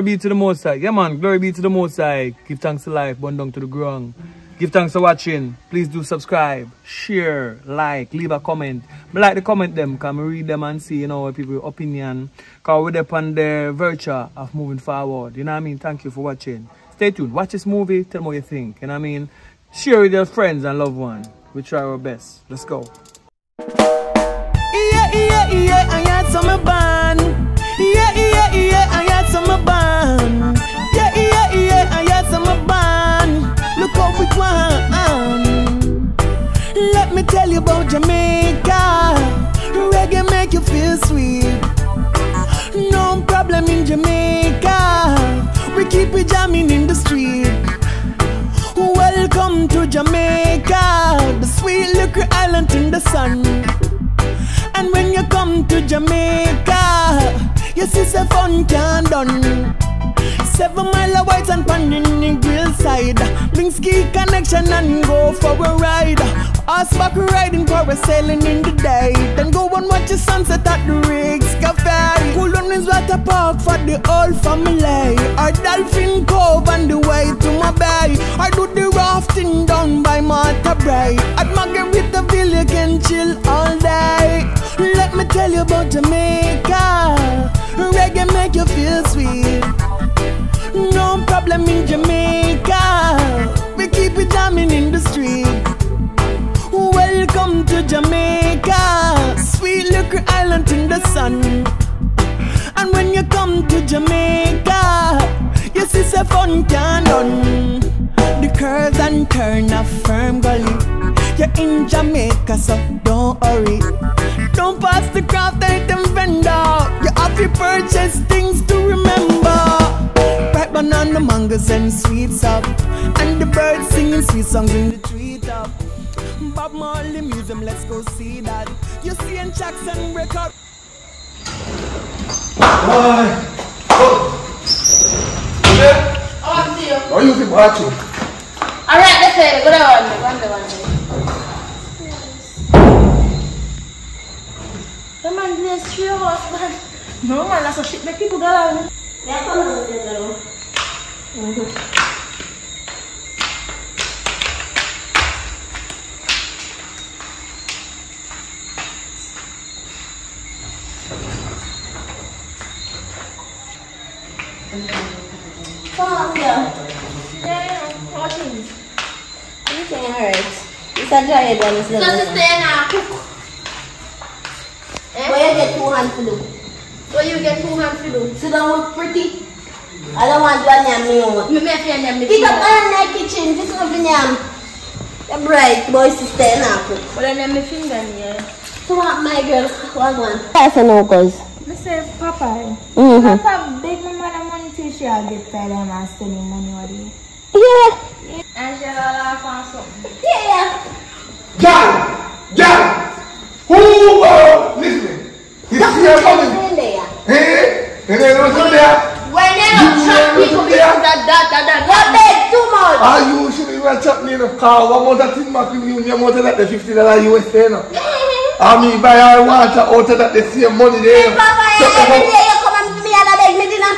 Glory be to the Most High. Yeah, man. Glory be to the Most High. Give thanks to life. Burn down to the ground. Give thanks for watching. Please do subscribe, share, like, leave a comment. Me like the comment them, can me read them and see, you know, people opinion. Cause we're upon the virtue of moving forward. You know what I mean? Thank you for watching. Stay tuned. Watch this movie. Tell me what you think. You know what I mean? Share with your friends and loved ones. We try our best. Let's go. Yeah, yeah. Yeah, sweet island in the sun. And when you come to Jamaica, you see the fun can done. Seven mile white and pan in the grill side. Link ski connection and go for a ride. Horseback riding, parasailing in the day. Then go and watch the sunset at the Rick's Cafe. Cool on is water park for the whole family. Or Dolphin Cove on the way to MoBay. I do the rafting down by Martha Brae. At Margaritaville you can chill all day. Let me tell you about Jamaica. Reggae make you feel sweet. No problem in Jamaica. We keep it jamming in the street. Welcome to Jamaica, sweet little island in the sun. And when you come to Jamaica, you see the fun can done. The curves and turn a Fern Gully. You're in Jamaica, so don't hurry. Don't pass the craft item vendor. You have to purchase things to remember. Ripe banana, mangoes, and sweets up. And the birds singing sweet songs in the treetop. Bob Marley Museum, let's go see that. You see in Jackson record. Oh, dear. Why you keep watching? Alright, let's say, go down. Go on, go on. Come on, there's three of us, man. No, man, that's a shit. Make people go down. Yeah, come on, let's go. Come on, yeah. Yeah. Everything alright. It's a dry one, it's Just not. stay now. Cook. What you get two hands to do? What you get two hands to do? Down with pretty. I don't want to nyam me on. Me make you them Pick up iron in the kitchen, fix up the nyam. You're bright, boy, sister, now cook. But then them me finger here. So what, my girl? What one? That's a no cause. I say, Papa, Mm-hmm. that's a big mama the money till she a get tired of my spending money on it. Yeah. And she all laugh on something. Yeah. John! John! Who, uh, listen, you see her coming? In there. Eh? And then what's up there? When they don't chat people be that, that, that, that. What bed? Too much. Ah, you should be chatting in a car. One more that thing, Mark, you your mother that the $50 US there, no? I mean, buy her water out of that, the same money there. Papa, So, every day you come and me a beg me dinner.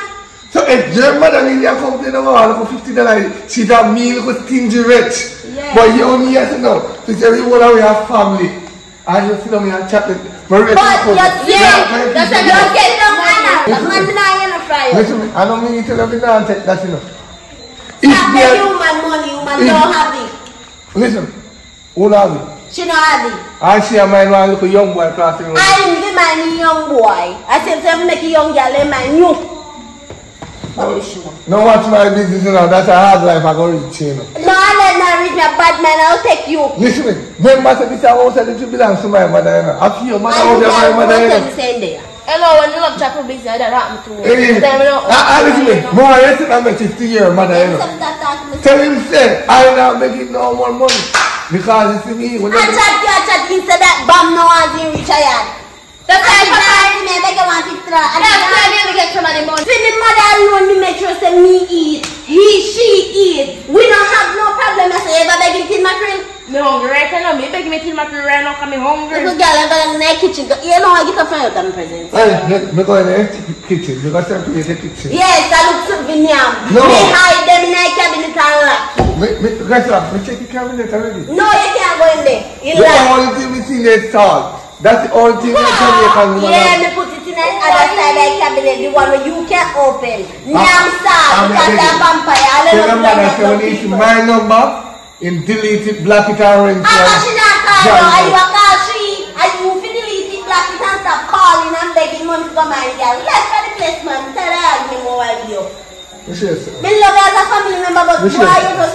So if your mother in complain about her for fifty dollars, she's a meal with stingy rich. Yeah. But you only to know, because everyone we have family. And you sit down here and chat with Maria. But you're Yeah, that's a You're good getting Anna. That man's not in a fryer. Listen, me, I don't mean you to love it now and take that, you. If Stop the human money, human If- don't have it. listen, who are we? She not have it. I see a man one look a young boy crossing road. I didn't give my young boy. I said, "Say, make a young girl in my new. No. No watch my business, you know. That's a hard life I go reach, you know. No, I let not reach a bad man. I'll take you. Listen, me, remember this house that it belongs to my mother, you know. I feel my I house will and my mother, you know. Send there. Hello, when you love chapel business, that happened to me. Hey, Then we don't- I, I listen me. More I listen than my 50 year mother, you know. Some that talk to me. Tell him say, I not making no more money. Because you see me, when ah, I chat you, I chat you, say that bomb no one in reach a yard. That's I why said, Papa. "Nah, me make a want extra. And That's why then, me we get some of the money. See me mother alone, me make sure say me eat. He, she eat. We don't have no problem. I say, ever beg it in my friend. Me hungry right now. Me beg me till my period right now, cause me hungry. Little girl, I'm going in the kitchen. go- You know, I get a friend out of my present. Hey, me, me go in the kitchen. Because I'm in the kitchen. Yes, I look to for Nyam. No. Me hide them in a cabinet and lock. Me, me, Ressa, me check the cabinet already. No, you can't go in there. You The only thing we see is salt. That's the only thing that Jamaican woman Yeah, have. me put it in the other side of the cabinet, the one where you can open. Star, I'm because ready. they're vampire. I Tell don't them know that I if say when you my number, in delete it, black it and How car? John, Are you a car tree? Are you fi delete it, and stop calling and begging money to come and get left for the place, man. Tell her I'll give more. You sir? Me love you as a family member, but why yes. you just.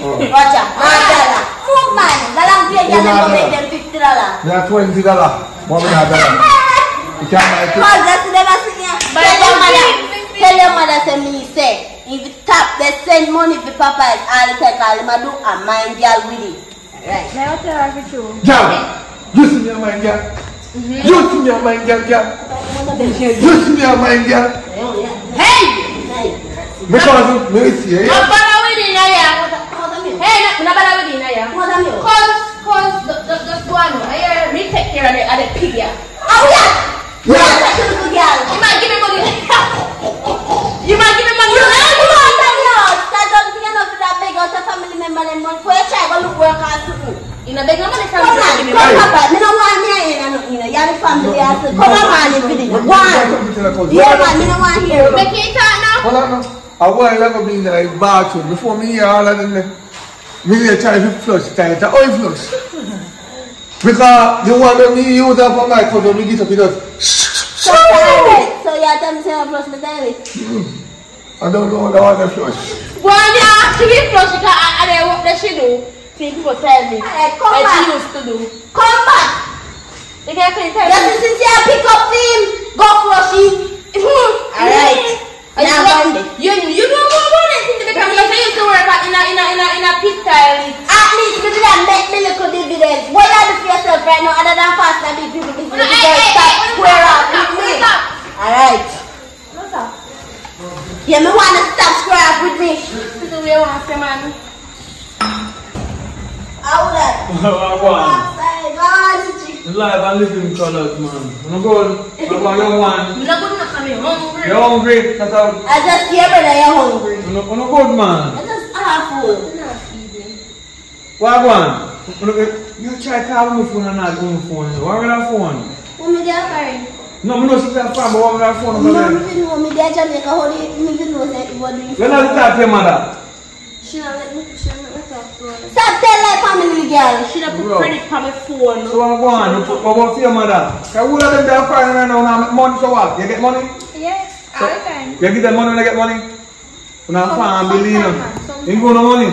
Roger, Mandela. Move, man. Galang pay Oh, them go Mandela. make them fifty dollars. Me have twenty dollar. Me have dollar? You can't buy it. Cause that's never see ya. Tell your mother. Tell your mother say me say. If you tap, they send money for Papa all the time. Call him a do a mind girl with it. Right. Now tell her for true. Jam, you see me a mind girl. Mm-hmm. You see me a mind girl, girl. You see me a mind girl. Hey! Because me see you. Nabala with na ya. Hey, na- nabala with na ya. What am you? Cause, cause, the- the- just go on. I hear me take care of the, of the pig ya. Oh yeah. Yeah. Yeah. Such a little girl. You might give me money. You might give me money. You know, you know, tell me out. That don't think enough for that beg out a family member them money. For your child, go look work hard to do. You know, beg no money from Come me. on, Give me come money. Papa. Me no want me in and you know, you're the family. you have to- Come on, man, if it is. One. Yeah, man, me no want hear. Make it talk now. Hold on now. I want to go in the bathroom before me hear all of them. there. Me here try to flush tight. Oh, you flush. Because the one that me use up for my phone, when me get up, it does. So, toilet. So you're telling me say I flush the toilet? I don't know what I want to flush. One yeah, she be flush because I, I didn't what do. People tell me. Alright, come she back. used to do. Come back. They can't say tell Yes, me. you pick up him, go flush him. Alright. Now, you, Bundy. you, you know more about it because I used to work at- in a, in a, in a, in a pit tile. At least me did that make me little dividends. What you do for yourself right now other than fast and big people business? No, You hey, hey, stop hey, square up with me. Alright. Yeah, me wanna stop square up with me. This is the way I want to say, man. How would that? Outside, God, Live and living colors, man. I'm going. I'm going young one. I'm not good enough for me. I'm hungry. You're hungry. That's how. I just hear brother you're hungry. I'm not, I'm not good, man. I just awful. What one? You try to call my phone and not on my phone. What with that phone? Who me there for? No, I know she's a fan, but what with that phone? No, over me there? fi know me there Jamaica. How do you me fi know say what do you You're not talk to your mother. She not let me, she not let me talk to her. Stop tell like family girl. She not put Bro. credit on my phone. So I'm going. What about for your mother? Can who of them there fighting right now now make money so what? You get money? Yes, all the time. You get that money when you get money? When I'm Some- fan, believe sometime, me. man, sometime. No money.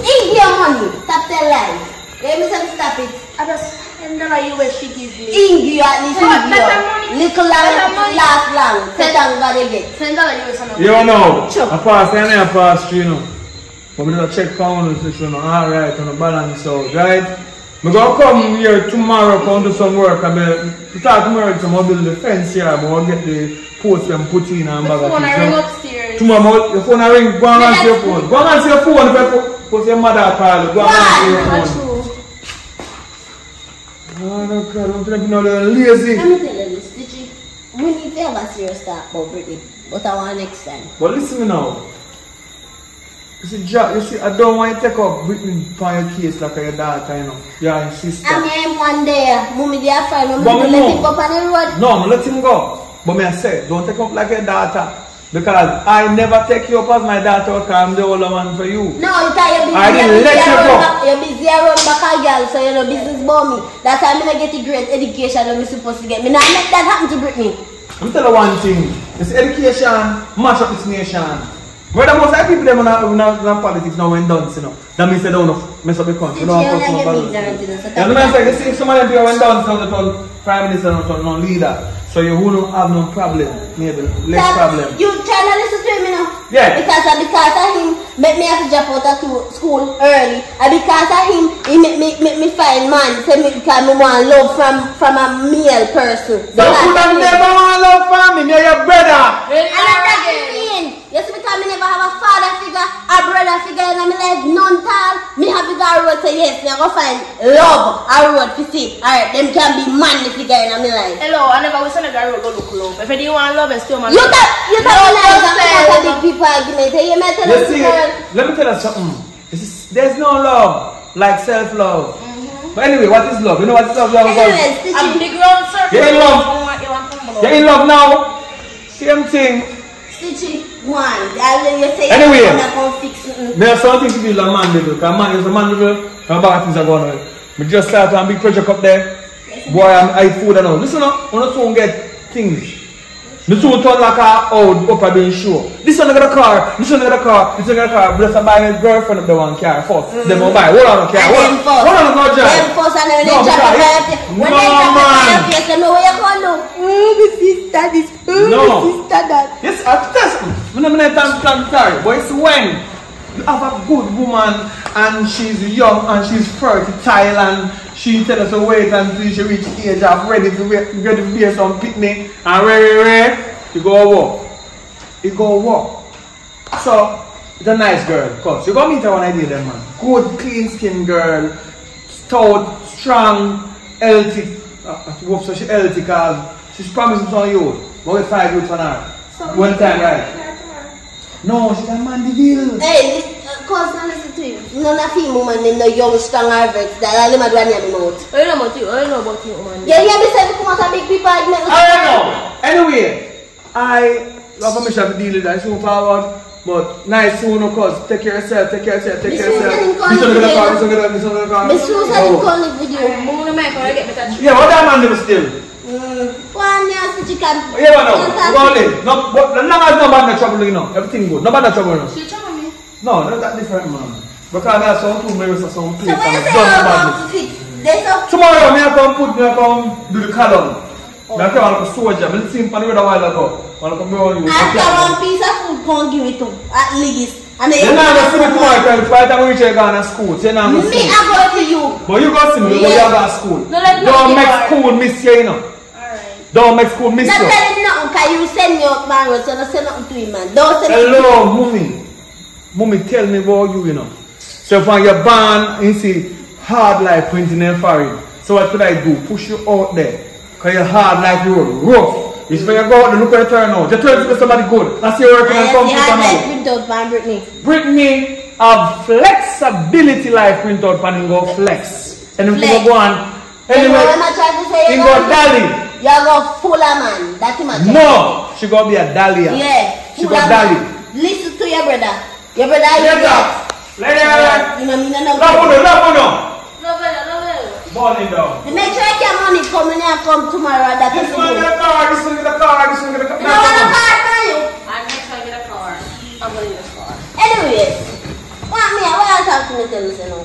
Eat your money. Stop tell lies. Let me stop it. I just, ten dollar US she gives me. Ingi you at least So what, ingi you. better money? Little long, Better last long. Set and God get. Ten dollar US on You know. I pass and I pass through, you know. But we just check pound and you know, alright, on the balance out, right? We gonna come here tomorrow, come do some work. I mean, to start tomorrow, to build the fence here, but we'll get the post and put in and The bag of phone things, ring you know. upstairs. Tomorrow, your phone I ring, go and answer your phone. Go and answer your phone if I put, put your mother call. Go and answer your phone. Oh, no, God, I'm thinking no, they're lazy. Let me tell you this, did you, we need to have a serious talk about Britney, but I want next time. But listen me now. You see, Jack, you see, I don't want you to take up Britney upon your case like your daughter, you know. Yeah, your sister. I'm here one day, mommy, they are fine, mommy, let him go up on the road. No, I'm let him go. But me, I say, don't take up like your daughter. Because I never take you up as my daughter because I'm the older one for you. No, you thought you're busy. I didn't you're let busy you go. Back, you're busy around back a girl, so you know business about me. That's why I'm gonna get a great education that I'm supposed to get. Me not make that happen to Britney. I'm tell you one thing. This education mash up this nation. Whether most of people them in, in, in politics now when done, you know. That means they don't know, mess up the country. They don't you have only personal get ignorant, you know, so Yeah, the that's man say, you see, some of them people done, so they turn prime minister and turn no leader. So you who don't have no problem, maybe less That- problem. You trying to listen to him, you know? Yeah. Because of, because of him, make me have to drop out of to- school early. And because of him, he make me, make me find man. Say me, because me want love from, from a male person. So who don't never want love from me, me your brother. Really And I'm not again. mean. You see, because me never have a father figure, a brother figure in my life, none tall. Me have to go road, say yes, me go find love a road to see. Alright, them can be man if you get in my life. Hello, I never wish I never go look love. If you didn't want love, it's still my You thought you thought No, no, nice don't and say that's a love. big people argument. You may tell You us see, let me tell you something. This is- there's no love like self-love. Mm-hmm. But anyway, what is love? You know what is love? love? Anyway, A stitching. big round circle. You're in love. You want- you want to know. You're in love now. Same thing. Stitching one. That's when you say Anyway. come fix it. Something to do like man little. Because man is a man little. And bad things are going on. Me just start one big project up there. Boy, I'm I food and all. Listen up. When the phone get things. The two turn like a old oh, up and doing show. This one got a car, this one got a car, this one got a car. But I buy my girlfriend up the one car first. Then I buy. Hold on, okay. And Hold on. Hold on, no job. first and then No, they drop it- by When No, they drop it by man. your face, you know where you're going to. Oh, the sister this. Oh, No. the sister that. Yes, test me. I'm not time plan sorry, but it's when you have a good woman and she's young and she's fertile and she tell us to wait until she reach age of ready to ready to be some picnic and ready, ready, you go walk. You go walk. So it's a nice girl, cause you go meet her one idea then man. Good clean skin girl, stout, strong, healthy. Uh, uh, so she healthy cause she's promising some youth. But we five youth on her. One time, right? No, she's a Mandeville. Hey, this, uh, cause now listen to you. None of you woman them no young strong harvest that all them a do a near mouth. I don't know about you. I don't know about you, man. You hear me say we come out and big people argument. I don't know. Anyway, I have permission to deal with that soon forward. But nice soon, of course. Take care of yourself, take care of yourself, take care of yourself. Susan This one gonna Collins car, this one gonna this one gonna car. Miss Susan call live with you. Move the mic, I get better. Yeah, what that man do still? One year since you can. Yeah, but no. you can- Go on in. No, but as long as no bad no trouble, you know. Everything good. No bad trouble, you know. She trouble me. No, that's that different, man. Because I have some two mirrors or some So place. when you say done you're badly. going to fix, there's a Tomorrow, me I come put, me I come do the column. Me I come like a soldier. Me see him on the road a while ago. I come around you. After one piece of food, come give it to at least. And then You you know, I'm come see me back tomorrow, home. by the time we reach here, gone to school. So you know, I'm Me, see. I go to you. But you go see me, but you Yeah. go to school. No, let me Don't make school miss you, you know. Don't make school miss Not you. tell him nothing, because you send me up man so don't say nothing to him, man. Don't say nothing. Hello, mommy. Mommy, tell me about you, you know. So when you're born, you see hard life printing in foreign. So what could I do? Push you out there. Because you're hard like road, rough. It's when you go out there, look at you turn out. You turn to somebody good. I see you working on I see computer life now. print man Britney. Britney have flexibility life print out and go flex. And if you go on, Anyway, anyway, when I try to say you go, dolly. You go full of man. That's him I. No, she gonna be a dahlia. Yeah. She full got of dolly. Listen to your brother. Your brother is Let her. Let her. You know me, no, no. Love uno, love uno. No better, no better. Morning down. Make sure you get money coming here come tomorrow. That is This one get a car, this one get a car, this one get a car. You don't want a car for you. And next time I get a car, I'm gonna need a car. Anyways, what me? What else have to me tell you say no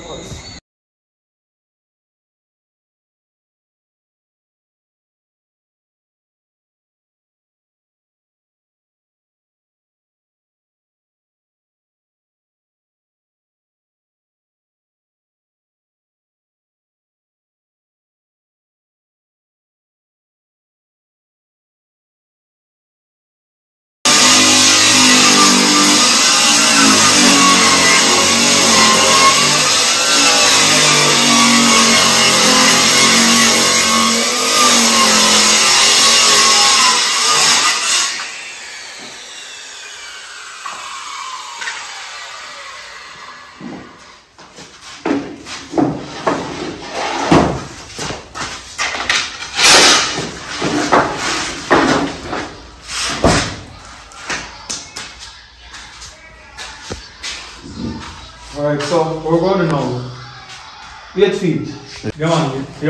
8 feet.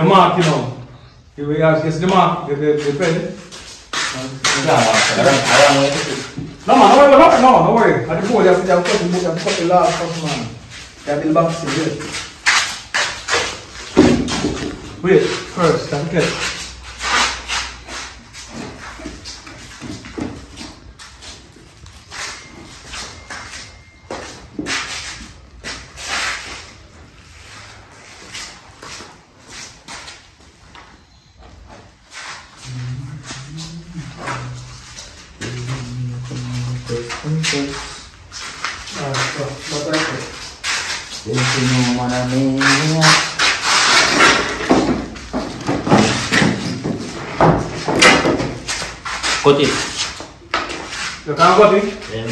Mark, you know. You the mark, the, the, the pen. No, man, no, no, no, no worry. At the you have to cut the you have to cut the last man. You have to box it, wait. Wait, first, I'm good. You can't cut it. Then,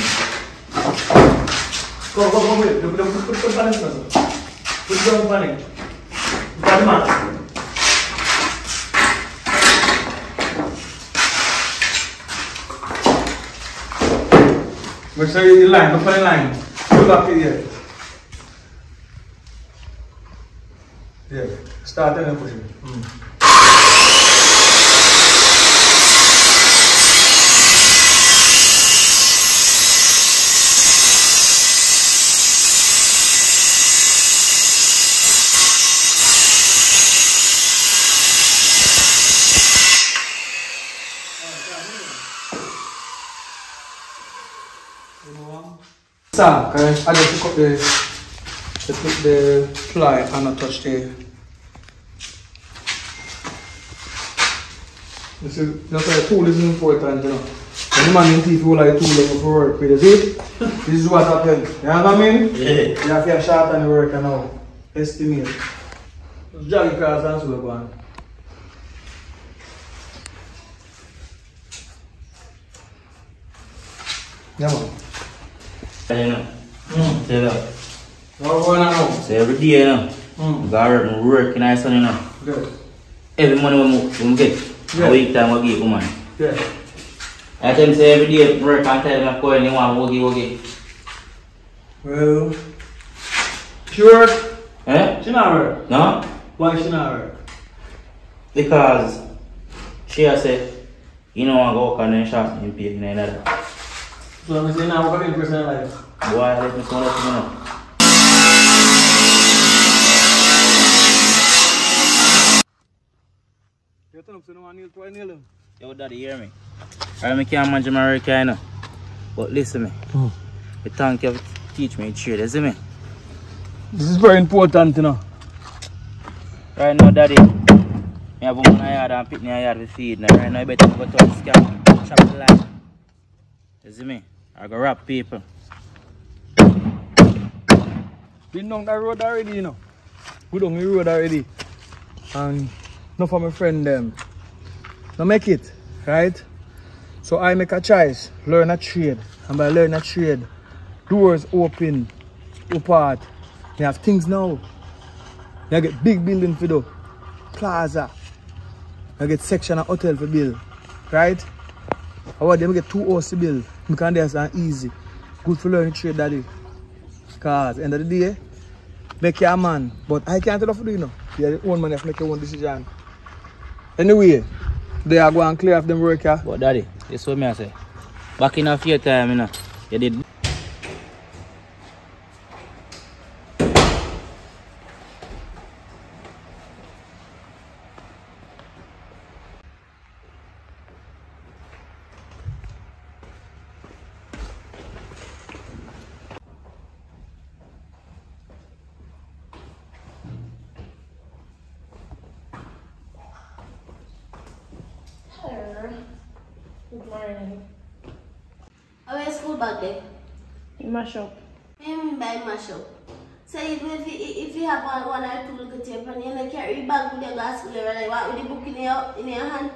Go, go, go, wait. Put, put, put, put pan in first. Put down pan in. Pan man. Make sure you line, put pan in line. Put back it here. Yeah. Start and then push it. Sam, can I just pick up the, the, the ply and not touch the. This is, that's why tool is important, you know. When the man in teeth will like tool them for work with, you see? This is what happens. You know what I mean? yeah. You have to short on the work and now. Estimate. Just it across and so on. Yeah, man. You know. Mm. Say that. We're going on now. So every day, you know. Mm. Go work, nice, you know. Good. Every money we, we get, Yeah. a week time we give woman. Yeah. I tell them say every day work and tell them I'm going, you want woogie woogie. Well, sure. Eh? She not work. No? Why she not work? Because she has said, you know, I go work on the shop and pay another. So I'm saying now we're going to personal life. Boy, let me come let know. You turn up to no one nail, twice nail. Yo, daddy, hear me? I me can't manage my work, you know. But listen me. Hmm. The thank you for teach me trade, you see me? This is very important, you know. Right now, daddy, me have one yard and pick me a yard to feed. Now, right now, you better go to the scam, chop the line. You see me? I go rap people. Been down that road already, you know. Go down the road already. And not for my friend them. Now make it, right? So I make a choice, learn a trade. And by learning a trade, doors open, apart. You have things now. You get big building for do. Plaza. You get section of hotel for build. Right? Or them get two house to build. You can do that easy. Good for learning trade daddy. Cause end of the day, make you a man. But I can't tell you do, you know. You're the own man, you have make your own decision. Anyway, they are going clear off them work here. But daddy, this is what I say. Back in a few time, you know, you did Hello. Good morning. I wear school bag there. In my shop. I mean by myself. So even if you, if you have one, one or two little tape and you don't carry bag with your gas school, like what with the book in your, in your hand.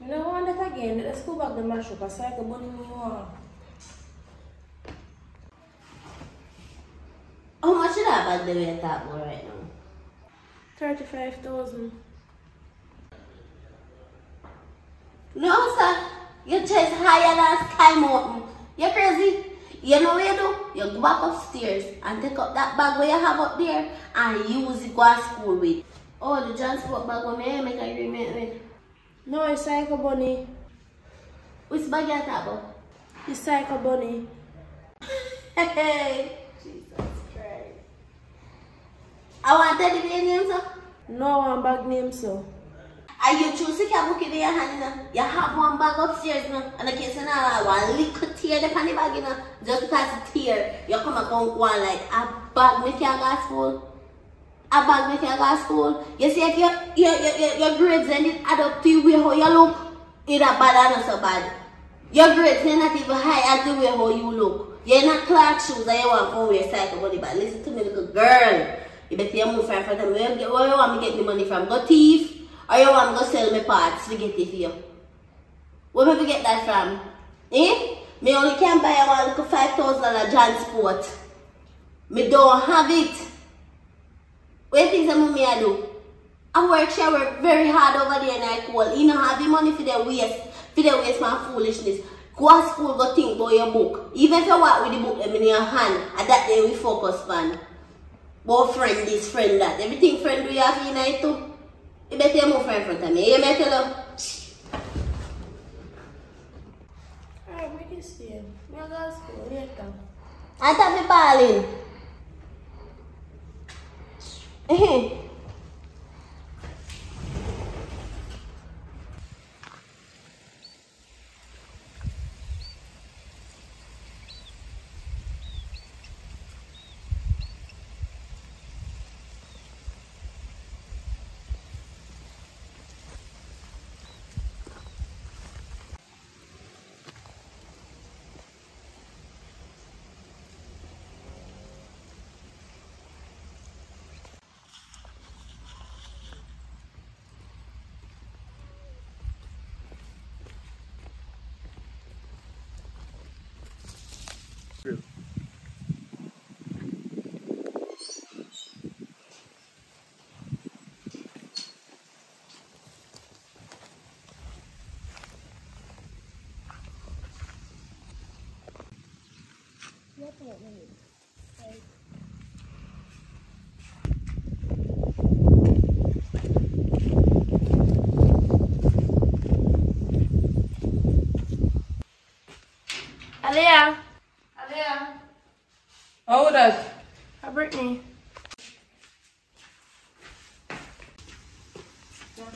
You know want that again? The school bag the mash up. I say I can bunny me one. How much is that bag that we're talking about right now? Thirty-five thousand. No, sir. Your chest higher than Sky Mountain. You crazy? You know what you do? You go back upstairs and take up that bag where you have up there and use it go to school with. Oh, the transport bag when me make agreement with. No, it's Psycho Bunny. Which bag you talking about? It's Psycho Bunny. Hey, Jesus Christ. I want to tell you the name, sir. No one bag name so. Are you choosing to book in your hand? You, know? you have one bag upstairs now, and I can't say now one little tear the panny bag, you know, just because it's tear, you come and go one like a bag make your gas full. A bag make your gas full. You see if your your your, your, grades and it add up to you how you look, it a bad and not so bad. Your grades are not even high as the way how you look. You're not Clark shoes and you want to wear Psycho Bunny, but listen to me, little girl. You better move from front of me. Where you, want me get the money from? Go thief? Or you want to sell me parts it for you? Where me get that from? Eh? Me only can buy one five thousand dollar transport. Me don't have it. What things some me I do? I work, she work very hard over there and I call. You know have the money for the waste, for the waste my foolishness. Go to school, go think about your book. Even if you walk with the book them in your hand, at that day we focus on. But friend this, friend that. Everything friend we have in it too. You better move friend front of me. You better love. Alright, make it stay. Me go to school later. I thought me balling.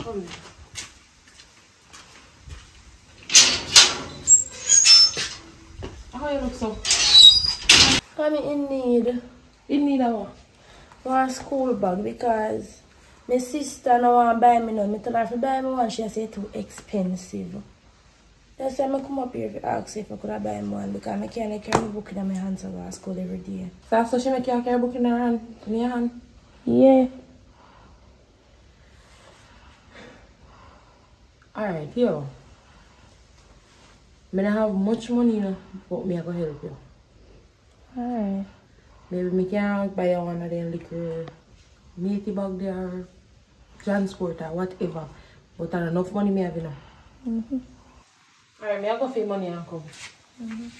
Come here. How you look so? I'm in need. In need of what? One school bag because my sister no want buy me none. I tell her to buy me one. She say too expensive. That's why I come up here to ask if I could buy me one because I can't carry my book in my hands to go to school every day. So, so she make you carry a book in her hand? In your hand? Yeah. Alright, yo. Don't have much money, you know, but me I go help you. Alright. Maybe me can buy you one of them liquor meaty bag there, transport or whatever. But I enough money me have, you know. Mm-hmm. Alright, me I go for money and come. Alright,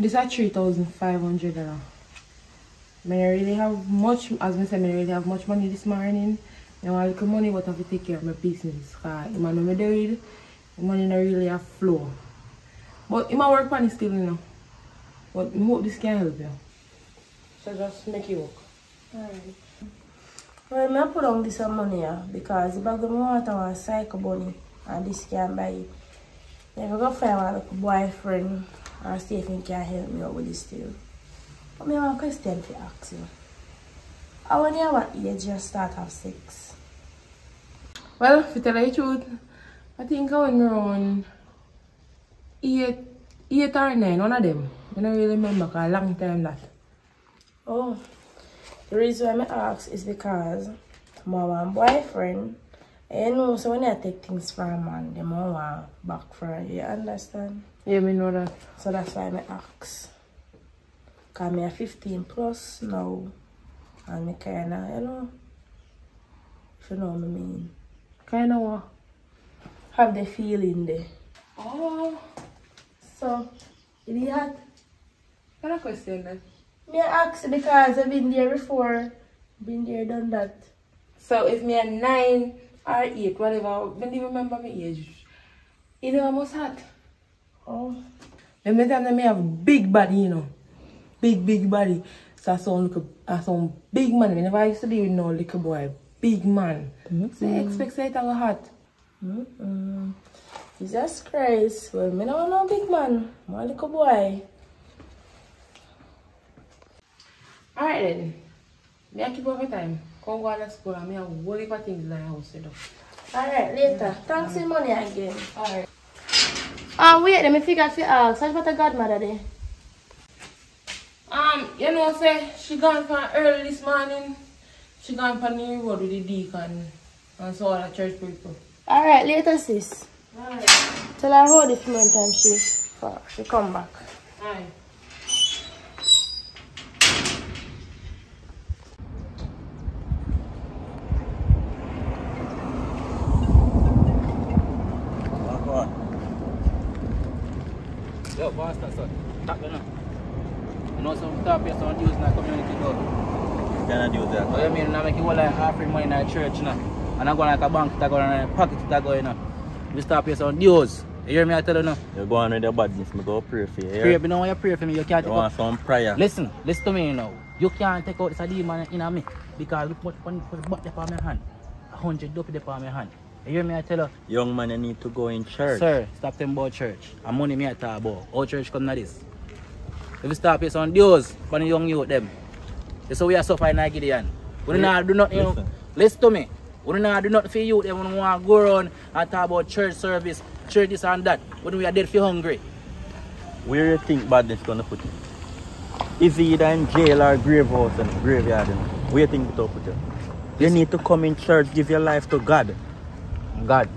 this are 3,500 dollar. Me I really have much, as I said, me really have much money this morning. I want a little money, what have to take care of my business. Because if I know me it, money not really have flow. But in my work on it still, you know. But I hope this can help you. So just make it work. Alright. Well, I put on this money here because if I go to want Psycho Bunny and this can buy it. If I go find little boyfriend and see if he can help me out with this too. But me have a question to ask you. How when you what age you start have sex? Well, to tell you the truth, I think I went around 8, 8 or 9, one of them. I don't really remember because a long time that. Oh, the reason why I ask is because my one boyfriend, eh, you know, so when I take things from a man, they want back for you, understand? Yeah, me know that. So that's why I ask. Because I'm 15 plus now. And me kind of, you know, if you know what I mean. Kind of what? Have the feeling there. Oh, So, it hot. what a question then. Me ask because I've been there before. Been there, done that. So if me a 9 or 8, whatever, I don't remember my age. You know, I must hot. Oh, Them the time me have big body, you know. Big, big body. So I sound like a, I sound big man. Whenever I used to be with no little boy, big man. Mm-hmm. So you expect say it go hot. Mm-mm. Jesus Christ. Well, me no no big man. A little boy. Alright then. Me I keep over time. Come go to school and me a whole heap of things in the house to do. Alright, later. Thanks for money again. Alright. Um, wait, let me figure out for ask. What's about the godmother there? Um, you know, say she gone from early this morning. She gone from the road with the deacon and so all the church people. Alright, later, sis. Alright. Tell her how this time she, she come back. Alright. Walk on. Yo, pastor, son. Tap you now. You know some top here, some dudes in the community though. Can I do that? What you mean? I make you all like half free money in the church, you know. And I go like a bank, I go in a uh, pocket, I go, you know. We stop here some dudes. You hear me? I tell you now. You go on with your badness, me go pray for you. Pray, but now when you pray for me, you can't You take want out. some prayer? Listen, listen to me now. You can't take out this demon in me because look what one put butt up on my hand. A hundred dope up on my hand. You hear me? I tell you. Young man, you need to go in church. Sir, stop them about church. And money me I talk about. How church come to this? If you stop here some dudes, but the young youth them. That's how we are suffering in Gideon. We do not do nothing. know. Listen. Listen to me. We do not do nothing for you. They want to go around and talk about church service, church this and that. When we are dead for hungry. Where do you think badness gonna put you? Is he either in jail or grave house and graveyard? You know? Where you think it will put you? You need to come in church, give your life to God. God.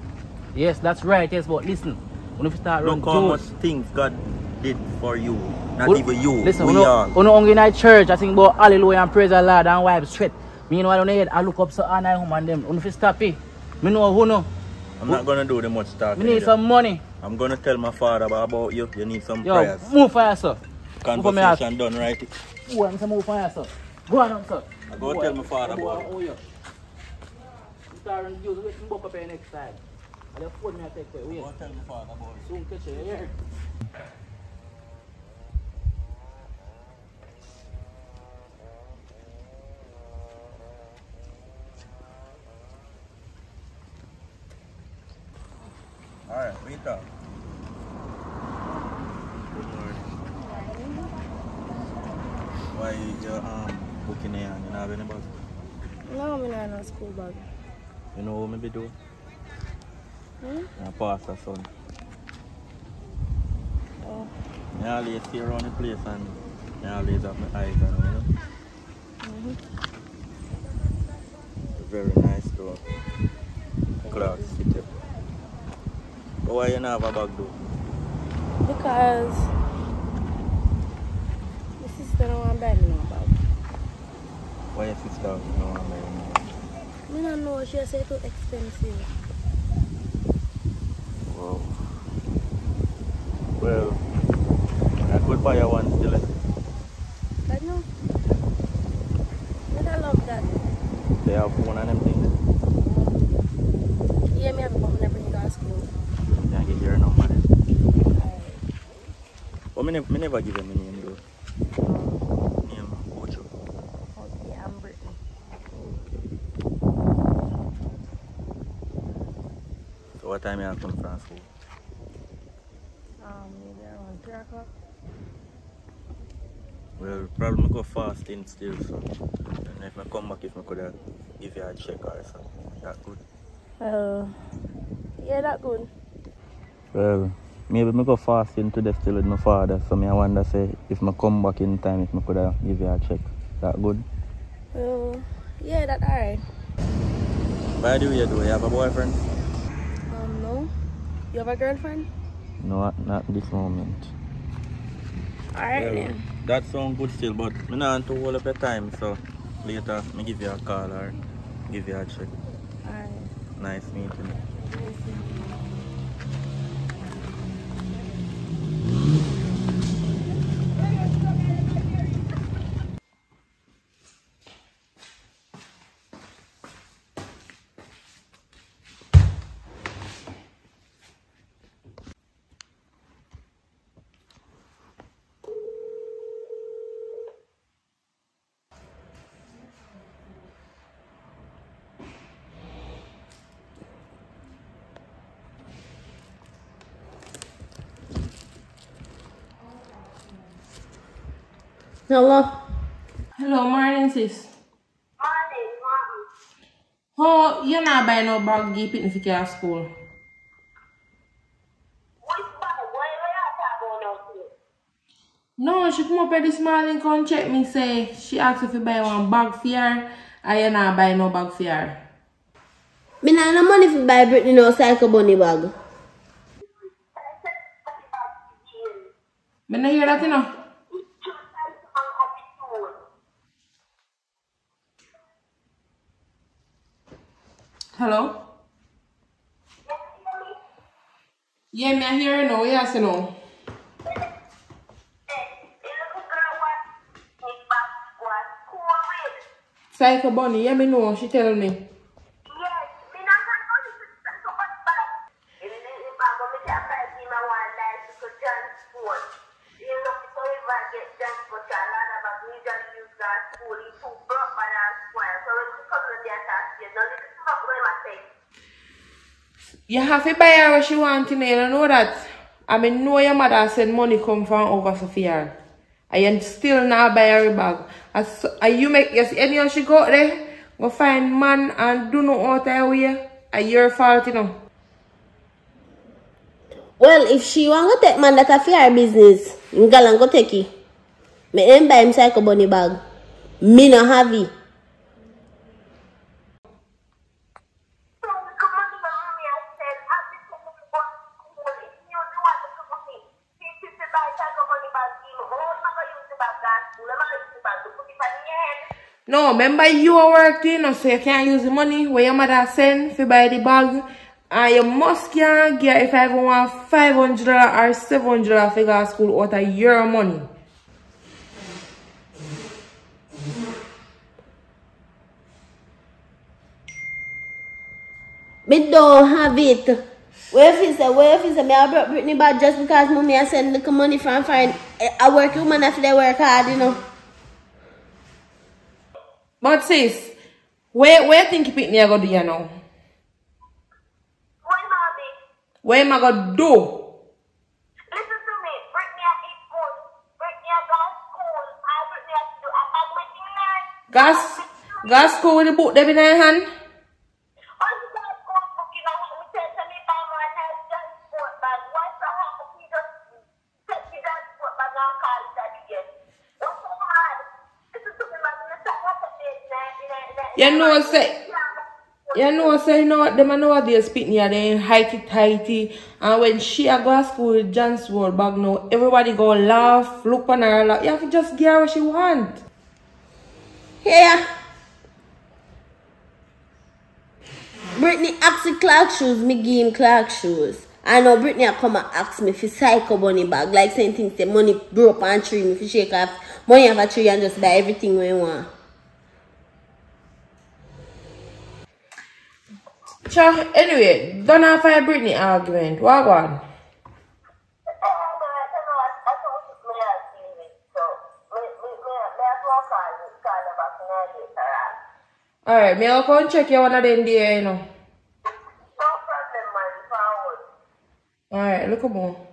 Yes, that's right. Yes, but listen. When we start Look how much things God did for you. Not we- even you. Listen, we when all. you hungry in church, I think about hallelujah and praise the Lord and wipe sweat. Meanwhile, on head, I look up to Anna home and them. You stop it, me know who know. I'm not gonna do the much talking. Me need some money. I'm gonna tell my father about, you. You need some Yo, prayers. move for yourself. Move for me. Conversation done right. Who want some move for yourself? Go on, sir. I go tell my father about it. Oh, yeah. You start running Jews, wait, book up here next time. I'll phone me and take away. Go tell my father about it. Soon catch you here. Alright, wait up. Good morning. Why you um booking here and you not have any bag? No, me not no school bag. You know what me be do? Hmm? I'm a pastor son. Oh. I always see around the place and I always have my eyes on you know. Mhm. Very nice City. But why you not have a bag though? Because my sister don't want to buy me no bag. Why your sister no want buy you? Me don't know. She say too expensive. Wow. Well, I could buy you one still. eh? But no. Me don't love that. They have one of them things. Yeah, me have a bum never bring you to school. I give your number then. Alright. But me, ne- me never give them my name though. Name Ocho. Okay, I'm Brittany. So what time you have come from school? Um, maybe around 3 o'clock. Well, probably go fasting still so. And if I come back if I could give you a check or something. That good. Uh, yeah, that good. Well, maybe me go fasting today still with my father. So me I wonder say if I come back in time if I could have give you a check. That good. Uh, yeah, that alright. By the way, do you have a boyfriend? Um, no. You have a girlfriend? No, not- not this moment. Alright Well, then. that sound good still, but me not want to hold up your time, so later me give you a call or give you a check. Alright. Nice meeting you. Mm-hmm. Hello? Hello, morning sis. Morning, morning. Oh, you're not buy no bag give it if you school. Which bag? Why are you talking about now? No, she come up here this morning come check me say she asked if you buy one bag for her and you not buy no bag for her. Me not no money for buy Britney no Psycho Bunny bag. Me not hear that you know. Hello? Yeah, me I hear you now. Yes, you know. Psycho Bunny, yeah, me know. She tell me. Have to buy her what she want to know. You know that? I mean, know your mother send money come from over Sophia. And you still not buy her bag. As, and you make, you see, anyhow she go there, go find man and do no out there way. And your fault, you know. Well, if she want to take man that a fair business, ngalang go take it. Me buy him Psycho Bunny bag. Me no have it. No, remember you are working, you so you can't use the money where your mother send to buy the bag. And you must can get if I even want $500 or $700 for go school out of your money. Me don't have it. Where if you say, where if you say, me I brought Britney back just because mommy I send little money from find a working woman after they work hard, you know. But sis, where where think you I go do you now? What am I gonna do? Gas, gas school with the book them in her hand. You know, say, you know, I say, you know what, them I know what they speak near they heighty tighty. And when she a go to school with John's World bag now, everybody go laugh, look on her, like, you have to just get her what she want. Yeah. Britney asked the Clark shoes, me give him Clark shoes. I know Britney a come and ask me for psycho bunny bag. Like saying things say money broke and tree me for shake off money off a tree and just buy everything we want. Cha, anyway, don't have a Britney argument. What on? Alright, me I'll come check you one of them there, you know. Alright, look at more.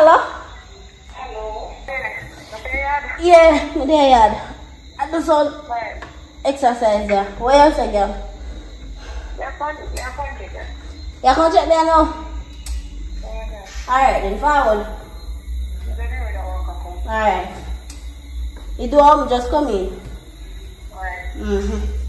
Hello? Hello. Yeah, me there yard. I do some exercise there. Where else I go? You can check there now? Alright, then forward. Alright. You do all, just come in. Mm-hmm.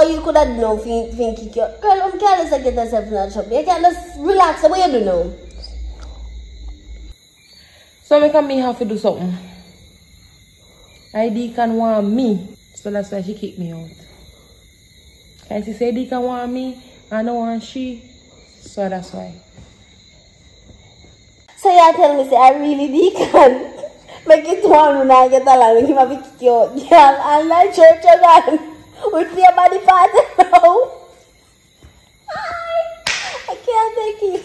How you could have known think, think Girl, I'm careless to get yourself in that trouble. You can't just relax. What you do now? So make me have to do something. ID can want me. So that's why she kicked me out. And she said can want me, I don't want she. So that's why. So you tell me, say, I really deacon. Make it one when I get along with him, I kick you out. Girl, I'm not church again. With your body part now. I, I can't take it.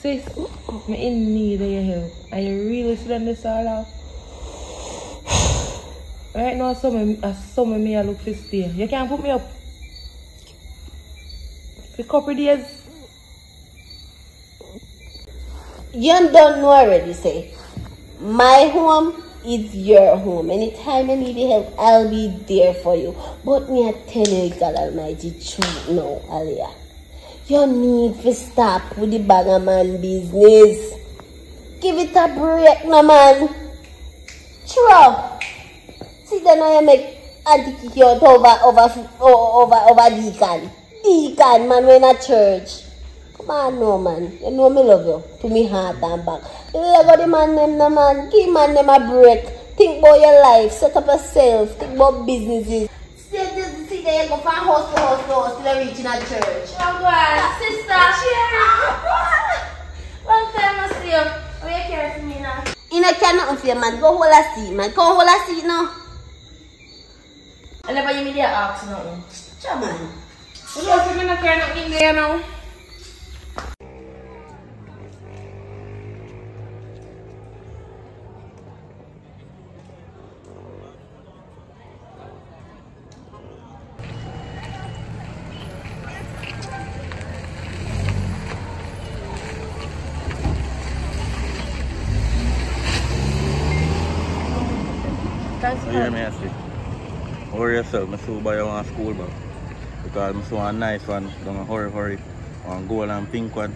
Sis, I'm in need of your help. Are you really sitting this all out? Right now, some of, uh, some of me I look for stay. You can't put me up. For a couple days. You don't know already, say. My home is your home. Anytime you need help, I'll be there for you. But me, I tell you, God Almighty, truth now, Aliyah. You need to stop with the bagger man business. Give it a break, no man. True. See, then I make auntie you out over, over, over, over deacon. Deacon, man, we're in a church. Come on, no, man. You know me love you. To me heart and back. Let go the man them, no, man. Give man them a break. Think about your life. Set up yourself. Think about businesses. See, this, see there you go from house to house to house till you reach in a church. Oh God, ah, sister, long time I see you. Where you care for me now? You know, care nothing for you, man. Go hold a seat, man. Go hold a seat now. I never you me there ask nothing. Sure, man. You know, if I'm not care nothing there now. Hurry yourself, I see buy you one school bag. Because I see one nice one, don't hurry hurry. One gold and pink one.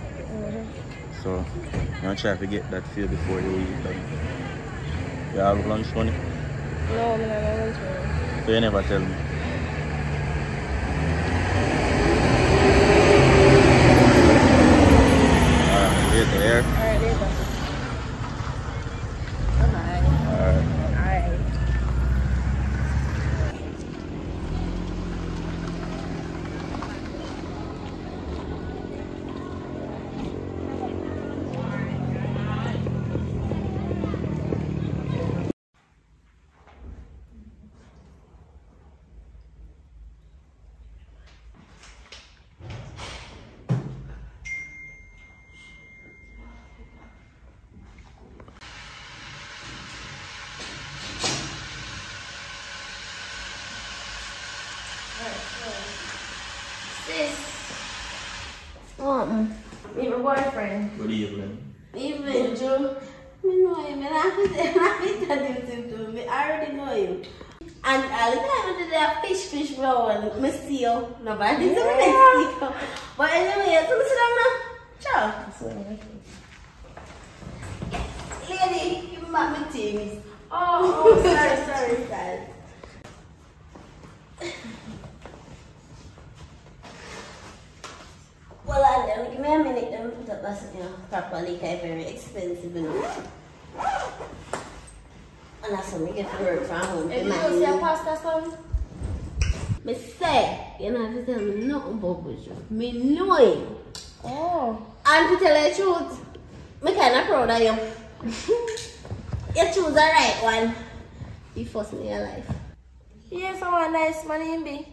So I'm gonna try to get that feel before you eat. And you have lunch money? No, I'm not going to. So you never tell me. Alright, later, here. Alright, later. Bye-bye. Alright. Alright. Sis, Um, meet my boyfriend. Good evening. even Joe, me know him. And I have to tell him to me. I already know him. And all the time I did that fish, fish roll and me see you. Nobody did something next week. But anyway, so sit down now. Ciao. Lady, give me back my things. Oh, oh sorry, sorry. sorry. Well, I give me a minute, then put up this, you know, properly, because very expensive, you know. And that's when we get to work from home. If you My- don't say pasta son, Me say, you know, if you tell me nothing about me know him. oh. And to tell you the truth, me kind of proud of you. you choose the right one. You first in your life. Yeah, someone nice man him be.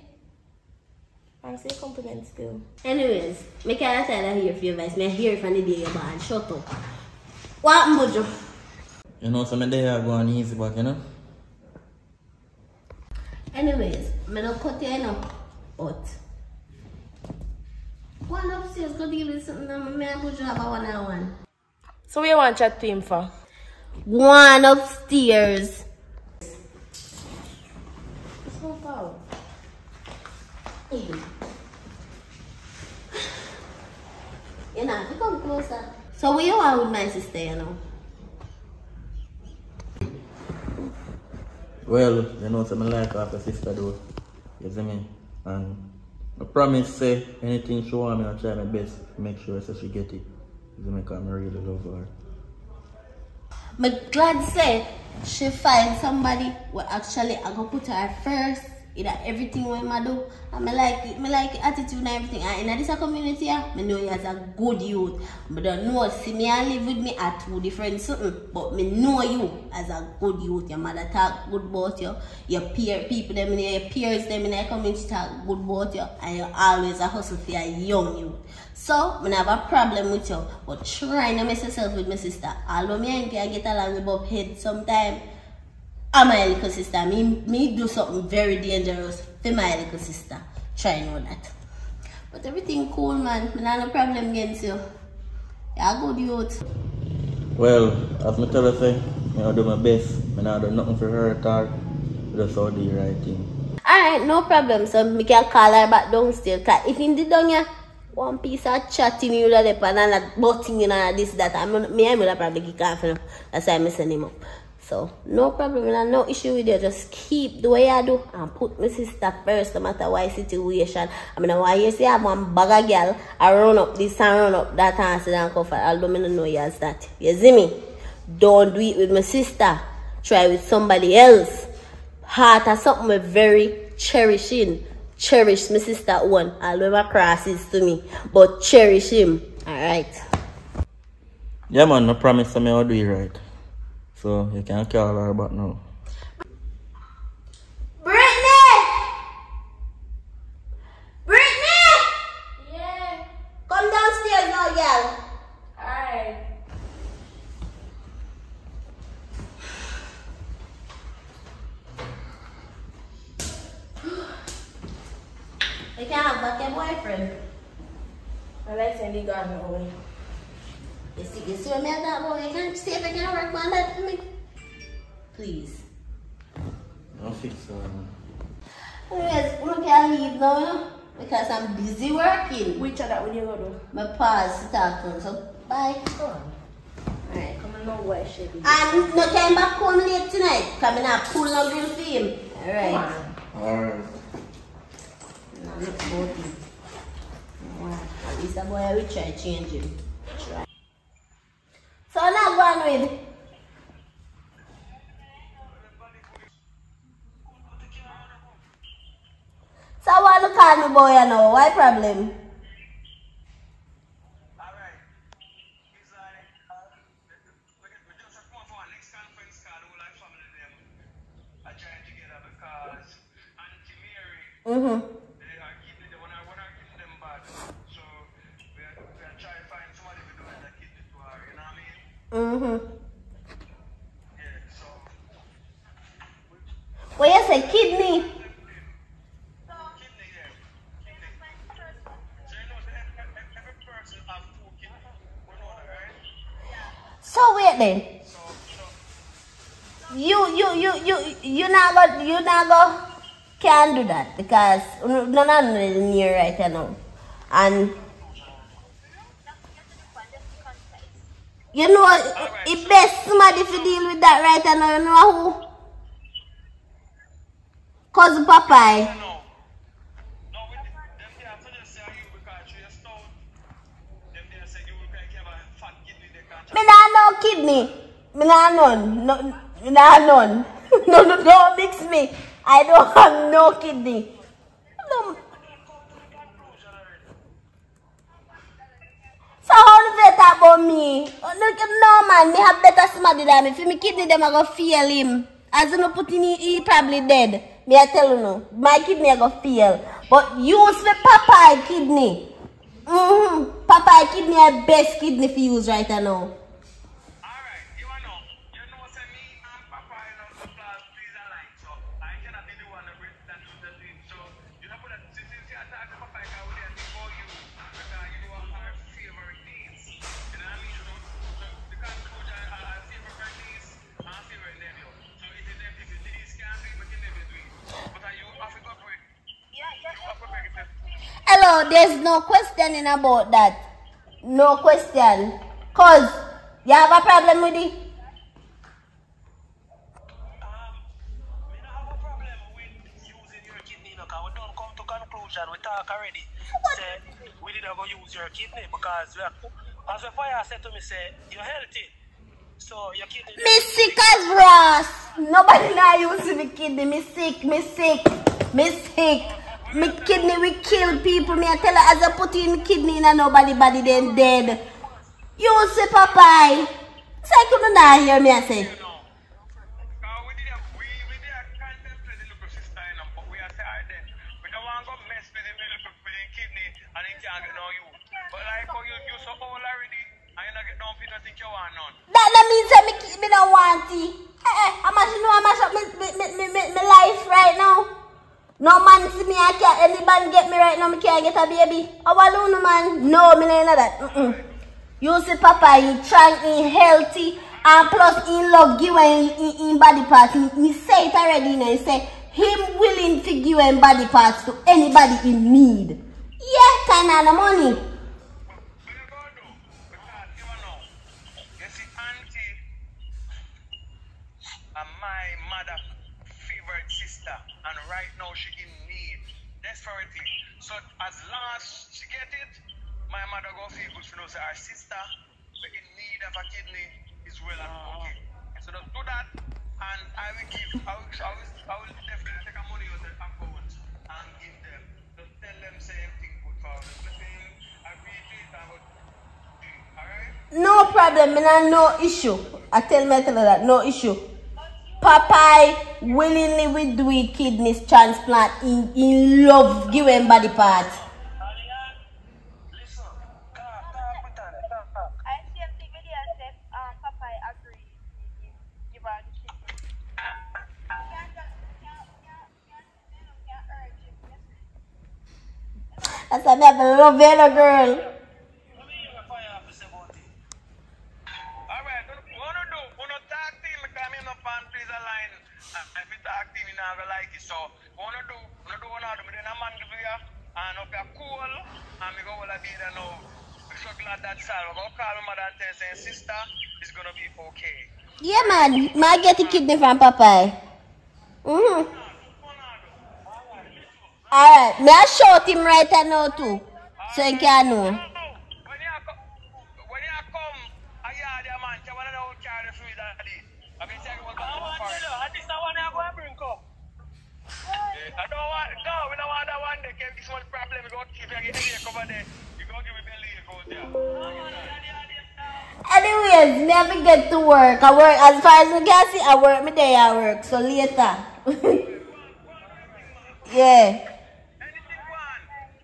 I'm say compliment still. Anyways, me kind of tell you hear for your voice. Me hear from the day you're born. Shut up. What Buju? You know, some of the hair going easy back, you know? Anyways, me not cut you enough, but one upstairs go deal with something that me and Buju have a one on one. So we want chat to him for? One upstairs. So far. You know, you come closer. So where you are with my sister, you know? Well, you know, some like half a sister though. You see me? And I promise say anything she want me, I try my best to make sure so she get it. Me? Because I really love her. Me glad say she find somebody who actually I go put her first in uh, everything when I do. And me like it, me like it, attitude and everything. And in this community, yeah, me know you as a good youth. But don't know, see me and live with me at two different something. But me know you as a good youth. Your mother talk good about you. Your peer people them your peers them in the community talk good about you. And you always a hustle for a young youth. So, I have a problem with you, but try to mess yourself with my sister. Although me and can get along with Bob head sometime, I'm my little sister. Me, me do something very dangerous for my little sister. Try know that. But everything cool, man. No problem against you. A good youth. Well, as me tell say, me I do my best. Me not do nothing for her at all. Just how do the right thing. Alright, no problem. So, me can call her back downstairs. Cause if in the down here, one piece of chatting you that and like butting you know this that I'm me I will probably kick off you know. That's why I'm send him up. So no problem, and no issue with you. Just keep the way I do and put my sister first no matter what situation. I mean why you say I have one bag girl I run up this and run up that and sit down comfort. Although me no know you as that. You see me? Don't do it with my sister. Try with somebody else. Heart or something we very cherishing. Cherish my sister one, i although my crosses to me. But cherish him. Alright. Yeah man, no promise me I'll do it right. So you can't call her back now. Brittany! Brittany! Yeah. Come downstairs now, girl. Alright. You can have back your boyfriend. I like sending God away. You see, you see what me at that boy? You can see if I can work on that for me. Please. I'll fix her. man. Anyways, we now, you know, because I'm busy working. Which of that would you go do? My pause to talk to him, so bye. Alright. Come on, no way, shit. And no time back home late tonight. Coming up, pull no grill for him. Alright. Alright. No, look about him. Wow. At least a boy I will try change him. Try. So now go on with. So I want to call me boy know. Why problem? Mm-hmm. Mm-hmm. What you say, kidney? So wait then. You you you you you not go you not go can do that because none of is near right now. And you know it best somebody to deal with that right now, you know who? Cause Popeye. Me nah know kidney. Me nah know. No, Nah, none. No, no, don't mix me. I don't have no kidney. No. So how do they talk about me? Oh, Look, no man, me have better somebody than me. If me kidney them, I go feel him. As you know, put in, he, he probably dead. Me I tell you no, my kidney I go feel. But use the Popeye kidney. Mm-hmm. Popeye kidney are best kidney for use right now. Hello, there's no questioning about that. No question. Cause you have a problem with it? We don't have a problem with using your kidney, no, 'cause we don't come to conclusion. We talk already. Say we didn't go use your kidney because we are, as the fire said to me, say you're healthy. So your kidney. Me sick as Ross. Nobody now using the kidney. Me sick, me sick, me sick. Me kidney we kill people. Me I tell her as I put in kidney in nobody body then dead. You say Popeye. Say I couldn't not hear me I say. Because we did we we did contemplate the little sister, you know, but we are say alright then. We don't want to go mess with the little with the kidney and it can't get no you. But like how you you so old already and you not get no people think you want none. That, that means that me, me don't want it. Eh, eh, I'm actually know I'm actually me, me, me, me, me, me life right now. No man see me, I can't, any man get me right now, me can't get a baby. How alone man? No, me know that. Mm-mm. You see Papa, he strong, he healthy, and plus he love give him, him, him body parts. He, he say it already, you he say, him willing to give him body parts to anybody in need. Yeah, kind of money. Desperately. So as long as she get it, my mother go feel good to know say our sister we in need of a kidney is well and ah. okay. So just do that and I will give I will, I will, I will definitely take a money out of the account and give them. Just tell them say everything good for them. Let them agree to it and go. Alright? No problem, me nah no issue. I tell me tell her that no issue. Popeye willingly will do a kidneys transplant in, in love Papa give him body part. Listen, talk, talk with her, talk, talk. I see him video said um Popeye agreed to give, give her the kidney. Can't just can't can't can't you know, can't urge him. Yes. That's why me have a love you, girl. Let me hear what fire have to say about it. Alright, what you wanna do? Wanna talk team because me no fan please a line. Uh, If you talk team, you So, wanna do? Wanna do one of me? Then a man give you and up your cool and me go all a be there now. We're so glad that's all. We're call my mother and tell saying, sister, it's gonna be okay. Yeah, man. Ma get the kidney from Popeye. Mm-hmm. Alright, me I shout him right now too. So he can know. I don't want, no, we don't want that one day. This one problem, we go keep you getting here over there. You go give me belly, you go there. Anyways, me have to get to work. I work as far as I can see, I work me day I work. So later. yeah. Anything one,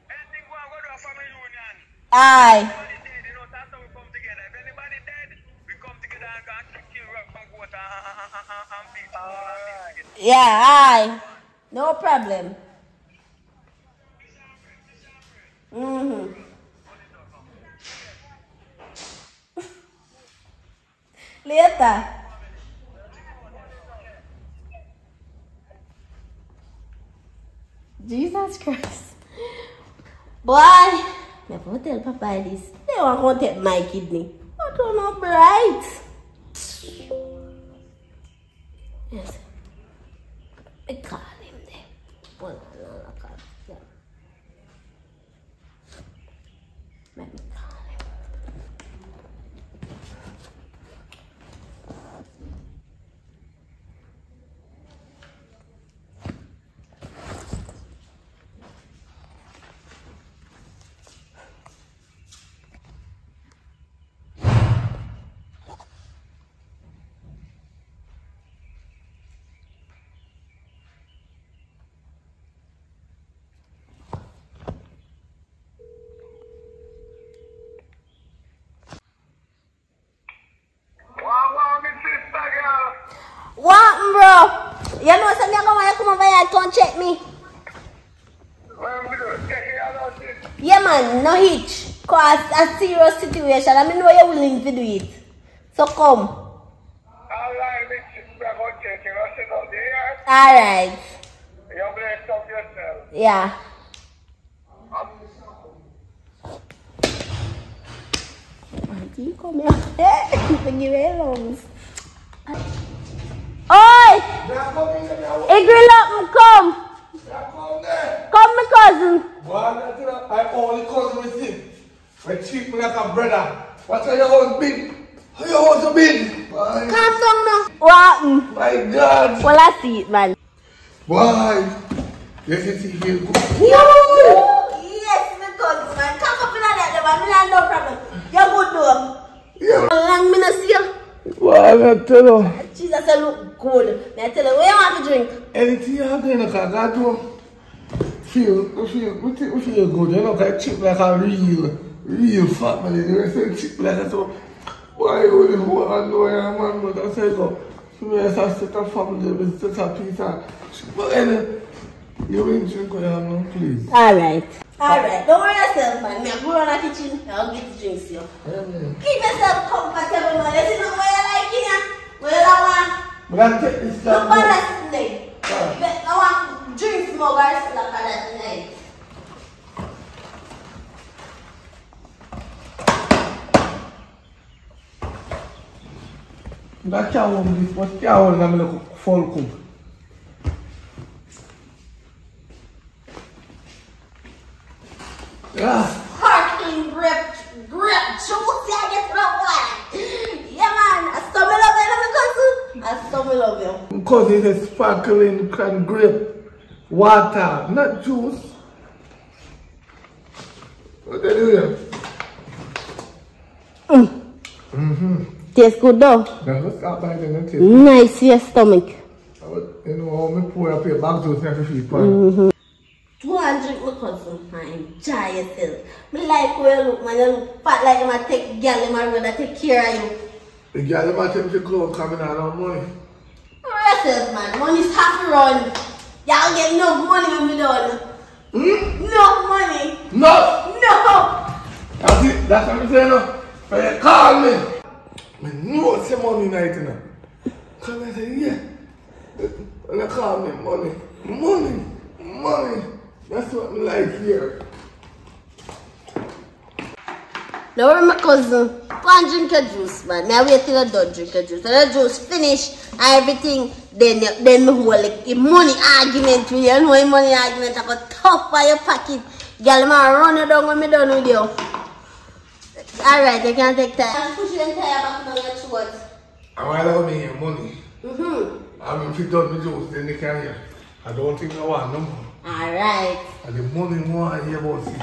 anything one, go to a family union. Aye. You. Yeah, aye. No problem. Mm-hmm. Later. Jesus Christ. Boy, never tell Papa this. They want to take my kidney. I don't know, bright. Yes. I call him there. Well, no, no, call. Me. Yeah, man, no hitch. Cause a serious situation. I mean, know you're willing to do it. So come. Alright. Yeah. Auntie, come here. Give me lungs. Oi! Hey, grill up and come. Come my cousin. Well, I only cousin with him. We treat me like a brother. What are your house been? How your house been? Why? Calm down now. What? My God. Well, I see it, man. Why? Yes, it's here. No! Lang mi nan siya Why mi an tel o Chisa se look good Mi an tel o Wey an an fi drink Anything an gen an ka gato to feel, feel, we think we feel good. You know, like chip like a real, real family. You say chip like a so. Why you the whole I know I man, but I say go. Me as a set of family, we set a piece of. But anyway, you will drink what you have now, please. Alright. Alright. Don't worry yourself, man. Me I go around the kitchen. I'll get the drinks here. Keep yourself comfortable, man. Let's see what you like in here. What you want? But I take this Look stuff. on that leg. I want drinks more guys like that tonight. That can't hold this, but can't hold them like full cook. Yeah. Sparkling grape, grape juice. I get to one. Yeah, man. I still love you, cousin. I still love you. It's a sparkling can grape water, not juice. What they do here? Mm. Mm-hmm. Tastes good though. Now let's start by the next. Nice your stomach. You know how me pour up your bag juice and feed pan. Go and drink my cousin and enjoy yourself. Me like where you look, man. You look fat like you take girl in my road that take care of you. The girl might tell me to clothes coming out of money. Yourself, man. Money's half run. Y'all get enough money when we done. Hmm? Enough money. No! No. That's it. That's what I'm saying now. When you call me, I know it's your money night, you know. Come and say, yeah. When you call me, money, money, money. That's what me like here. Now my cousin? Go and drink your juice, man. Me I wait till you done drink your juice. When the juice finish and everything, then then me hold like a money argument with you. You know money argument I got tough for your pocket. Girl, man, run you down when me done with you. Alright, you can take that. And push your entire back down your throat. I want to me your money. Mm-hmm. I mean, if you done the juice, then they can hear. I don't think I want no more. Alright. And the money more I hear about this.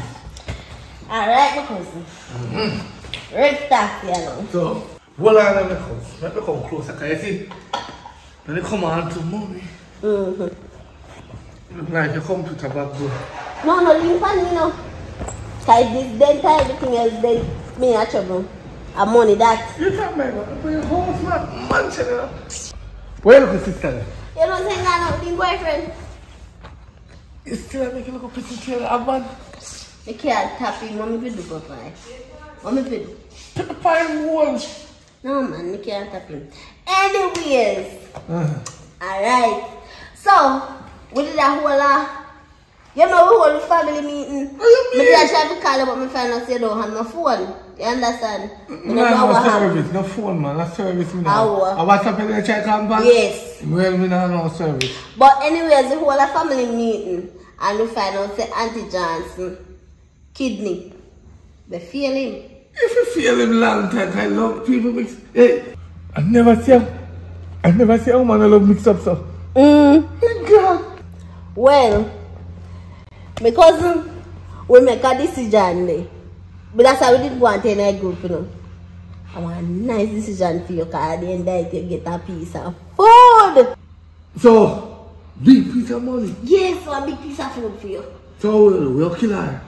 Alright, my cousin. Mm-hmm. Red stuff, you know. So, hold on, let me come. Let me come closer. Can you see? When you come on to money, Mm-hmm. look like you come to tobacco. No, no, leave on me now. Cause this then everything else then me in trouble. And money that. You talk about it, but your house, man, mansion, you know. Where look at sister? You know saying that now with your boyfriend. You still make you look a pretty tail, a man. You can't tap him, mommy fi do papa. Mommy fi do. Put the pine wall. No man, you can't tap him. Anyways, Uh, alright. So, we did a whole uh, you know we hold family meeting. Me did try to call you but me find out don't have no phone. You understand? Me no, don't no service, no phone, man. No service, me now. uh? I was up in the check and back. Yes. Well, me now no service. But anyways, the whole of family meeting and we find out say Auntie Johnson kidney. We feel him. If you feel him long time, I love people mix. Hey, I never see. I never see a woman I love mix up so. Mm. Thank God. Well, my cousin we make a decision. But that's how we did go and tell our group, you know. I want a nice decision for you because at the end of it you get a piece of food. So, big piece of money. Yes, one big piece of food for you. So, we'll, we'll kill her.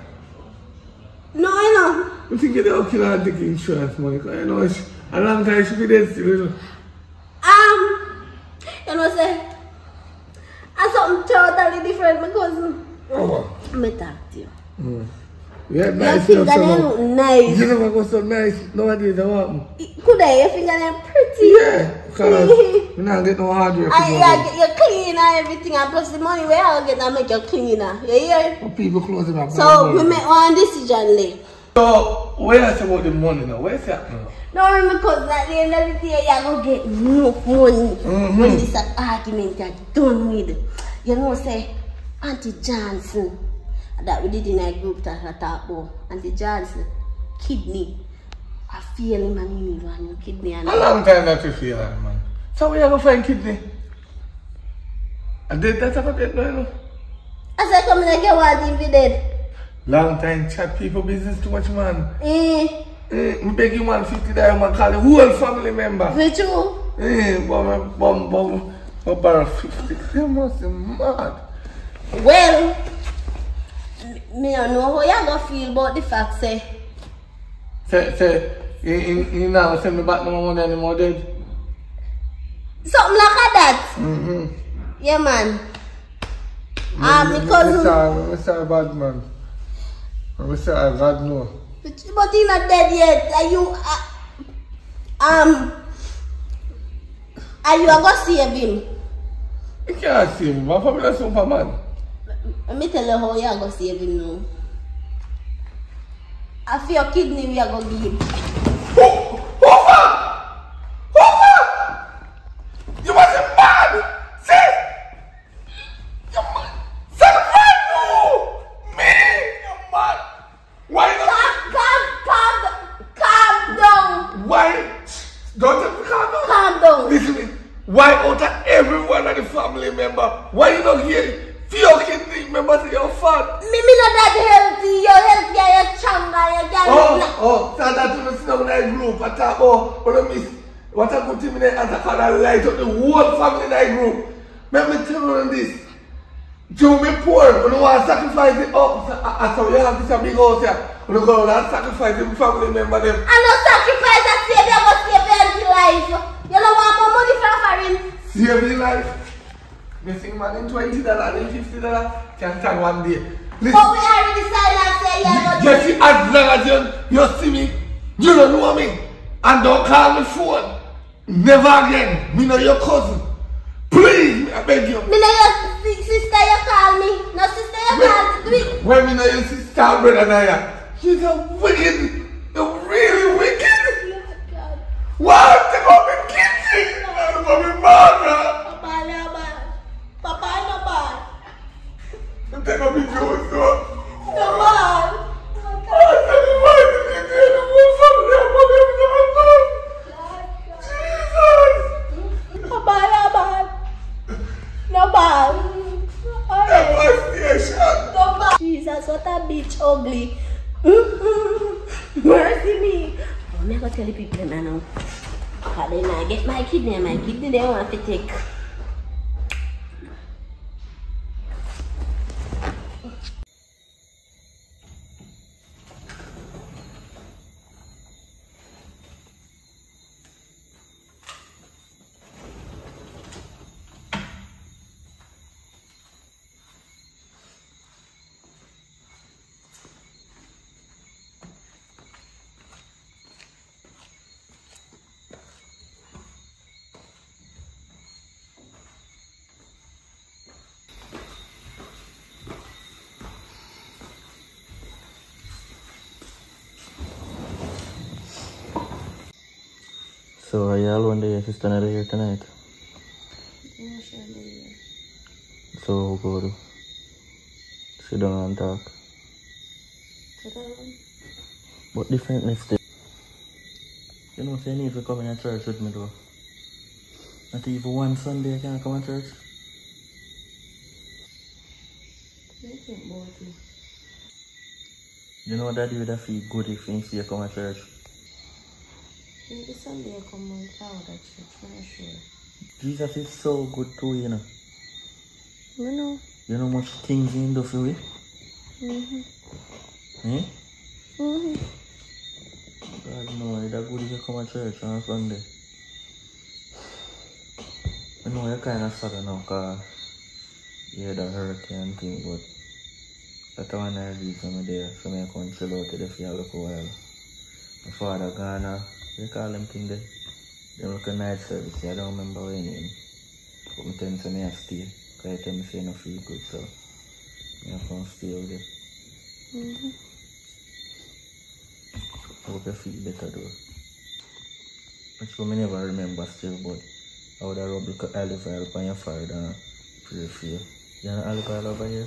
No, you know. We think they'll kill her and take insurance money. 'cause you know, it's a long time she be dead still. You know. Um, you know, say, I something totally different, cousin. Oh, Me talk to you. yeah, Your nice. fingernail look nice. You never go so nice nowadays, I want. Could I? Your fingernail pretty. Yeah, because we not get no hardware. I, I get you clean and everything, and plus the money where I'll get, I make you cleaner. You hear? People closing up. So we make one decision, Lee. So, what you about the money now? What you say now? No, remember, because at the end of the day, you're going to get enough money Mhm. when this argument you're done with. You know, say, Auntie Johnson, that we did in a group that I talk about, Auntie Johnson, kidney. I feel him and he need one new kidney. And A long time that you feel that, man. So, where you going to find kidney? And did that ever get no, I said, come in and get one if you dead. Long time chat people business too much, man. Eh, Eh, m peki man fiti da yon man kal whole family member. Vechou? E, bom, bom, bom. Obar 53 man se mad. Well, mi an nou ho yon go feel bout di fak se. Se, se, yon nan se mi bat nan moun an yon moun ded? Sop lak a dat? Mm-hmm. Ye yeah, man. Ah, a, mi kouzou. Mi sa, mi sa bad man. Mi sa a gad nou. But he's not dead yet. Are you... Uh, um... Are you going to save him? You can't save him. My family is Superman. Let me tell you how you're going to save him now. I feel kidney we are going to give him. Light up the whole family in that group. Let me tell you this. Joe me poor, you know want to sacrifice it up. I so you have this big house here. You know go and sacrifice the family member them. I no sacrifice that save you, but save healthy life. You don't want more money for offering. Save the life. Man in twenty dollars and fifty dollars can stand one day. Listen. But we already decided and say, yeah, but... Jesse, as long as you, you see me, you don't know me. And don't call me phone. Never again. Me know your cousin. Please, I beg you. Me know your sister you call me. No sister you call me. When me know your sister and brother Naya, she's a wicked, you're really wicked. What? Take off me kids. Take off me mother. Papa, no bad. Papa, no bad. Take off me juice. So. No bad. I tell you what, you did the whole family, I'm Jesus. Papa, Nabal, nabal. Nabal. Nabal. Jesus, what a bitch ugly. Mercy me. Oh, I'm not going to tell the people now. Because they might get my kidney and my kidney they want to take. Here tonight? Yeah, sure, baby. So to sit down and talk. But different day. You know, say need to come in church with me though. Not even one Sunday I can't come to church. You know that you would have feel good if you see you come to church. Maybe Sunday I come on out at I'm not sure. Jesus is so good too, you know. You know. You know much things he do for you. Mm-hmm. Eh? Mm-hmm. God no, it's good if you come to church on Sunday. I know you're kind of sad now because hear the hurricane thing, but that's one of the reasons I'm there. So I come chill out there for a little while. My father they thing there. They look a night service, I don't remember what name. But I tell them I stay. Because I tell me say no feel good, so I come stay over there. Mm-hmm. I hope you feel better though. Which one I never remember still, but I would have rubbed the olive oil on your forehead and pray for you. You have olive oil over here?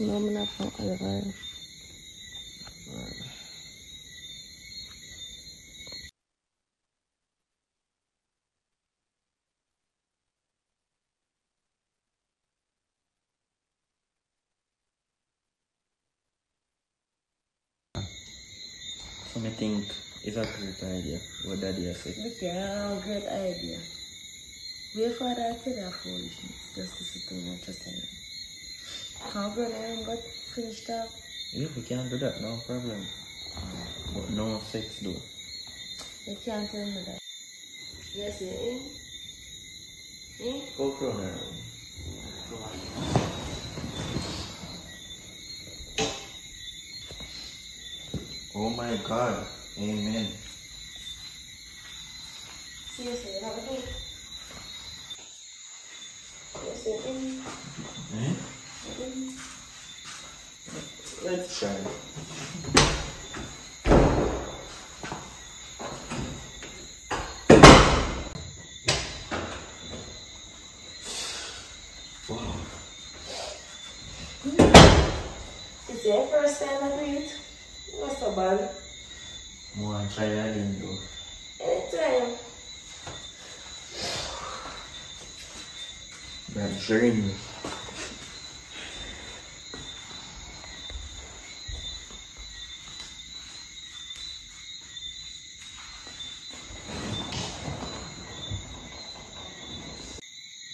No, I'm not from olive oil. Think it's a great idea. What daddy has said. A great idea. For that to that foolishness. Just to sit down and just tell him. How good I am got finished up. Yeah, we can't do that, no problem. But no sex though. You can't tell me that. Yes, eh? Eh? Go corner. Oh my god. Amen. Eh? Let's try. Wow. It's your first time I do it. Not so bad. I want to try that again though. Anytime. That journey.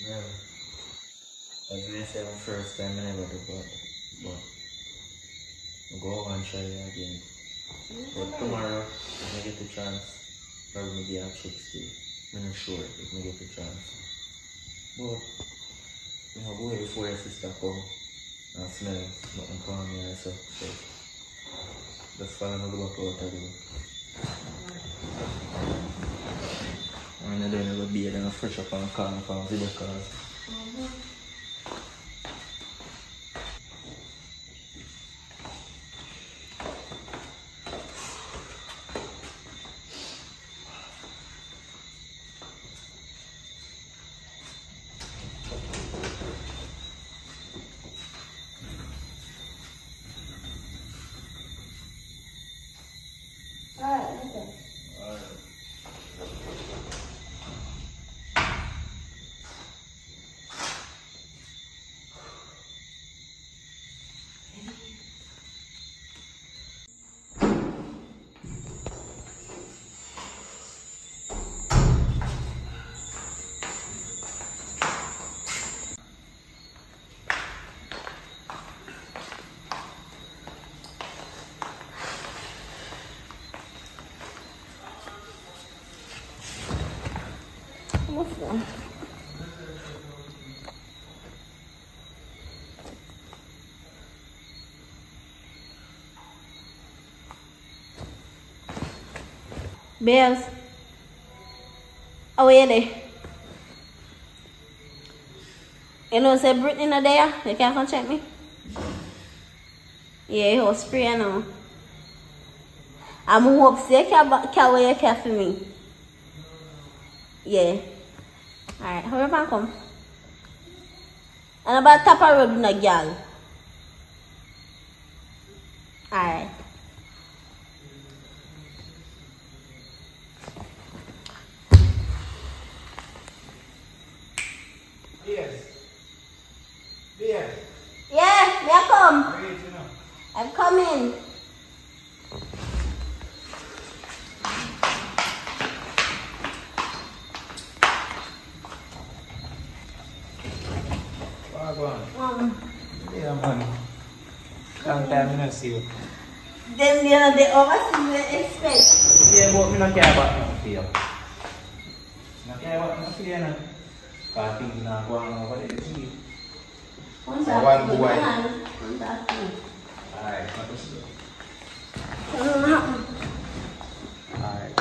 Well, as we say, my first time I never do but, but go and try it again. But tomorrow, if I get the chance, probably maybe I'll check still. I'm not sure if I get the chance. But you know, go before your sister come and smell nothing from me and so, so just follow me back out of the And then I'm going to be then fresh up and calm from calls. Bells. Oh, yeah, there. You know, say Brittany not there. You can't come check me. Yeah, he was spray now. I'm hope say can can wear care for me. Yeah. Alright, hurry up and come. And about top of road with no girl. Time I not see you. then the other day, oh, what did you expect? Yeah, but me not care about nothing for you. Not care about nothing for you, no. Cause things not going over there, you see. One So that one food, boy. man. One that food. Alright. Mm, Alright.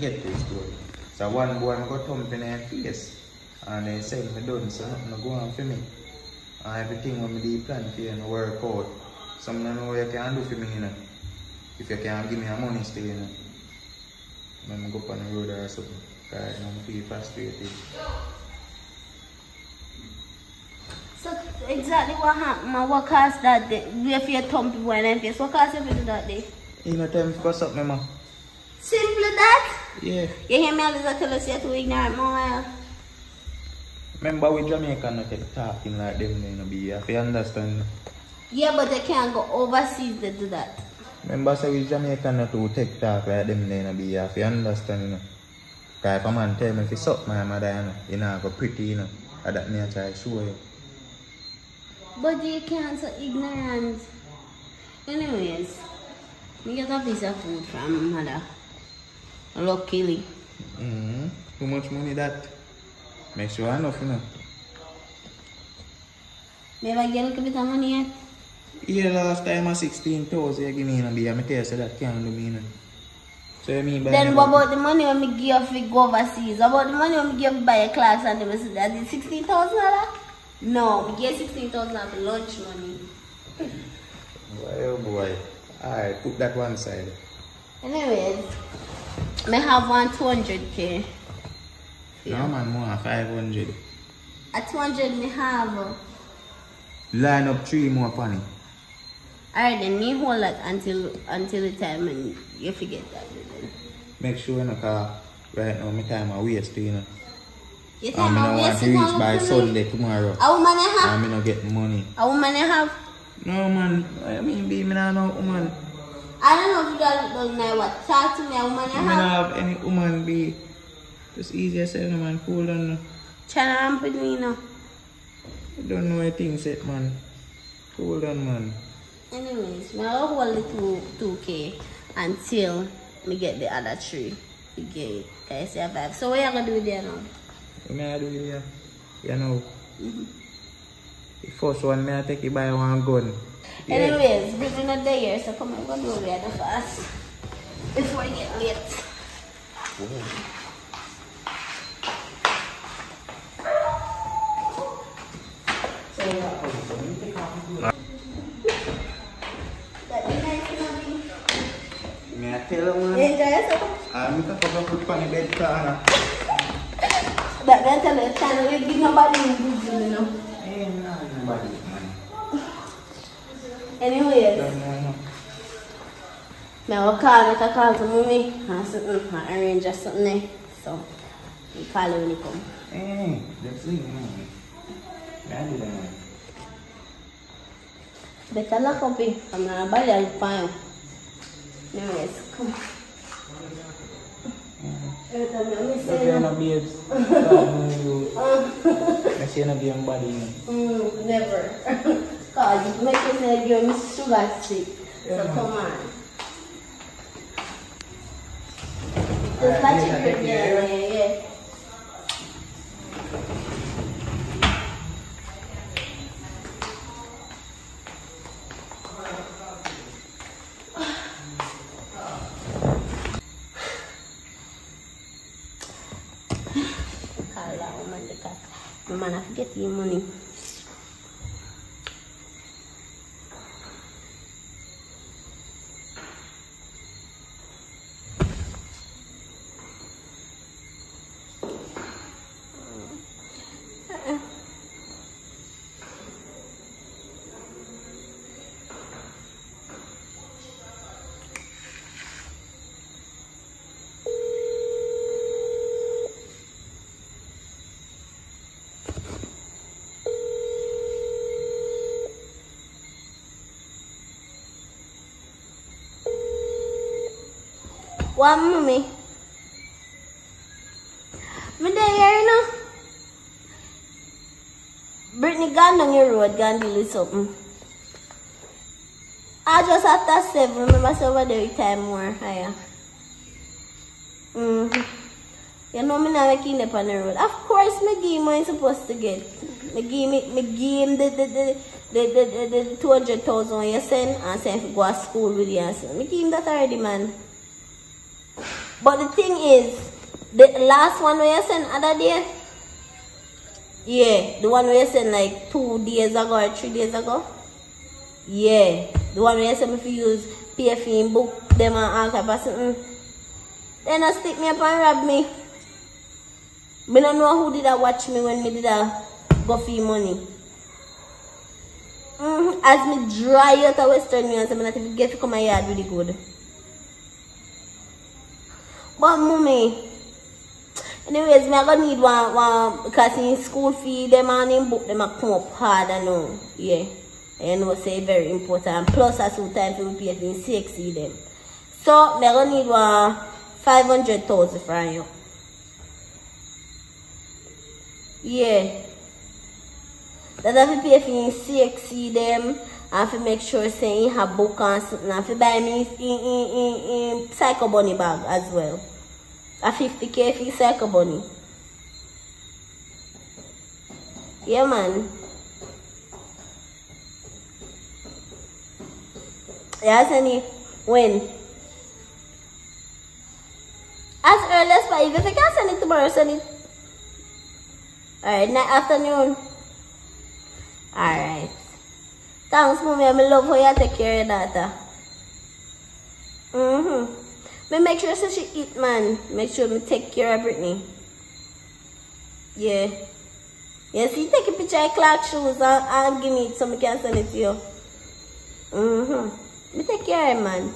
Get this story. So one boy I got thump in her face. And they said me done, so nothing no go on for me. And everything when me do plan for you no work out. Some know can do for me, you know. If you can give me a money still, you know. When I go up on the road or something. I'm feel frustrated. So exactly what happened? My what cost that day? For your thump boy and face. What cost you do that day? You know time for something, ma. Simple that. Yeah. You hear me always tell us you're too ignorant, my Remember we Jamaican not talking like them, you know, be you understand. Yeah, but they can't go overseas to do that. Remember say we Jamaican not to take talk like them, you know, be you understand, you know. Cause if a man tell me if you suck my mother, you know, you know, go pretty, you know. That me I try to show you. But you can't so ignorant. Anyways, me get a piece of food from mother. Luckily. Mm-hmm. Too much money that. Make sure enough, you know. Maybe I get a little bit of money yet. Yeah, last time I 16,000 you give me, you know, be I tell you say that can't do me, you. So you mean by Then what about the money when me give you for go overseas? What about the money when me give you buy a class and them say that is sixteen thousand dollar? No, me give sixteen thousand for lunch money. Boy, oh boy. Alright, put that one side. Anyways, me have one two hundred k. No man, more 500. At two hundred me have. Line up three more funny. Alright then me hold that until until the time when you forget that. Then. Make sure you know, cause right now my time I waste, you know. You And time I I don't want to it reach on by? Sunday tomorrow. A woman I have. And me not get money. A woman I have. No man, I mean be me not know woman. I don't know if you guys don't know what. Talk to me, a woman I Me not have. have any woman be. Just easier say no man, cool no. China me now. You don't know a thing set man. Cool down man. Anyways, my will hold the two, 2k until me get the other three. You get it. Guys, see a vibe. So what you gonna do there now? What me I do here? You know? Mm -hmm. The first one, me I take it by one gun. Yeah. Anyways, this is not there, so come on, go do it rather fast. Before I get late. Whoa. So, yeah. Be- Me I tell you You man. enjoy yourself? I'm going to put on the bed corner. That then tell you, channel you give nobody in good, you know. Ain't nobody man. Anyways. Don't know, no. Me will call, make a call to mommy and something, and arrange or something there. So, we call you when you come. Hey, that's it man. Me I do that man. Better lock up it. I'm not bad at fine. Anyways, come. Every time I miss Look you, here know. no babes. Stop you. I see no be body. you know. Mm, never. Cause you make it say you're Miss Sugar Stick. So come on. Just like yeah, you take yeah, care. yeah, yeah. The man have to get you money. What, there, here, you know? Brittany gone down your road, gone deal something. I just after seven, remember say over there time more higher. Mm-hmm. You know me not making up on the road. Of course, me give money supposed to get. Me give me, me give the, the, the, the, the, the, the 200,000 you send and if you go to school with you and so. Me give him that already, man. But the thing is, the last one we sent other day, yeah, the one we sent like two days ago or three days ago. Yeah, the one we sent if you use PFE in book them and all type of something. Then I stick me up and rob me. Me don't know who did I watch me when me did I go for money. Mm, as me dry out of Western Union, so me not even get to come my yard really good. But mommy, anyways, me I gonna need one, one because in school fee, them and in book, them a come up hard, I know. Yeah. And know, say very important. Plus, I sometimes we pay in CXC them. So, me I gonna need one 500,000 from you. Yeah. That have to pay for CXC them and to make sure say in have book and something and to buy me in, in, in, in Psycho Bunny bag as well. A 50k for Psycho Bunny. Yeah man. Send it when? As early as 5. If you can send it tomorrow, send it. Alright, night afternoon. Alright. Thanks, mommy. I love how you take care of your daughter. Mm-hmm. Me make sure so she eat, man. Make sure me take care of Brittany. Yeah. Yeah, see, take a picture of Clark shoes and, and give me it so I can send it to you. Mm-hmm. Me take care of man.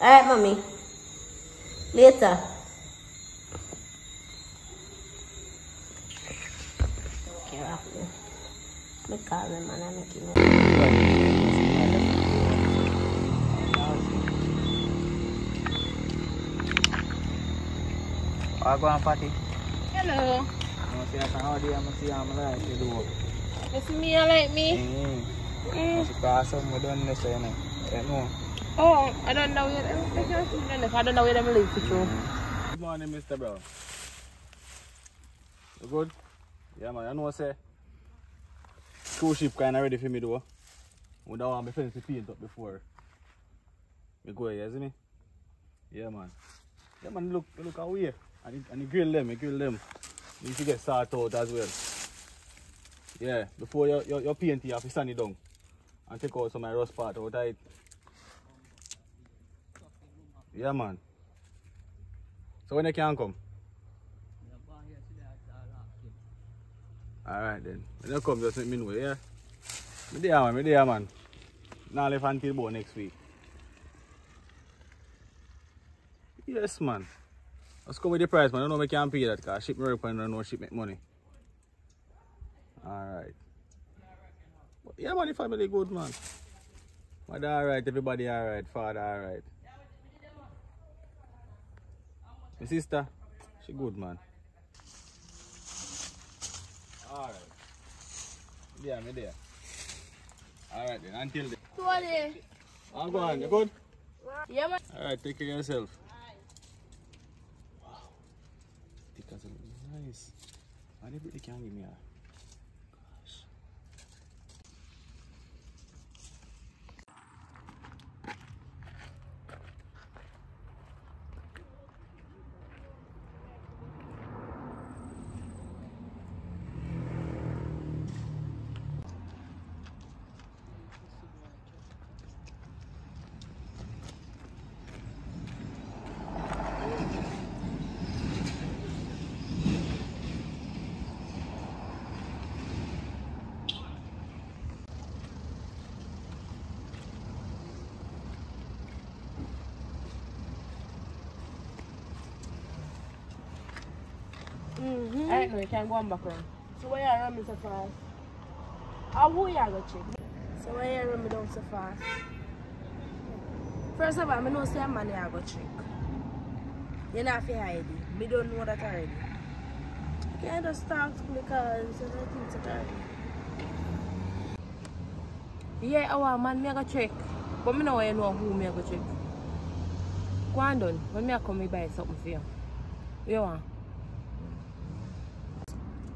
Alright, mommy. Later. Me. Call him and I. I go and party. Hello. Masih akan how dia masih amala itu dua. It's me, I like me. Hmm. Mm. Masih kasa mo doon na sa na. Eh mo. Oh, I don't know yet. I don't know where them live to. Good morning, Mr. Brown. You good? Yeah, man. I know say cruise ship kind of ready for me though. We don't want my friends to paint up before. Me go here, you see me? Yeah, man. Yeah, man. Look, look away. And and the grill them, I grill them. Need to get started out as well. Yeah, before your, you, you paint, you have to sand it down and take out some of the rust part out of it. Yeah, man. So when they can come? Alright then. When they come, just let me know, yeah? Me there, man. Me there, man. Now left until about next week. Yes, man. Let's go with the price, man. I don't know if I can pay that because ship me up and I don't know ship make money. Alright. Yeah, man, the family good, man. Mother alright, everybody alright, father alright. My sister, she good, man. Alright. Yeah, me there. Alright then, until then. Tony. I'm going, you good? Yeah, man. Alright, take care of yourself. Wow. It look nice. Why really can't give me a Mm-hmm. I know you can't go on back around. So why are you run me so fast? How who you go check? So why are you run me down so fast? First of all, I know say man you go trick. You not fi hide it. Me don't know that already. You can't just talk because you don't think it already. Yeah, our man, me I go check. But me know you know who me I go check. Go on done. When me I come, me buy something for you. You want?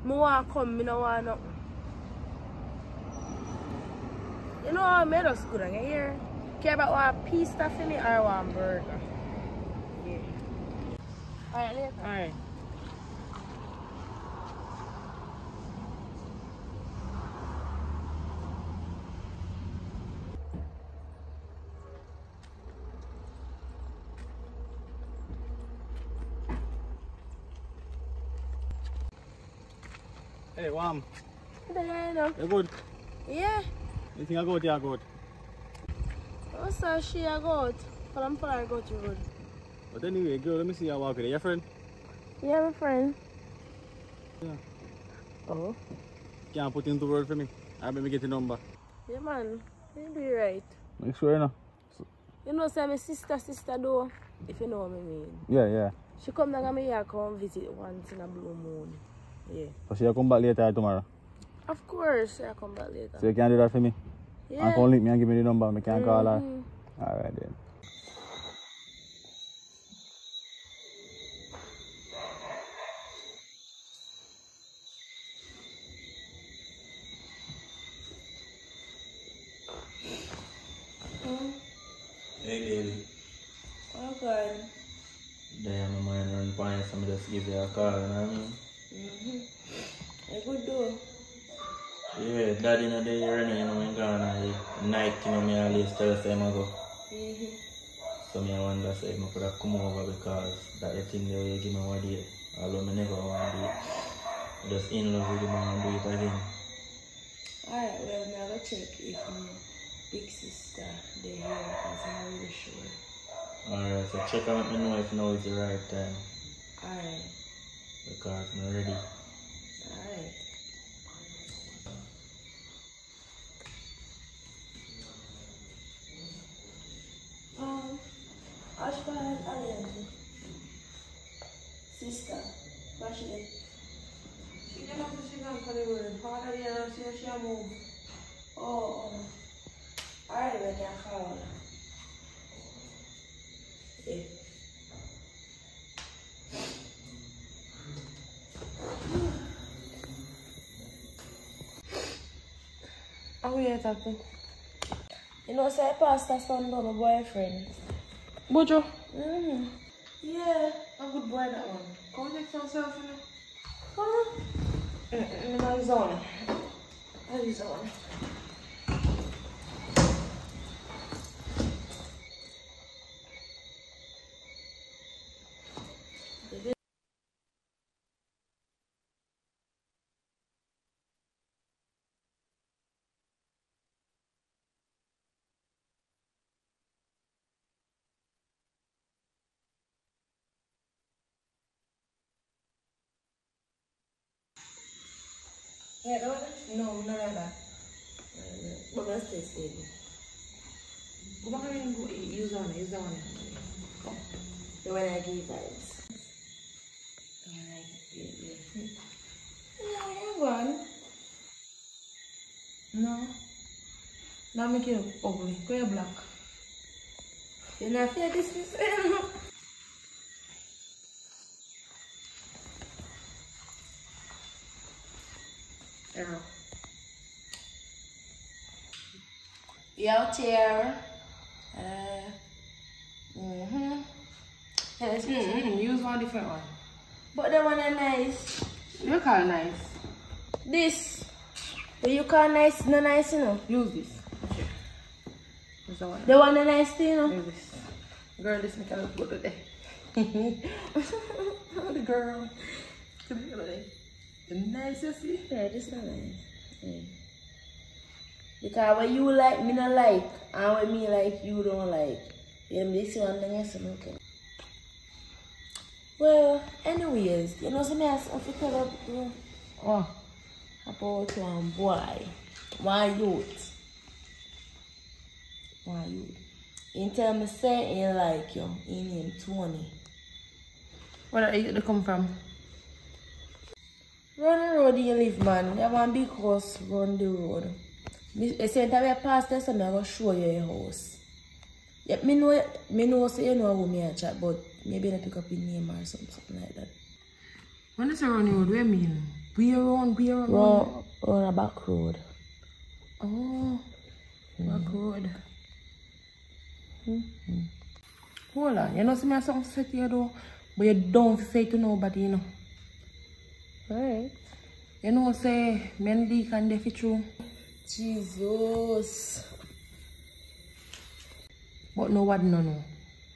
Want come, me no want nothing. You know how I made us good, you hear? Care about one pizza for me or one burger? Yeah. Alright, later. Alright. Hey, Wam, There, you know. you good? Yeah. You think I go there good? What's that she I got? But I'm far I go to road. But anyway, girl, let me see you walk with. Your friend? Yeah, my friend. Yeah. Oh. Can't put into word for me. I me get your number. Yeah, man. You be right. Make sure you know. You know, say my sister, sister though, if you know what I mean. Yeah, yeah. She come down and me here come visit once in a blue moon. Yeah. So she'll come back later tomorrow. Of course, she'll come back later. So you can do that for me? Yeah. And come link me and give me the number. I can call her. Mhm. Alright then. Hey baby. Oh. Damn, my mind run fine, so I just give you a call, you know what I mean? Daddy in the running, you know, I'm gone at night, you know, me always tell us I'm go. Mm-hmm. So me I wonder say if I could have come over because that the thing the way you give me one day, although me never want to do it. I just in love with him and do it again. Alright, well, now go check if my big sister they here because I'm really sure. Alright, so check out me know if now is the right time Alright, because I'm ready. alright. Ashford Alliance. Sister, where she is? She get up she gone for the word. Father, you know, she she a move. Oh, um, alright, we can call her. Yeah. How we are talking? You know, say pastor son got my boyfriend. Bojo. Mm-hmm. Yeah. A good boy that one. Take yourself, you know. Come on. Mm, Me know his own. How his own. Yeah, the one? No, none of that. But let's stay stable. Go back and go use on it, use on it. The one I give vibes. Alright, yeah, yeah. Yeah, yeah, one. No. Now make you ugly. Go your black. You're not fear this is Arrow. You out here. Uh, mm-hmm. Yes, Mm-hmm. Use one different one. But the one are nice. You call nice. This. You call nice, no nice, you know. Use this. Okay. Use that one. The one are nice, you know. Use this. Girl, this make a look good today. the girl. Come here, buddy. The nice, you see? Yeah, this not nice. Yeah. Mm. Because what you like, me not like. And what me like, you don't like. You know, this one thing is okay. Well, anyways, you know, some I something to tell you Oh. about one boy, one youth. One youth. In tell me say he like you, he name Tony. Where are you they come from? Run the road you live, man. That one big house run the road. The same time I pass so I'm going to show you your house. Yeah, me know, me know, say you know who me a chat, but maybe I pick up your name or something, something like that. When is you run the road, you mean? Where on, where on? Round, round a back road. Oh, back hmm. road. Hmm. Hold on, you know, see me have something to you though, but you don't say to nobody, you know. Alright. You know, what, say, men leak and they fit through. Jesus. But nobody no know.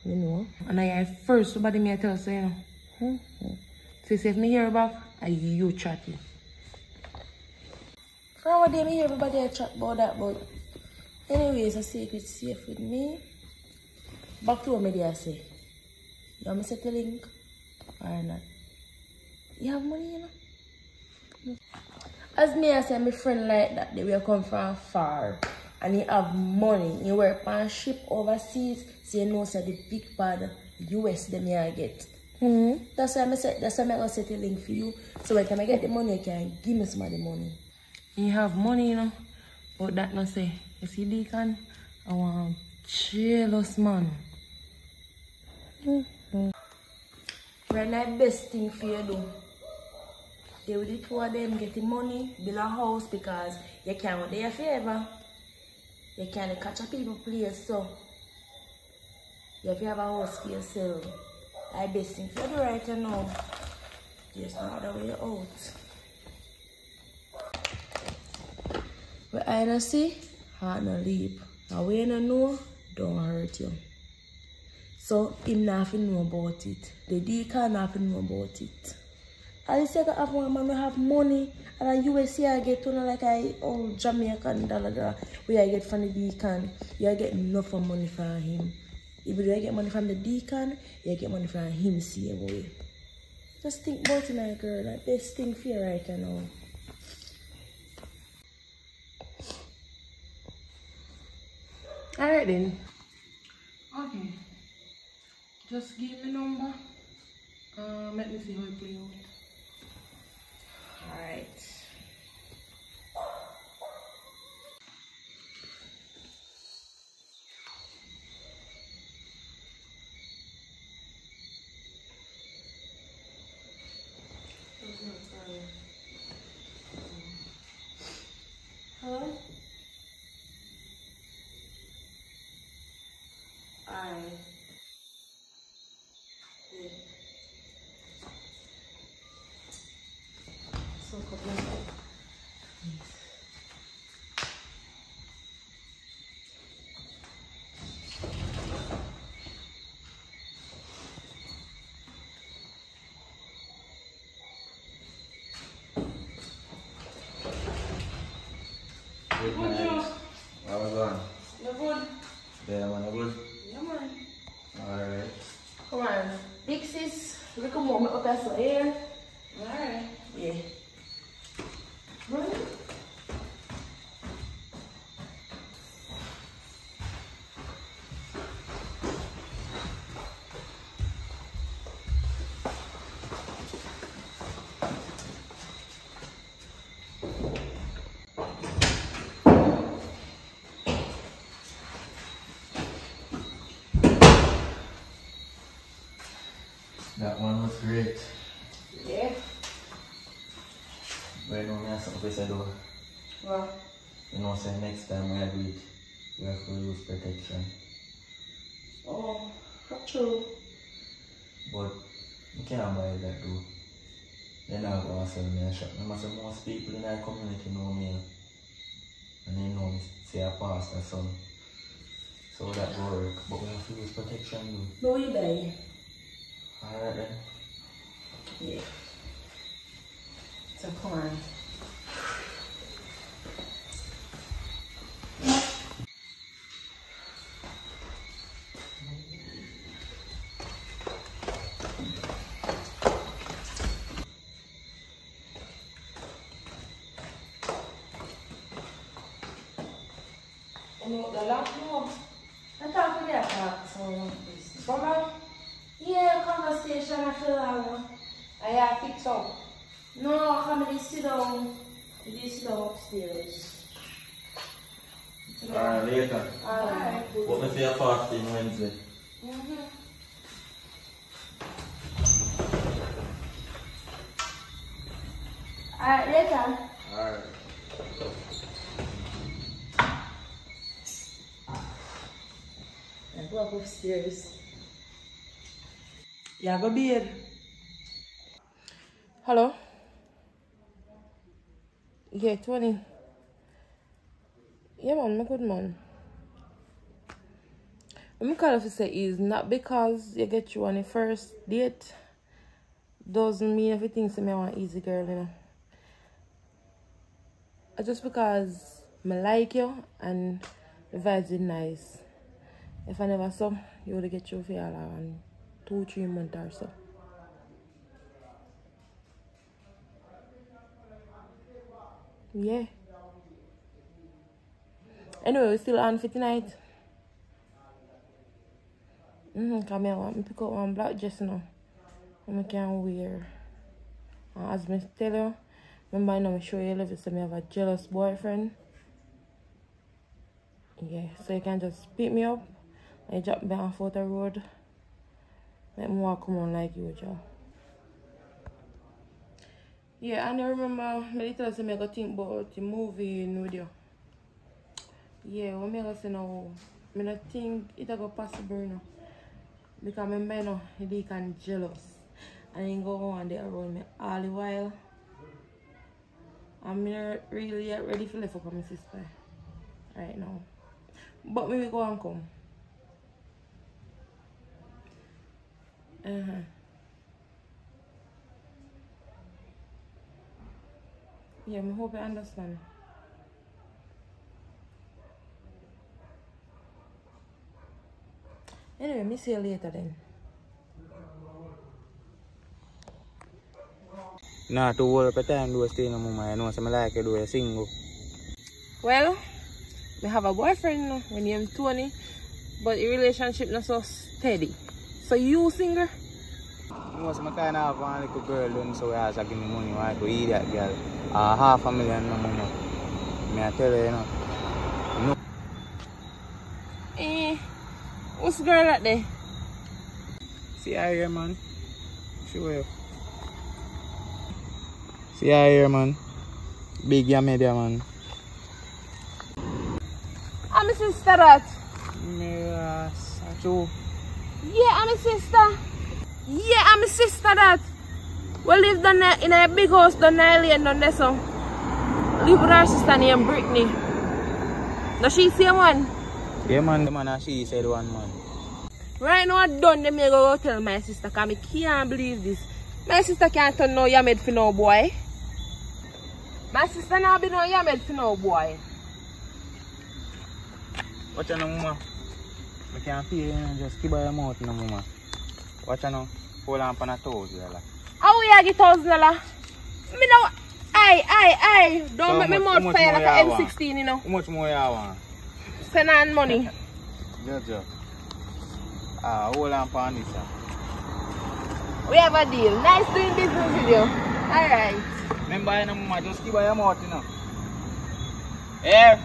You know. And I I first somebody me I tell say, you know. Hmm. So if me hear back, I you chatting. From what day me hear everybody a chat about that, but anyways, a secret safe with me. Back to what me there say. You want me to set the link or not? You have money, you know? As me as I say, my friend like that, they will come from far and he have money. He work on ship overseas, so you know say the big bad US them here get. Mm-hmm. That's why I say that's why I gonna set a link for you. So when I get the money, you can give me some of the money. You have money, you know. But that not say, you see Deacon, I want jealous man. Right now, best thing for you do. They will the of them getting money, build a house because you can't do your favor. You can't catch a people place so you have to have a house for yourself. I best thing for you do right now. There's no other way out. But I don't see, heart no leap. And when you know, don't hurt you. So him nothing know about it. The deacon not have know about it. At least you can have one man who have money and a USA I get to know like I old Jamaican dollar dollar where I get from the deacon. You get enough of money from him. If you get money from the deacon, you get money from him same way. Just think about it my girl, like best thing for you right now. Alright then. Okay. Just give me number. Uh, let me see how it play out. Alright. Hello? Alright. Yeah. So couple Good night. How was on? You good? Yeah, man, good. Yeah, man. Alright. Come on. Big sis, we come home up as well here. Alright. Yeah. Run. That one was great. Yeah. Know, me have something say though. Well, You know, say next time we do it, we have to use protection. oh, true. But you can't buy that though. They're not going to sell me a shop. Most people in our community know me. And they know me, say a pastor son. So that will work. But we have to use protection though. No, you buy. Alright then. Yeah. So come on. No, the lock, no. I thought we had talk so Come on. Yeah, conversation I feel long. I have fix up. No, come and sit down. You sit down upstairs. Alright, later. Alright. What me say a fasting Wednesday? Mm-hmm. Alright, later. Alright. I go up upstairs. Yeah, go bed. Hello? Yeah, 20. Yeah, man, I'm good, man. Let me call say is not because you get you on the first date doesn't mean everything to me want easy girl, you know. Just because I like you and the vibes is nice. If I never saw, you would get your all around two, three months or so. Yeah. Anyway, we're still on for tonight. Mm-hmm, come here, I want me pick up one black dress now. I can wear. And as I tell you, remember I know I show you love so I have a jealous boyfriend. Yeah, so you can just pick me up and drop me off out the road. Let me walk on like you, Joe. Yeah, and I remember me tell you I go think about the movie in you. Yeah, what me go say now, I think it go possible you know. Because you know, he can jealous. And he go on there around me all the while. I'm not really ready for live up on my sister right now. But maybe go and come. Uh-huh. Yeah, I hope you understand. Anyway, me see you later then. Nah, to work per time do stay no mama. I know some like you do a single. Well, we have a boyfriend now. We name Tony. But the relationship not so steady. So you singer? You know, some kind of have one little girl done so I give me money, I go eat that girl. Uh, half a million no mama. Me I tell you, you know. No. Eh, what's the girl out there? See her here, man. She you. See her here, man. Big ya media, man. I'm a sister that. Me, uh, Sacho. Yeah, I'm a sister. Yeah, I'm a sister that. We live down there in a big house down there alien down there so. Live with our sister named Brittany. Now she same one. Yeah, man. The man and she said one, man. Right now I done them go tell my sister cause I can't believe this. My sister can't turn no yammed for no boy. My sister now be no yammed for no boy. Watch out, no, mama. I can't feel you, just keep by your mouth, no, mama. Watch out, no. Hold on for a toes, girl. How we a get thousand dollar? Me know aye aye aye. Don't So make me much- mouth fire like you a want? M16, you know. How much more you want? Send on money. Just, just. Ah, hold on for this. We have a deal. Nice doing business with you. Alright. Remember, you know, mama, just keep by your mouth, you know. Here.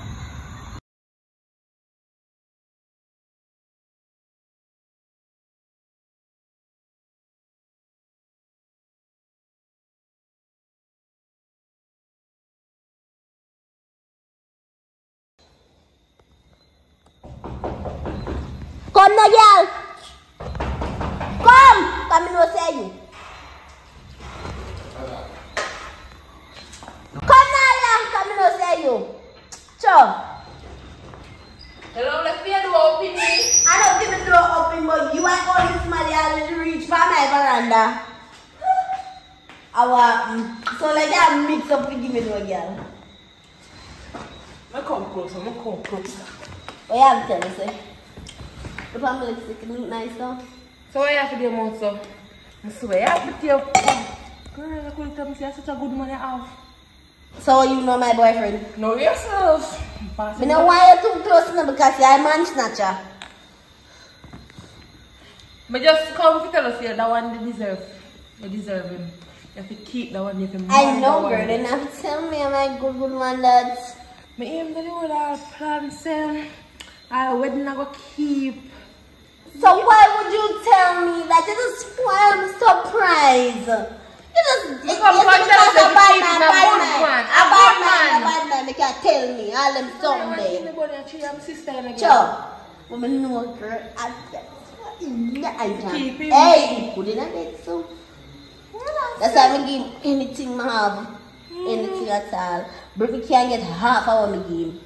Come now, girl. Come. Come in, no say you. Come now, girl. Come in, no say you. Chum. Hello, let's be a door open me. I don't give the door open, but you ain't all this money already reach for my veranda. Our, um, so like I mix up to give me no girl. I come closer, I come closer. What you have to tell me, say? The family lipstick though. So what you have to more so? I swear, you have to tell Girl, I couldn't tell me say such a good man you have. So you know my boyfriend? Know yourself. Me it know why you're too close now because you're a man snatcher. But just come to tell us here that one you deserve. You deserve him. You have to keep that one. You have to I know, girl. Then have to tell me I'm a good, good man that. Me aim all our plans, um, our wedding I go keep. So why would you tell me that? It is spoil the surprise. You just you, you just tells a bad man, the bad man. A A bad man, a bad man. They can tell me all them someday. Sure. Woman know girl. I I Keep him. Hey, put in a bed so. That's why I give anything I have. Anything at all. But we can't get half I.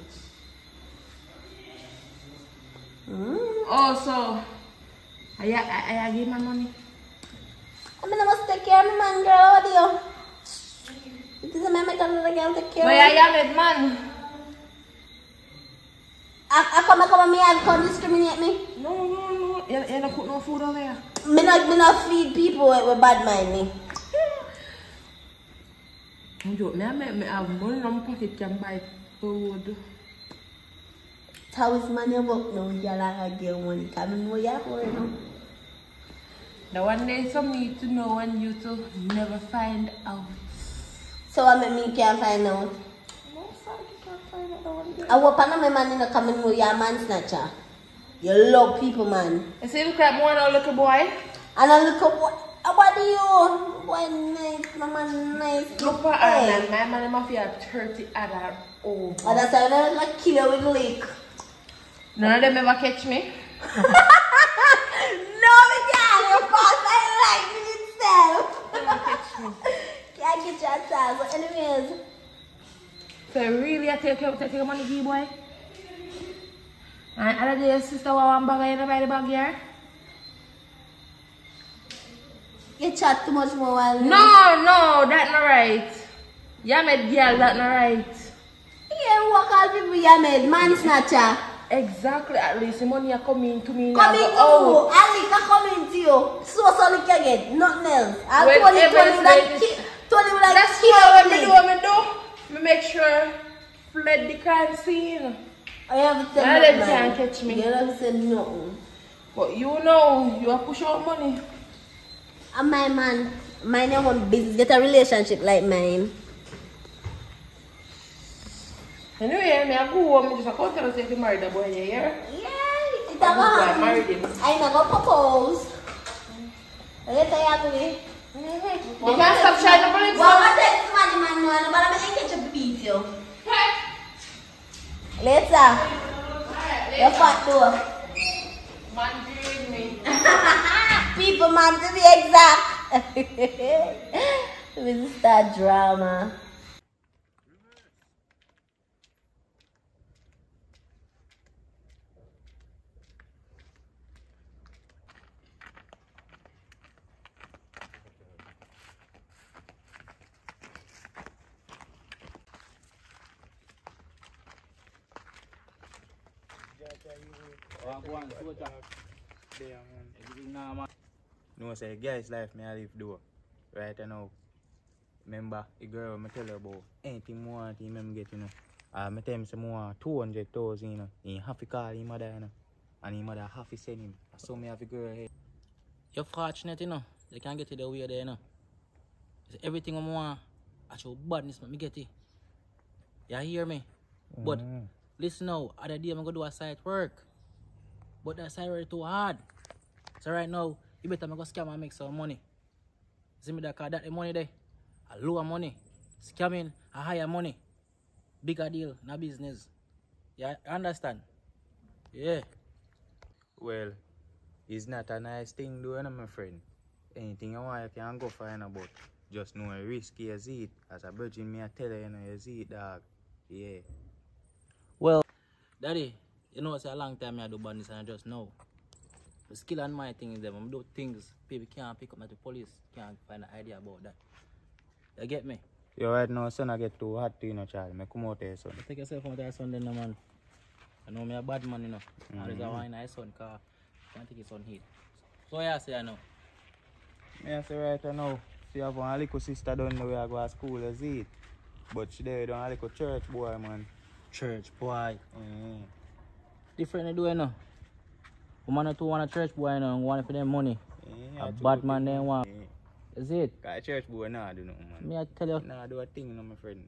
Mm. Also, I, I, I give my money. I mean, I must take care of my man, girl. What do you? It is a man, I can't girl take care But of. I am it, man. I, I come, I come, and me, I come discriminate me. No, no, no. You, you don't put no food on there. Me not, me not feed people with, with bad mind me. You, me, me, me have money in my pocket can buy food. How is money work now? You like get money. Come in, where you are now. The one day some need to know and you to never find out. So what make me can't find out? No, sorry, you can't find out the one day. I hope I know my man in the coming with your man snatcher. You love people, man. You see, look at me, one little boy. And I look up what, what do you? Boy, nice, my man, nice. Look for Hey. her, and my man must have 30 other over. And that's why I'm like kill you with lick. None of them ever catch me. No. You're fast. I like. Never. Can't get your ass. But anyways, So really, I take your, take your money, give boy. And other day, sister wa one bag in the bag here. you chat too much more while No, no, that's not right. Yeah, made girl, that not right. Yeah, what call people you made? Man snatcher. Exactly, at least the money are coming to me Coming now. to Oh, you. Ali can come into you. So so lick again. Nothing else. I When told you, told you that is- told you that that's what me do, me do. Me make sure fled the crime scene. I haven't said Now nothing. them can't catch me. You haven't said nothing. But you know, you are push out money. And my man, mine your own business. Get a relationship like mine. Anyway, me I go home, me just a come tell us if you married the boy, you hear? Yeah, it's a I go happen. married him. I'm not gonna propose. Later you agree. You can't stop shining up on it. Well, I take somebody man no, but I'm gonna catch a beat you. Later. You fat too. Man, doing man to be exact. Mr. No say guys life me I live do. Right now. Remember the girl me tell her about anything more want him me get you know. Uh, me tell him say more two hundred thousand you know. He have to call him mother you know. And him mother have to send him. So me have a girl here. You're fortunate, you know. They can't get it the way there, you know. It's everything I want, I show badness, make me get it. You hear me? But listen now, other day I'm gonna do a site work. But that site work too hard. So right now, you better me go scam and make some money. See me that cause that the money there. A lower money. Scamming a higher money. Bigger deal, not business. Yeah, understand? Yeah. Well, it's not a nice thing doing, my friend. Anything you want, you can go find about. just know a risky you see it. As a virgin, me I tell you, you know, you see it, dog. Yeah. Well, Daddy, you know it's a long time I do badness and I just know. The skill and my thing is them. I do things people can't pick up at the police can't find an idea about that. You get me? You right now, son, I get too hot to you know, Charlie. Me come out here, son. Take yourself out there Sunday, no, man. I know me a bad man, you know. And there's a wine I son car. Can't take his son heat. So yeah, say I know. Me I say right now, she have one little sister down the way I go to school, you see it. But she there down a little church boy, man. Church boy. Mm. Different they do, you know. Woman or two want a church boy, you know, want for them money. Yeah, A bad man they want. Yeah. Is it? Cause church boy nah do nothing, man. Me I tell you. Nah do a thing, you know, my friend.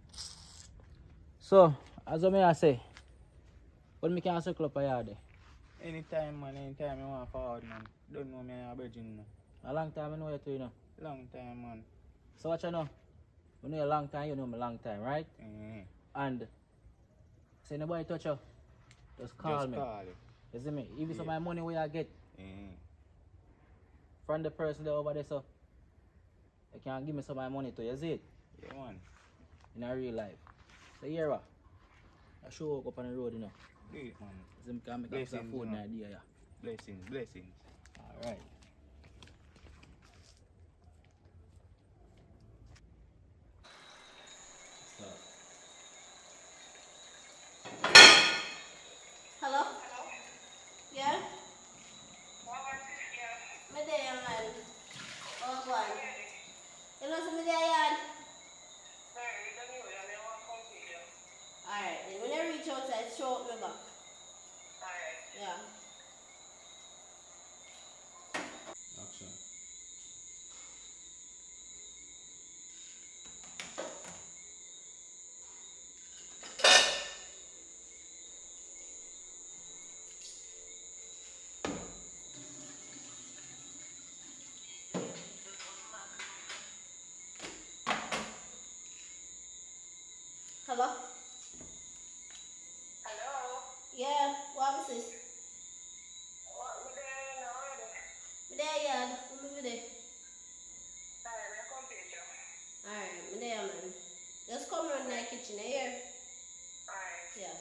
So, as I may I say, what me can circle up a yard? Anytime, man, anytime you want forward, man. Don't know me a virgin, no. A long time I know you too, you know. Long time, man. So watch you know. We know you a long time, you know me a long time, right? Mm. And say nobody touch you. Just call Just me. call you. You see me? Even some Yeah. of my money where I get Mm. from the person there over there, so you can give me some of my money to you see it Yeah, man. in a real life. So here what? I show up on the road, you know. Do it, man. So me can make up some Blessings, food you know. idea, yeah. Blessings, blessings. Alright. Hello? Yeah? Me there, man. Oh, go on. You know somebody there, yard? Alright, then when I reach outside, show up me back. Yeah. Action. Hello? Hello? Yeah, what is this? Me there, yard. Come over there. Alright, me there, man. Just come around my kitchen, eh, here. Yeah.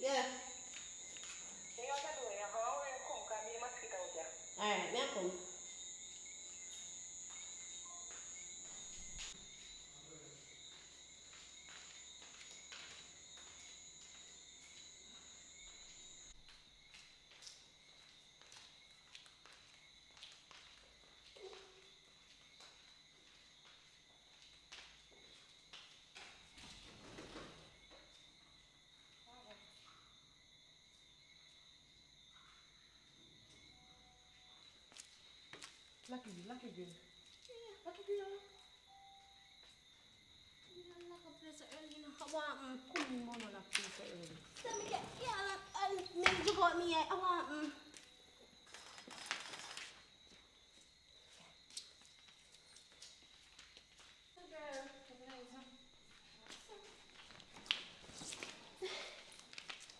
Yeah. Alright, me I come. Lucky, lucky girl. Lucky girl. Like a place early, you know. I want, mm. Come on, mama, like this so early. Tell me get, yeah, and maybe you got me, I want, mm.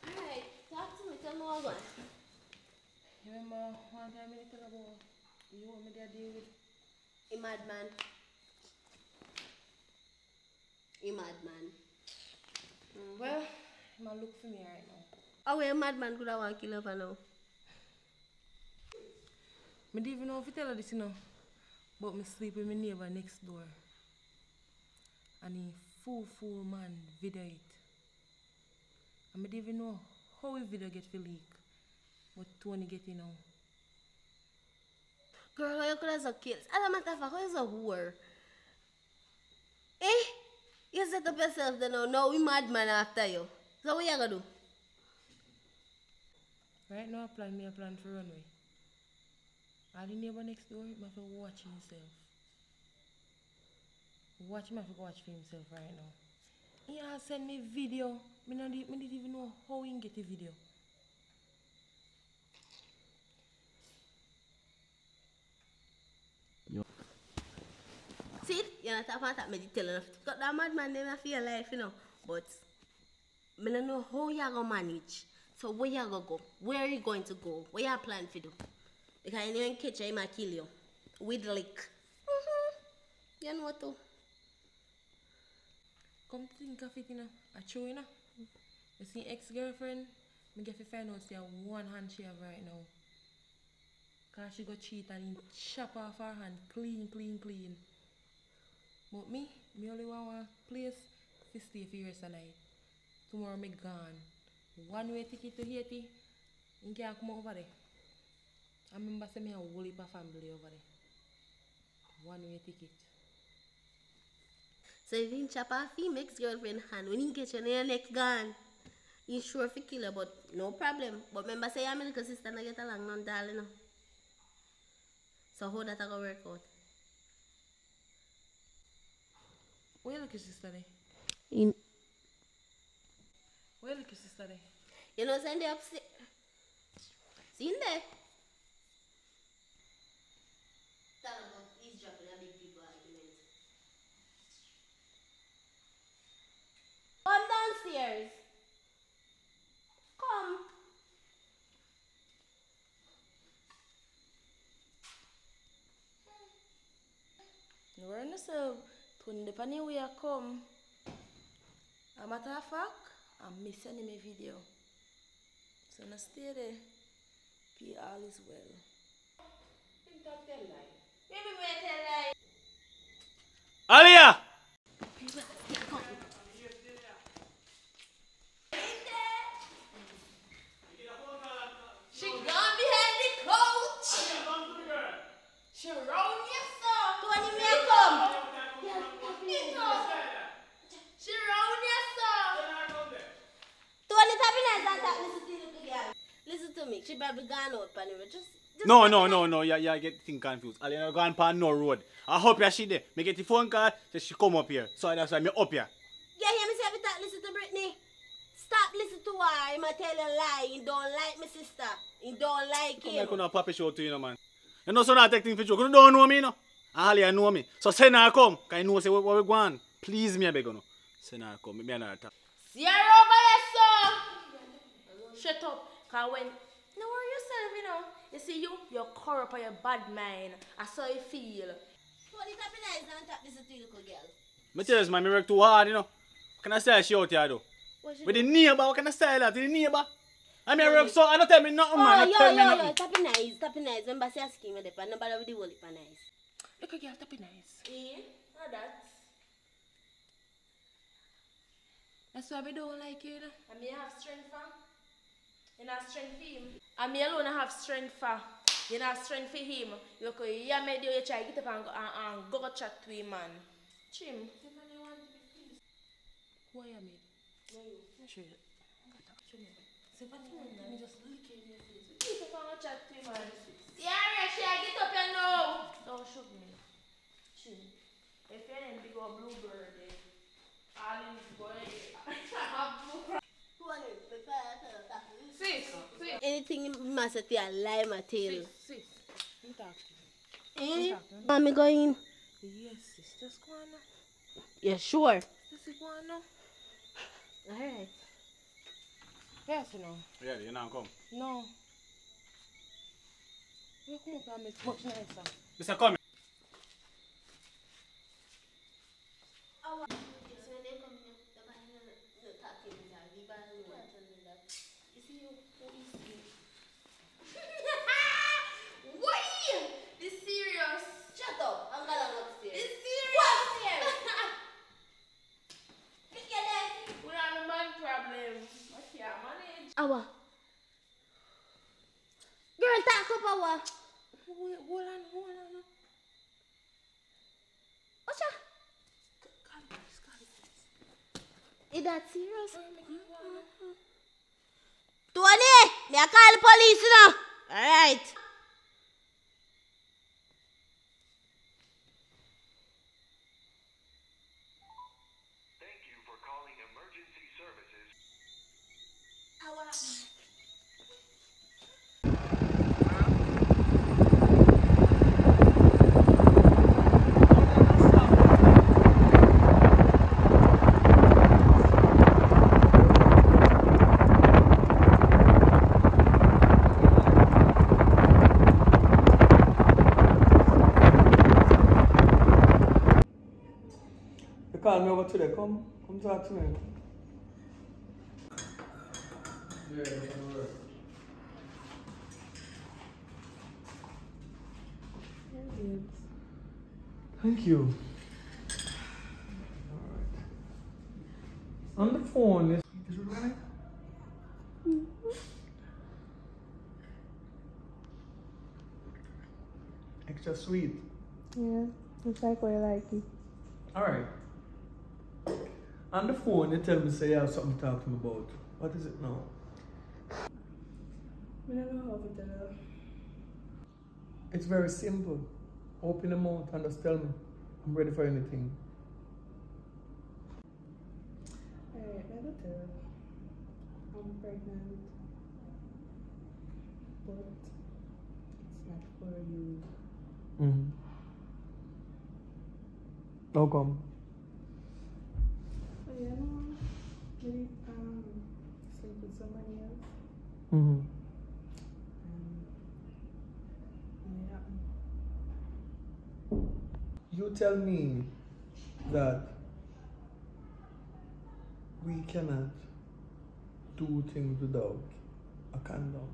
Alright, talk to me, tell me what going. You remember one time I tell about you want me to deal with A madman. A madman. Well, he might look for me right now. Oh, a madman could have want to kill her now. I don't even know if I tell her this, you know. But me sleep with my neighbor next door. And he full, full man video it. And I don't even know how his video get for leak. But Tony get it now. Girl, you could have so killed? As a matter of fact, how is a whore? Eh? You set up yourself there now. Now we madman after you. So what you gonna do? Right now I plan me a plan for runway. All the neighbor next door, he have to watch himself. Watch him have to watch for himself right now. He has send me video. Me not me didn't even know how he get the video. See, you're not talking about me tell enough. Got that madman them for your life, you know. But me don't know how you gonna manage. So where you gonna go? Where are you going to go? What you plan to do? Because you even catch you, he might kill you. With lick. Mm-hmm. You know what to. Come think of it, you know. I true, you know. You see ex-girlfriend, me get to find out say one hand she have right now. Cause she got cheat and he chop off her hand clean, clean, clean. But me, me only want one place to stay for the rest of the night. Tomorrow me gone. One way ticket to Haiti. You can't come over there. I remember saying me a whole heap of family over there. One way ticket. So if you chop off him ex-girlfriend hand, when you get your nail neck gone, you sure fi kill her, but no problem. But remember say your little sister not get along none darling. No. So how that a go work out? Where you look your sister? In, Where you look your sister there? you know send her upstairs. Seen there? Tell her about eavesdropping a big people argument. Come downstairs. Come. No worry yourself. Tony the pan way I come. A matter of fact, I'm missing him a video. So now stay there. Be all is well. Alia! She gone behind the couch. She round your to me. Gone out, Panny. Just, just No, no, no, no, yeah, yeah, get thing confused. Alina gone pan no road. I hope ya she there. Me get the phone call, say she come up here. So that's why me up here. Yeah, hear me say every time listen to Brittany. Stop listening to her. He might tell you a lie. He don't like my sister. He don't like Come him. like on a puppy show to you, no, man. You know, so not take thing for joke. You don't know me, you know. Alia know me. So send her come. Cause you know say what, what we going. Please me, I beg you, know. Send her come. Me, me another talk. See her over your son. Shut up. Cause when no worry yourself, you know. You see you, you're corrupt on your bad mind. I saw you feel. Tony, tap in nice and tap. Listen to the little girl. Me tell you, man, me work too hard, you know. Can I say she out here, though? With the neighbor, what can I say that? With the neighbor? I mean, I work so, I don't tell me nothing, man. Oh, Don't yo, tell me yo, yo. nothing. Tap in nice. Tap in nice. Remember, say a scheme with the pan. Nobody with the whole pan nice. Look at girl, tap it nice. Eh? Not that. That's why we don't like you. you know. I may have strength for. You not strength for him. I may alone have strength for. You not strength for him. You go, yeah, maybe you try get up and go, and, and go chat to him, man. Chim. Who are you, maid? No, you. Let me show you. Stephanie, let me just look in your face. Get up and go chat to him, man. Yeah, she get up and now. Don't shoot me. Chim. If you're in big old bluebird, eh, all in boy, have bluebird. Tony, before I tell her, tap. Sis, sis, Anything you must say, I lie my tail. sis, sis. Me talk to you. Eh? Mommy going? Yes, sis. Just go on now. Yeah, sure. Just go on now. Alright. Yes, you know. Yeah, you now come. No. You come up and make much nicer. Mr. Come. Why? This serious? Shut up. I'm gonna upstairs. This serious? Pick your desk. We have a man problem. I can't Awa. Girl, talk up awa. Hold, hold on, hold on. now. What's that? Is that serious? Tony, me I call the police now. Alright. Thank you for calling emergency services. You call me over today. Come, come Thank you. All right. On the phone is, it running? Mm-hmm. Extra sweet. Yeah, exactly like it. All right. On the phone, they tell me say you have something to talk to me about. What is it now? I don't know how to tell. It's very simple. Open the mouth and just tell me. I'm ready for anything. Alright, I don't. I'm pregnant. But it's not for you. Mm-hmm. How come? Oh, you know, um, sleep with somebody else. Mm-hmm. You tell me that we cannot do things without a condom.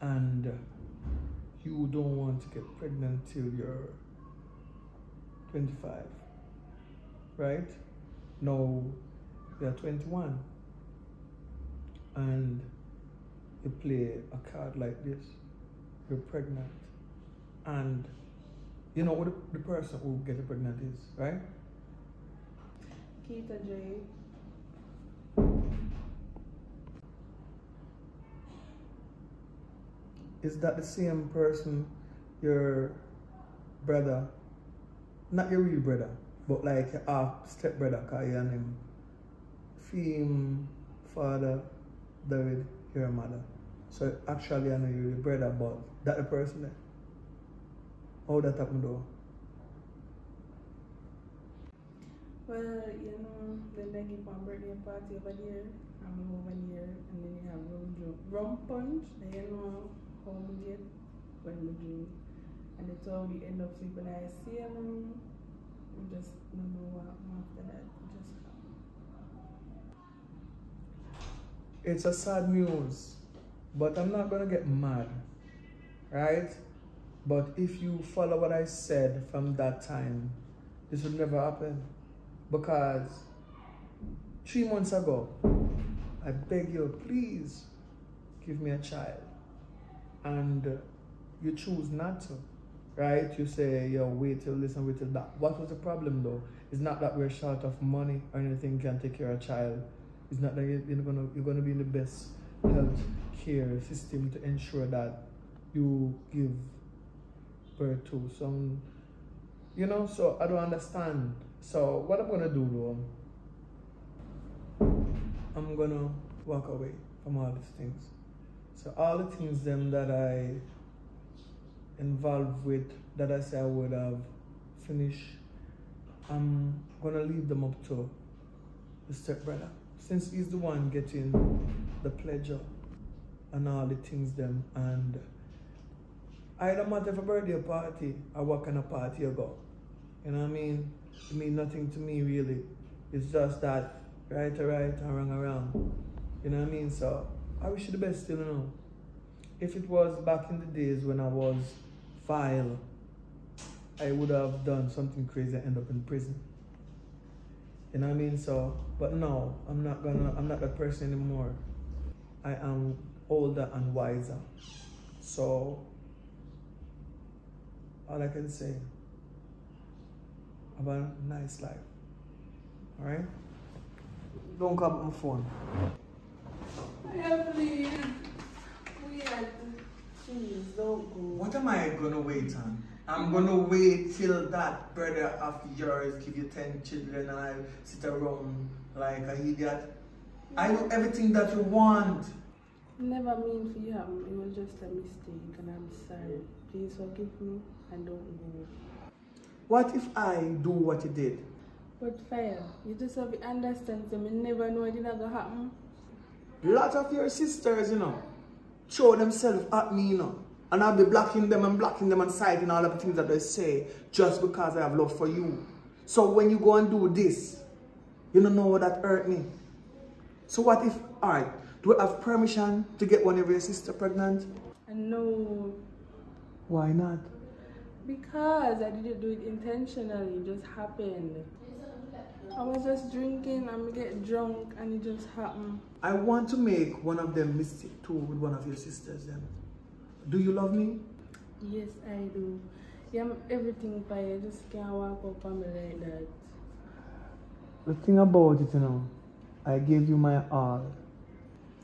And you don't want to get pregnant till you're 25. Right? Now you're 21. And you play a card like this. You're pregnant. And you know what the, the person who gets pregnant is, right? Keita J. Is that the same person your brother, not your real brother, but like your half step brother, you and him, Fim, father, David, your mother. So actually I know you're the brother, but that the person there. How that happened though? Well, you know, then they give one birthday party over there, I'm over here, and then you have rum, rum punch, and you know how we get when we drink. And that's how we end up sleeping. I see them, we just don't know what happened after that. It just happened. It's a sad news, but I'm not gonna get mad, right? But if you follow what I said from that time, this would never happen. Because three months ago, I beg you, please give me a child. And you choose not to, right? You say, yo, wait till this and wait till that. What was the problem though? It's not that we're short of money or anything can take care of a child. It's not that you're, gonna you're gonna be in the best health care system to ensure that you give birth to some you know, so I don't understand. So what I'm gonna do though, I'm gonna walk away from all these things. So all the things them that I involved with that I say I would have finished, I'm gonna leave them up to the stepbrother. Since he's the one getting the pleasure and all the things them and I don't matter if a birthday party or what kind of party you go. You know what I mean? It mean nothing to me really. It's just that right or right and wrong wrong. You know what I mean? So I wish you the best you know. If it was back in the days when I was vile, I would have done something crazy and end up in prison. You know what I mean? So, but no, I'm not gonna, I'm not that person anymore. I am older and wiser. So, all I can say, about a nice life. Alright? Don't come on my phone. Yeah, please. Weird. Please don't go. What am I gonna wait on? I'm gonna wait till that brother of yours give you 10 children and I sit around like an idiot. I know everything that you want. Never mean for you happen. It was just a mistake and I'm sorry. Please forgive me and don't go. What if I do what you did? But fire, you just have to understand so me never know it gonna happen. lot of your sisters, you know, throw themselves at me, you know. And I'll be blocking them and blocking them and citing all of the things that they say just because I have love for you. So when you go and do this, you don't know what that hurt me. So what if, alright, do I have permission to get one of your sister pregnant? No, Why not? because I didn't do it intentionally, it just happened. I was just drinking and get drunk and it just happened. I want to make one of them mistake too with one of your sisters then. Do you love me? Yes, I do. Yeah, I'm everything for you. Just can't walk up on me like that. The thing about it, you know, I gave you my all.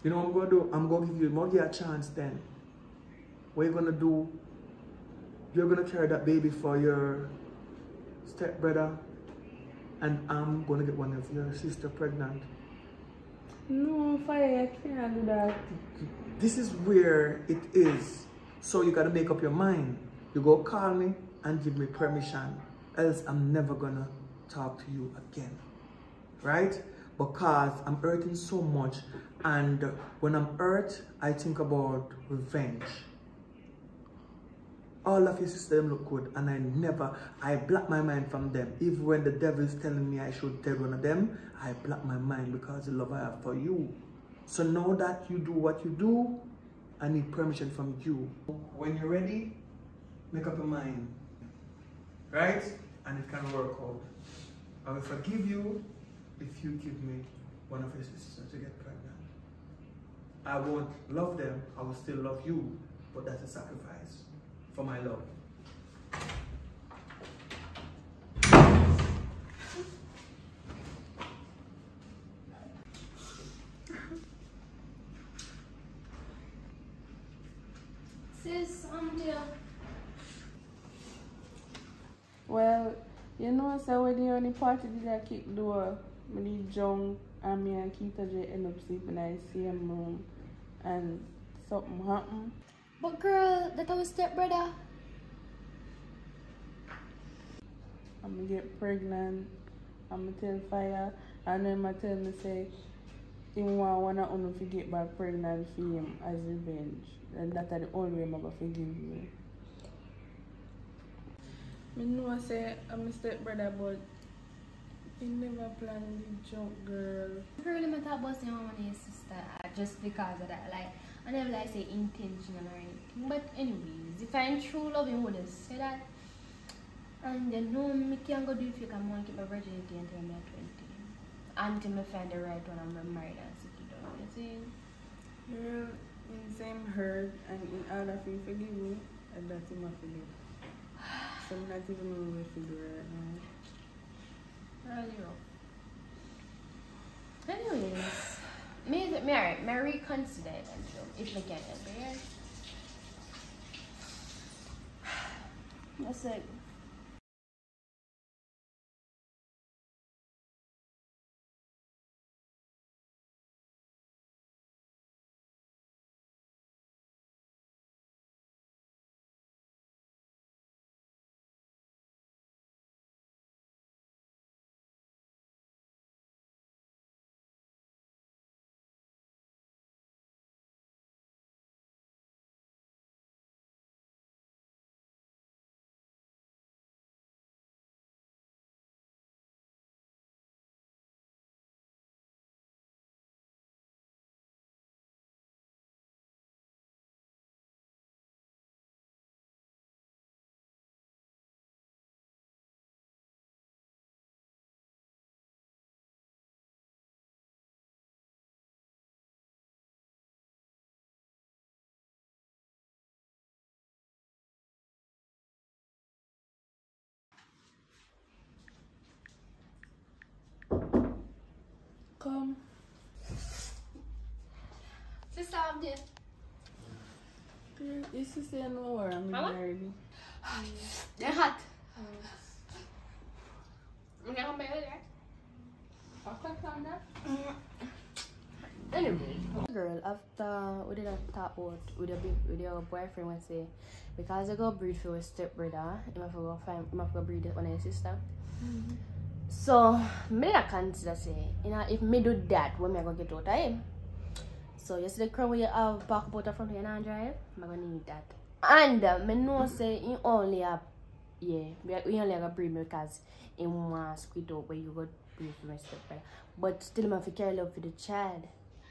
You know what I'm gonna do? I'm gonna give you more give you a chance then. What you gonna do? You're gonna carry that baby for your stepbrother, and I'm gonna get one of your sister pregnant. No, fire, I can't do that. This is where it is. So you gotta make up your mind. You go call me and give me permission. Else I'm never gonna talk to you again. Right? Because I'm hurting so much and when I'm hurt, I think about revenge. All of your sisters look good and I never, I block my mind from them. Even when the devil is telling me I should tell one of them, I block my mind because the love I have for you. So now that you do what you do, I need permission from you. When you're ready, make up your mind. Right? And it can work out. I will forgive you if you give me one of your sisters to get pregnant. I won't love them, I will still love you, but that's a sacrifice for my love. Sis, I'm. Well, you know, so when the only party did I kick door, me need junk and me and Keita J end up sleeping in the same room and something happened. But girl, that was stepbrother. I'm gonna get pregnant. I'm gonna tell fire and then I tell me say him want one of you to get back pregnant for him as revenge. And that's the only way I'm gonna forgive you. I know I say I'm a stepbrother but he never planned the joke girl. Girl, I really talk about your mom and your sister just because of that. Like, I never like say intentional or anything. But anyways, if I'm true love, you wouldn't say that. And then no, me can't go do it if you can want to keep my virginity until I'm 20. Until me find the right one I'm married and settle down. You see? Girl, in same hurt and in order for you forgive me, and that's him I forgive. So I'm not even know what to do right now. Really rough. Anyways, me, me, alright, me reconsider it until if I can, yeah? That's it. More. I'm Mama? married. They're hot. I'm gonna come back later. Okay, calm down. Anyway, girl, after we did a talk about with your big with your boyfriend, we say because you go breed for your stepbrother, you have to go find, you have to go breed one of your sister. So, me I consider say, you know, if me do that, when me I go get out of him. So, you the crown you have out of front of your drive, I'm gonna need that. And uh, me know say you only have, yeah, we we only have breed me because you want squid out where you got breed for my stepbrother. But still, I to care love for the child.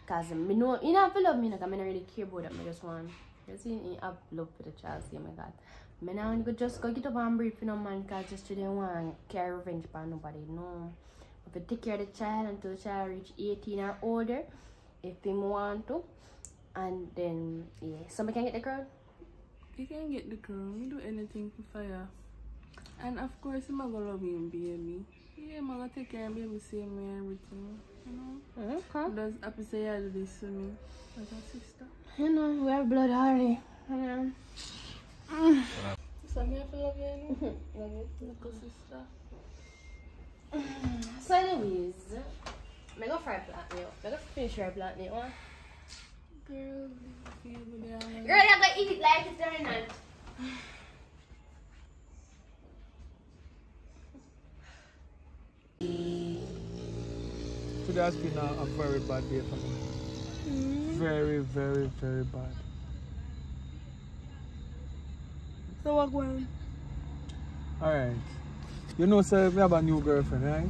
Cause me know, you know, have to love me, like, I don't really care about that. I just want, you see, you have love for the child, see, my God. Me now go just go get up and breathe for no man, cause just today want carry revenge for nobody. No, if you take care of the child until the child reach 18 or older, if him want to, and then yeah, somebody can get the crowd. You can get the girl. Me do anything for fire. And of course, I'm gonna love you and baby. Yeah, I'm gonna take care of baby, same way and everything. You know? Okay. Does happy say you do this to me as a sister. You know, we have blood already. Yeah. So me have to love you, you know? Love you, little sister. So anyways, me go fry plant now. Me go finish fry plant now. huh? Girl, feel me there. Girl, you gotta eat it like it's very nice. Today has been a, a very bad day for me. Mm-hmm. Very, very, very bad. So what going? Alright. You know, sir, we have a new girlfriend, right?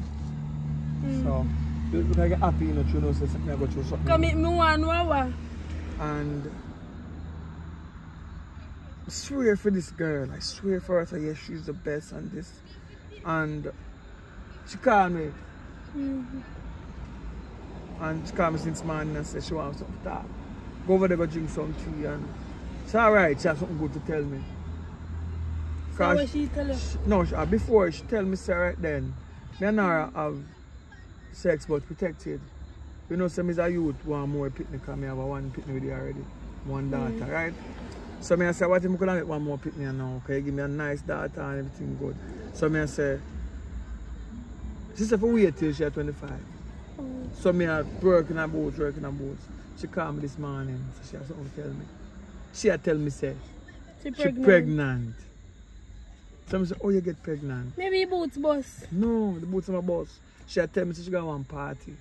Mm. So, you look like you're happy, you know, you know, something I go through something. Come meet me one hour. And I swear for this girl, I swear for her, say, yes, she's the best and this. And she called me, mm-hmm. and she called me since morning and said she wants something to talk. Go over there, go drink some tea, and it's alright, she has something good to tell me. So Cause what she tell you? no, she, uh, before she tell me say right then, me and her have sex but protected. You know, some is a youth want more picnic because me have a one picnic with you already. One daughter, right? So me I say, what if I could make one more picnic now? Can you give me a nice daughter and everything good? So me I say, she said for wait till she at 25. So me I working on boats, working on boats. She called me this morning, so she has something to tell me. She had tell me say, She she pregnant. So I say, oh you get pregnant? Maybe boots boss. No, the boots my boss. She had tell me say she got one party.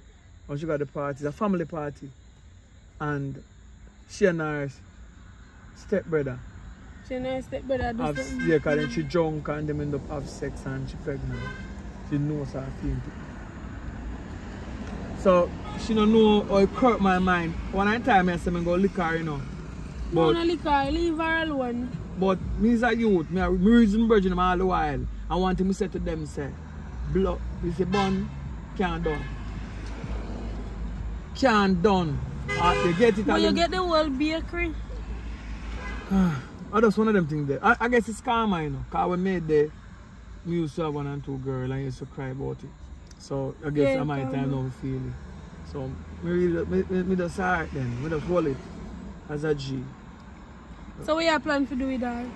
When she got the party, it's a family party. And she and her stepbrother She know her stepbrother do have something. yeah, cause then she drunk and them end up have sex and she pregnant. She knows her feeling. So she don't know how it hurt my mind. One time I said me go lick her, you know. No, But no liquor. Leave her alone. But me as a youth, me, a- me reason virgin them all the while. I want thing me say to them say, blood, we say bun, can't done. Can't done. Uh, you get it and you then- get the whole bakery. I just one of them things there. I, I guess it's karma, you know. Cause we made the me used to have one and two girls and I used to cry about it. So I guess Yeah, I karma. time now we feel it. So me really, me, me, me just alright then. Me just hold it as a G. So we are planning to do with her?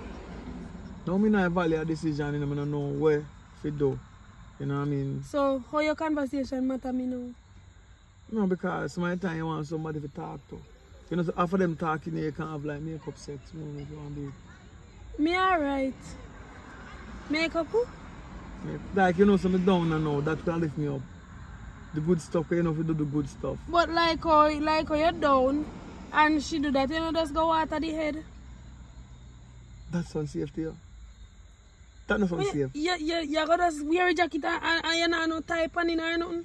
Now me not value a decision, know, me don't know where to do. You know what I mean? So how your conversation matter me now? No, because my time you want somebody to talk to. You know, so after them talking, you can have like makeup sex. You know, you want to do it. Me alright. Makeup who? Like, you know, so me down and now, that can lift me up. The good stuff, you know, if you do the good stuff. But like how like how you're down and she do that, you know just go out water the head. That's unsafe to you. That's not unsafe. You, you, you gotta just wear a jacket and, and, you not no tie pan in or nothing.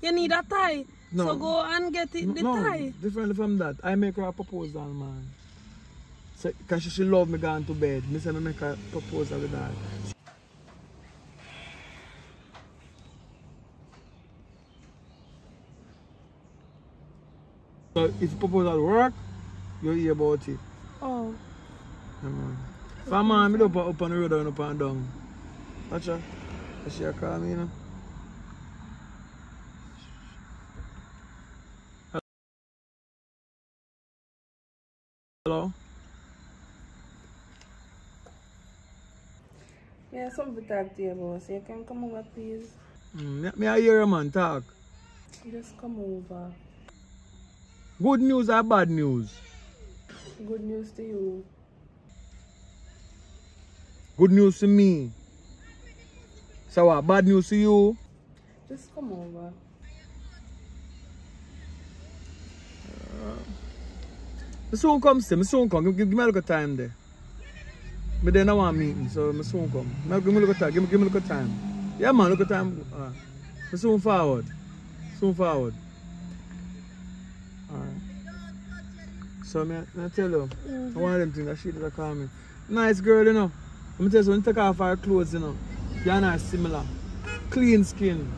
You need a tie. No. So go and get it, the no, tie. differently from that. I make her a proposal, man. So, cause she, she love me going to bed. Me say me make her proposal with that. So if the proposal work, you hear about it. Oh. Yeah, man. If a man me up, up on the road and up and down. Watch her. She call me, you know. Hello? Yeah, something to talk to you about. So you can come over please. Mm, me I hear a man talk. Just come over. Good news or bad news? Good news to you. Good news to me. So what? Bad news to you? Just come over. Me soon come see. Me soon come. Give, give, give me a little time there. Me then I want meeting, so me soon come. Now give me a little time. Give me, give me a little time. Yeah, man, little time. Uh, me soon forward. Soon forward. Alright. So me I tell you, Mhm. one of them things that she did call me. Nice girl, you know. Tell you, when you take off her clothes, you know, you're not similar. Clean skin.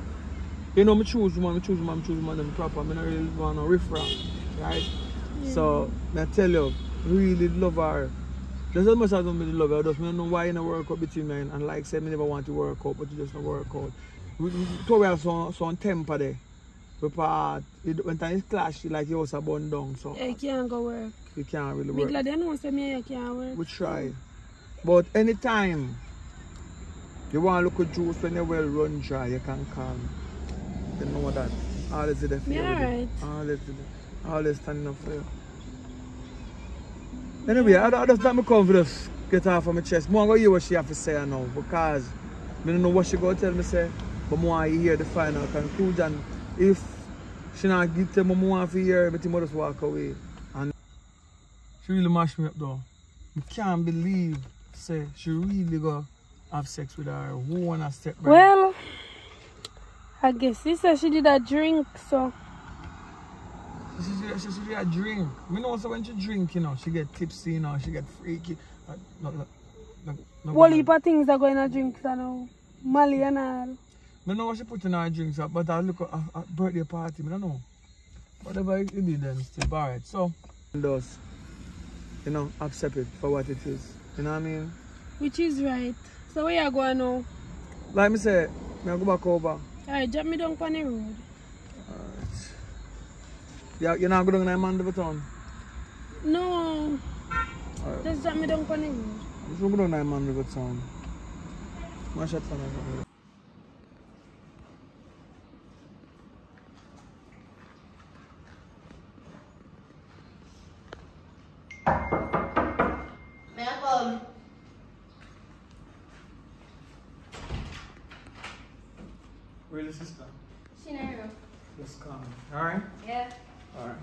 You know, me choose woman, me choose woman, me choose woman, them proper. Me not really want no riff raff, right? So, me I tell you, really love her. Just as much as I'm love you, I just don't know why you don't work out between men. and, like said, me never want to work out, but you just don't work out. We, we, so we have some, some temper there. We part, it, when time clash, like you also burn down, so You can't go work. you can't really work. Work. glad you know say me you can't work. We try. But anytime you want to look at juice when you're well run dry, you can call me. You know that. Always there for Me you. alright. Always there. Always standing up for you. Anyway, I, I just let me come for this. Get off of my chest. More go hear what she have to say now because I don't know what she go tell me say, but more I hear the final conclusion. If she not give them more want to hear, everything will just walk away. And she really mashed me up though. I can't believe say she really go have sex with her one a step brother. Well, I guess she said she did a drink, so She said she, she, she a drink. We know so when she drink, you know, she get tipsy, you know, she get freaky. Uh, no, no, no, no, whole heap of things are going to drink so now. Molly and all. Me know what she put in her drinks, uh, but I look at a, a birthday party, me don't know. Whatever it did then, still alright. So, those, you know, accept it for what it is. You know what I mean? Which is right. So where you going now? Like me say, me I go back over. Alright, drop me down on the road. Yeah, you're not going to Mandeville town? No, Alright. just drop me down on the road. Just go down to Mandeville town. My shot for now. May Where's the sister? She in her room. Just come. Alright? Yeah. Alright.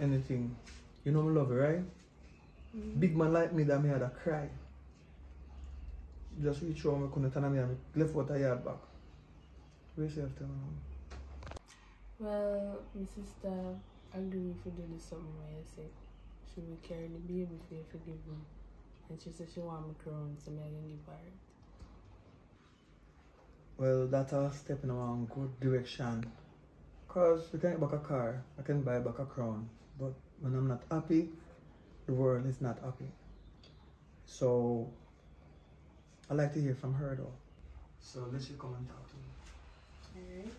Anything. You know me love you, right? Mm-hmm. Big man like me that me had a cry. Just reach home, I couldn't turn me and left out a yard back. Where you have to Well, my sister agreed to do this something where I said she will carry the baby for you forgive me. And she said she want me crown so me can give her it. Well, that's a step in a wrong good direction. Cause we can get back a car, I can buy back a crown. But when I'm not happy, the world is not happy. So I like to hear from her though. So let's you come and talk to me. Alright.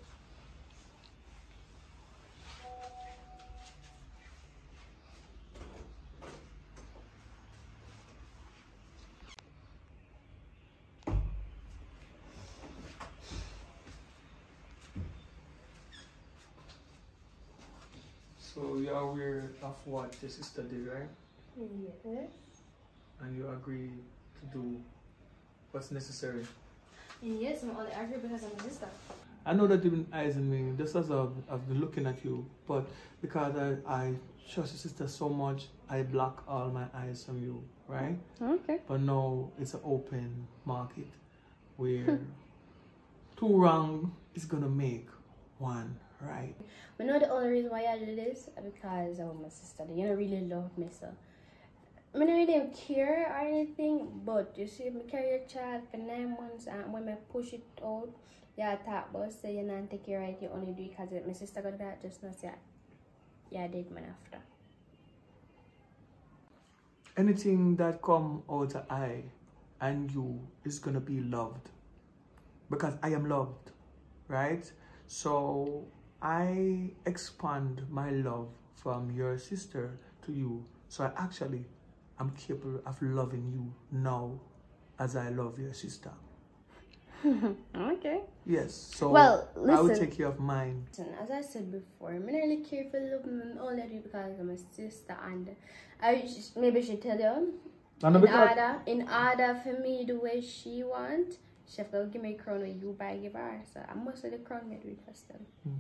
So you're aware of what your sister did, right? Yes. And you agree to do what's necessary. Yes, I'm only angry because I'm a sister. I know that you've been eyeing me just as I've, I've been looking at you, but because I, I trust your sister so much, I block all my eyes from you, right? Okay. But now it's an open market where two wrong is gonna make one right. But no, the only reason why I did this is because I want my sister. They don't really love me, so. I really don't care or anything, but you see, me carry a child for nine months, and when I push it out, yeah, talk about say you not take care right, you only do it because my sister got that, just not say, yeah, I did man after. Anything that come out of I and you is gonna be loved. Because I am loved, right? So I expand my love from your sister to you. So I actually am capable of loving you now as I love your sister. okay. Yes. So Well, I will take care of mine. Listen, as I said before, I'm not really care for love me only do it because I'm a sister and I just, maybe she tell you And in because- order in order for me the way she want, she have to give me a crown or you buy give her. So I must have the crown me do it first then. Hmm.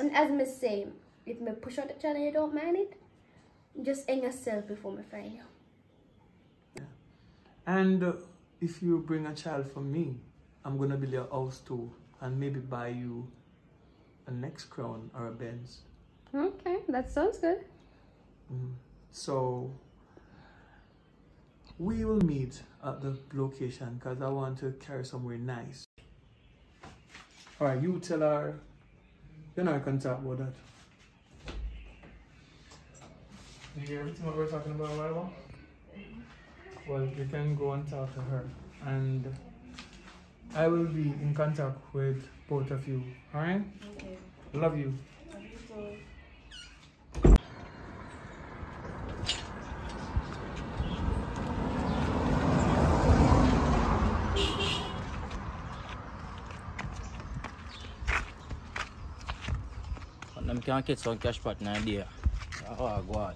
And as me say, if me push out the channel you don't mind it, just hang yourself before me find you. And uh, if you bring a child from me, I'm gonna build your house too and maybe buy you a next crown or a Benz. Okay, that sounds good. So we will meet at the location because I want to carry somewhere nice. All right, you tell her. You know I can talk about that. You hear everything what we're talking about a while ago? Well, you can go and talk to her, and I will be in contact with both of you. All right? Okay. Love you. And them can get some cash pot in a day. Oh, go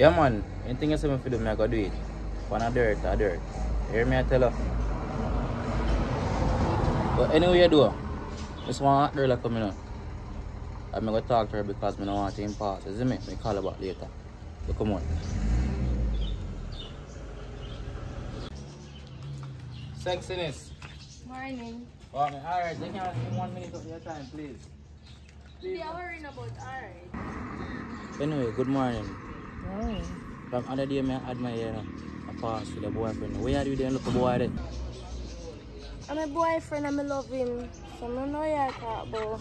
Yeah, man. Anything you say me for do, me I go do it. One a dirt, a dirt. Hear me, I tell her. But anyway, you do. This one hot girl coming up. I'm going to talk to her because I don't want to impart. You see me? Me call her back later. So come on. Sexiness. Morning. Oh, alright, you can have one minute of your time, please. We are worrying about alright. Anyway, good morning. From other day, me admire a pass with a boyfriend. Where are you doing? Look a boy there. I'm a boyfriend and I love him. So I don't know what talk about.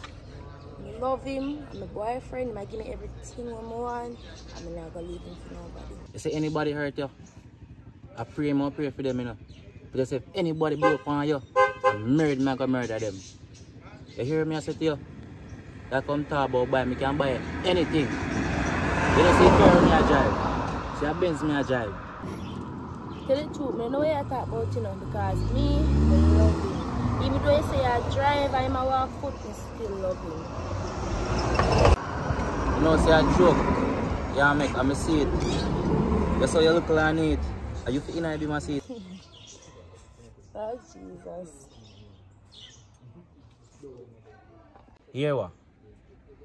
I love him. I'm a boyfriend. He give me everything I want. I'm not gonna leave him for nobody. You say anybody hurt you, I pray more pray for them, you know. Because if anybody broke on you, I married me, I gonna murder them. You hear me, I say to you? That come talk about buy, me can buy anything. You don't see car me a drive. See a Benz me a drive. Tell the truth, I know what you talk about, you know, because me, I love him. Even though you say I drive, I'm a walk foot, I still love him. You know, say a joke. Yeah, make, I'm see it. You saw you look like it. Are you feeling like be my seat? Oh, Jesus. Here what?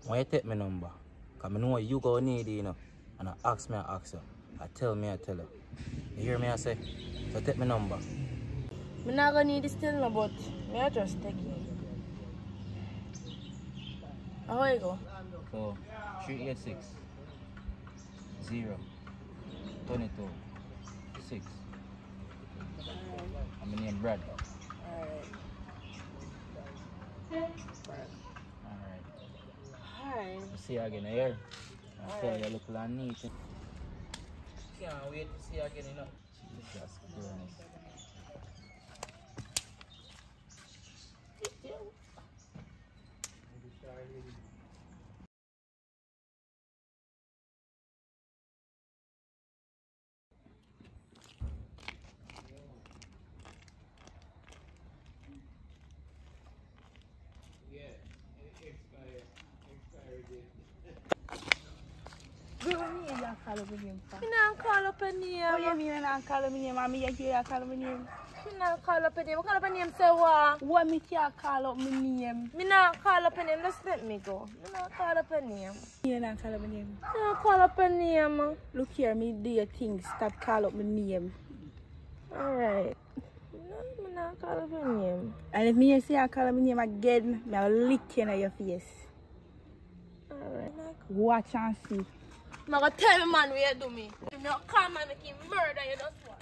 When you take my number, because I know you go need it, you know. And I ask me, I ask her. I tell me, I tell her. You hear me, I say? So take my number. I'm not gonna need this still, no, but me I just take it. How you go? So, 386 0 22 6. I'm my name Brad. Alright. Alright. See you again here. I tell you, look like neat. Can't wait to see you again, you know. Jesus Christ. Girl, me and you call up my name for? Me not call up a name. Oh, you mean I call up my name and me you you call up my name? Me not call up a name. Call up a name say what? What me can't call up my name? Me not call up a name. Just let me go. Me not call up a name. You not call up my name. Me not call up a name. Look here, me do your thing. Stop call up my name. Alright. No, me not call up a name. And if me say I call up my name again, me I'll lick you in your face. Alright. Watch and see. I'm gonna tell me man where you do me. If me not call man, make him murder you. That's what.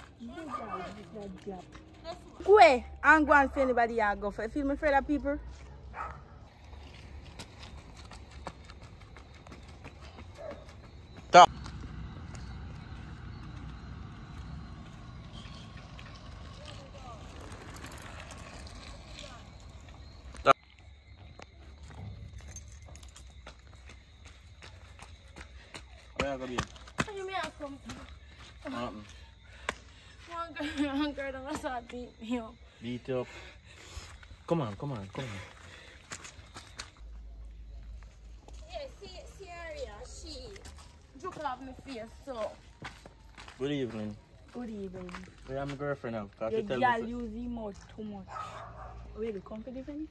Go away. I ain't going to see anybody I go for. Feel me afraid of people? Stop. Stop. Where you gonna be? What you mean I come? Nothing. One girl, one girl don't start beat me up. Up. Come on, come on, come on. Yeah, see, see area, she took off my face, so. Good evening. Good evening. Where am my girlfriend now? Cause she tell girl me. use him out too much. Where you come for defend?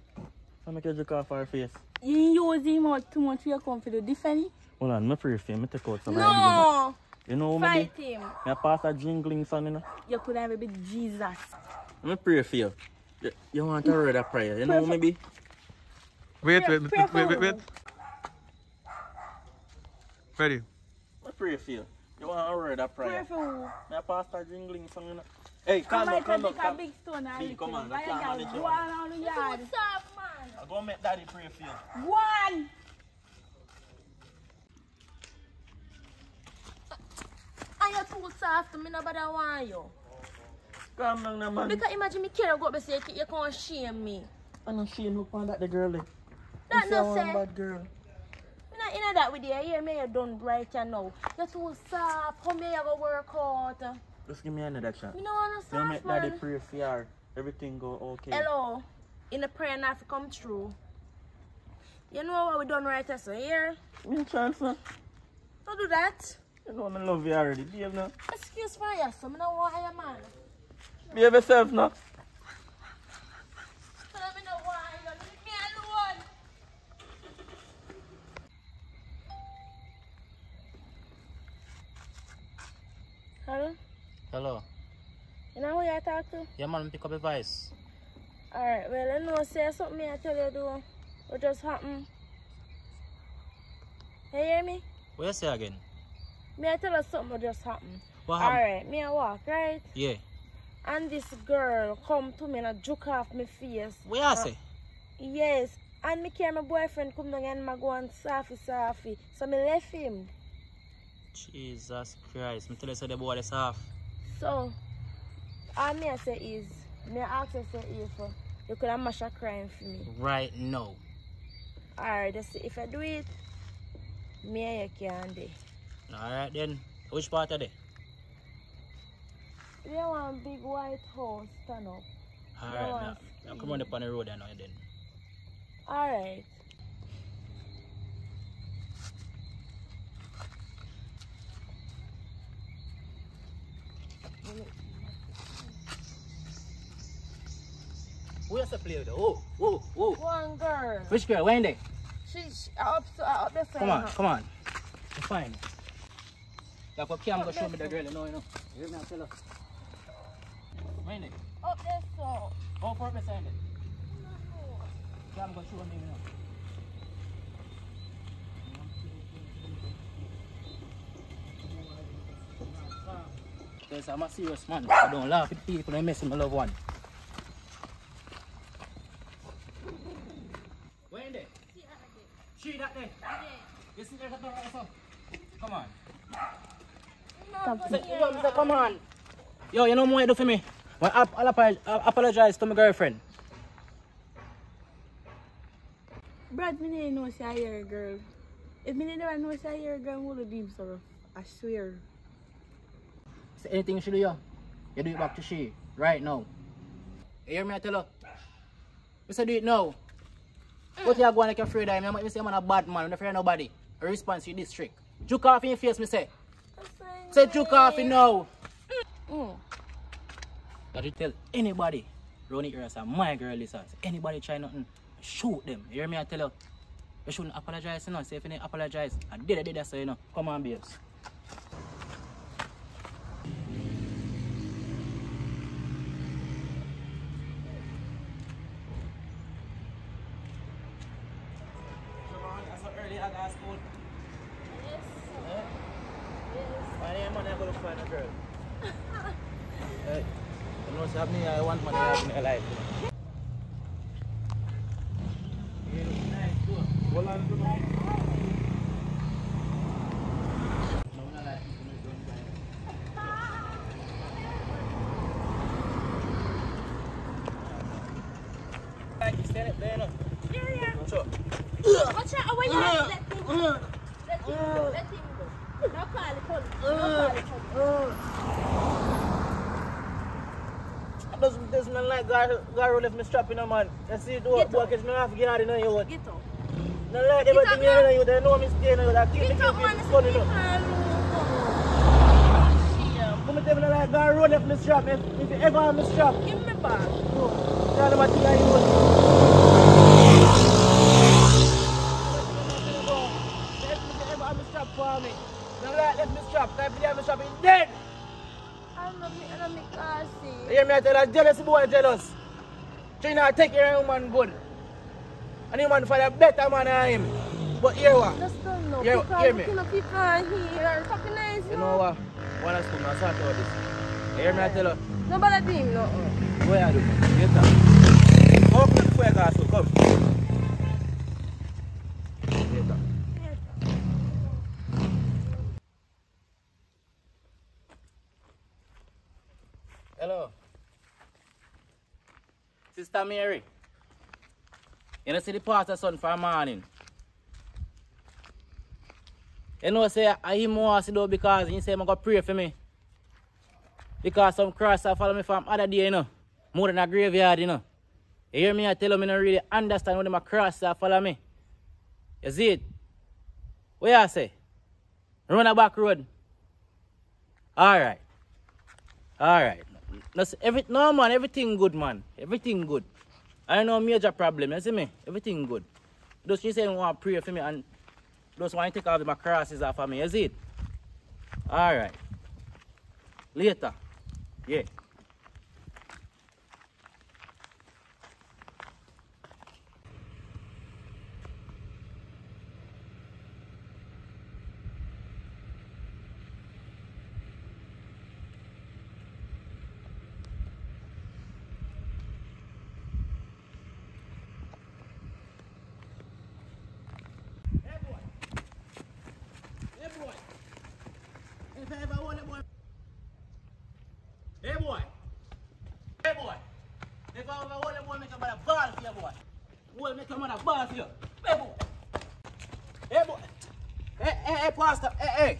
I make you jerk off her face. You use him out too much. You come for the defend? Hold on, me pray for you. Me take out some No! You know Fight do? him. Me pass a jingling song, you know. You could have a bit Jesus. Me pray for you. You, you want to read a prayer, you know what me be? Wait, wait, wait, wait, for wait. Ready? Me pray for you. You want to read a prayer? Pray for who? Me pass a jingling song, you know. Hey, Come calm down, on, calm down. take a calm- big stone and See, lick come on, Why I can't you manage got go around the yard? Stop, man. I go make daddy pray for you. One! And you're too soft, me nobody want you. Calm down, now, man. Because imagine me care go up and say you you can't shame me. I know she look on that the girl. there. That You no say bad girl. Me not in that with you. Hear me, you done right you know. You're too soft. How me you go work out? Just give me another shot. Me no want no You make soft daddy pray for her. Everything go okay. Hello. In the prayer not to come true. You know what we done right so here? Me chance, man. Don't do that. You know I love you already. Behave now. Excuse for you, so me no want your man. Behave yourself now. So me no want you. Leave me alone. Hello? Hello. You know who you talk to? Yeah, man, pick up your voice. Alright, well, you know, say something me I tell you do. What just happened? You hear me? What you say again? Me I tell you something what just happened. What happened? Alright, me I walk, right? Yeah. And this girl come to me and a juke off my face. What you Uh, say? Yes. And me carry my boyfriend come down and I go and softy softy. So me left him. Jesus Christ. Me tell you, say the boy is half. So, all me I say is, me I ask you say if you could have mash a crime for me. Right now. Alright, just if I do it, me and you can do. Alright then. Which part of it? We want big white house stand up. Alright, No, now, now come on up on the road now then. Alright. Who say play with? Oh, oh, oh. One girl. Which girl? When they? She, she up to up the Come on, come on. You fine. Like what Cam go show me the girl, you know, you know. You I tell her. When they? Up so. How far beside it? Cam go show me, you know. Because I'm a serious man. I don't laugh with people and mess with my loved one. She that there. You see there's a door. Come on. Say, yo, say, come on. Yo, you know what you do for me? Well, I, I'll apologize, I'll apologize to my girlfriend. Brad, me didn't know say I hear a girl. If me didn't know say I hear a girl, I would have been so rough. I swear. Say anything she do you, you do it back to she. Right now. You hear me I tell her? You say do it now. What you going like you're afraid of me? You say I'm a bad man, I'm not afraid of nobody. A response to your district. Juke off in your face, me say. Say juke off in now. Mm. Cause you tell anybody round here say my girl is us. Anybody try nothing, shoot them. You hear me I tell you? You shouldn't apologize, you know. Say if you need apologize, I did it, did that, so you know. Come on, babes. That's what early I got school. Yes. Eh? Yes. Why ain't money I go look for a girl? hey, you know, say me, I want money I have in my life. You know. You look nice too. Hold on to me. No, not like people who don't buy. Like you stand up there, no? Yeah, yeah. Sure. Watch out, away, let him go. Let him go. Let him go. No call police. No call. There's, there's nothing like God, God left me strap in a man. See, do Get boy, catch me half get out you. What? Get up. No like Get everything up, you man. know you. They know me staying in you. That keep me Get up, man. keep funny, no. Come and tell me no like God road left me strap. If, if you ever have me strap. Give me back. No. Tell them what thing I use. If you ever have me strap for me. No like left me strap. If you have me strap, you dead. I'm not me, I'm not me classy. You hear me I tell a jealous boy jealous. Trina take care of woman good. And the man the better man than him. But hear what? Just don't know. Hear, hear me. You know, people here. Fucking nice, You know what? One of school, I sort out this. You hear me I tell you? Nobody team, no. Go ahead, get up. Come up before you go, come. Hello. Sister Mary. You know see the pastor son for morning. You know say I him want to do because he say I'm gonna pray for me. Because some cross are follow me from other day, you know. More than a graveyard, you know. You hear me? I tell them I don't really understand what them cross I follow me. You see it? What you say? Run a back road. Alright. Alright. No man, everything good man. Everything good. I know major problem, you see me? Everything good. Just you say you want to pray for me and just want to take off my crosses off of me, you see it? Alright. Later. Yeah. Hey boy. If I ever want a boy. Hey boy. Hey boy. If I ever want a boy, make a mother ball for you, boy. Boy, make a mother ball for you. Hey boy. Hey boy. Hey, hey, hey, pastor. Hey, hey.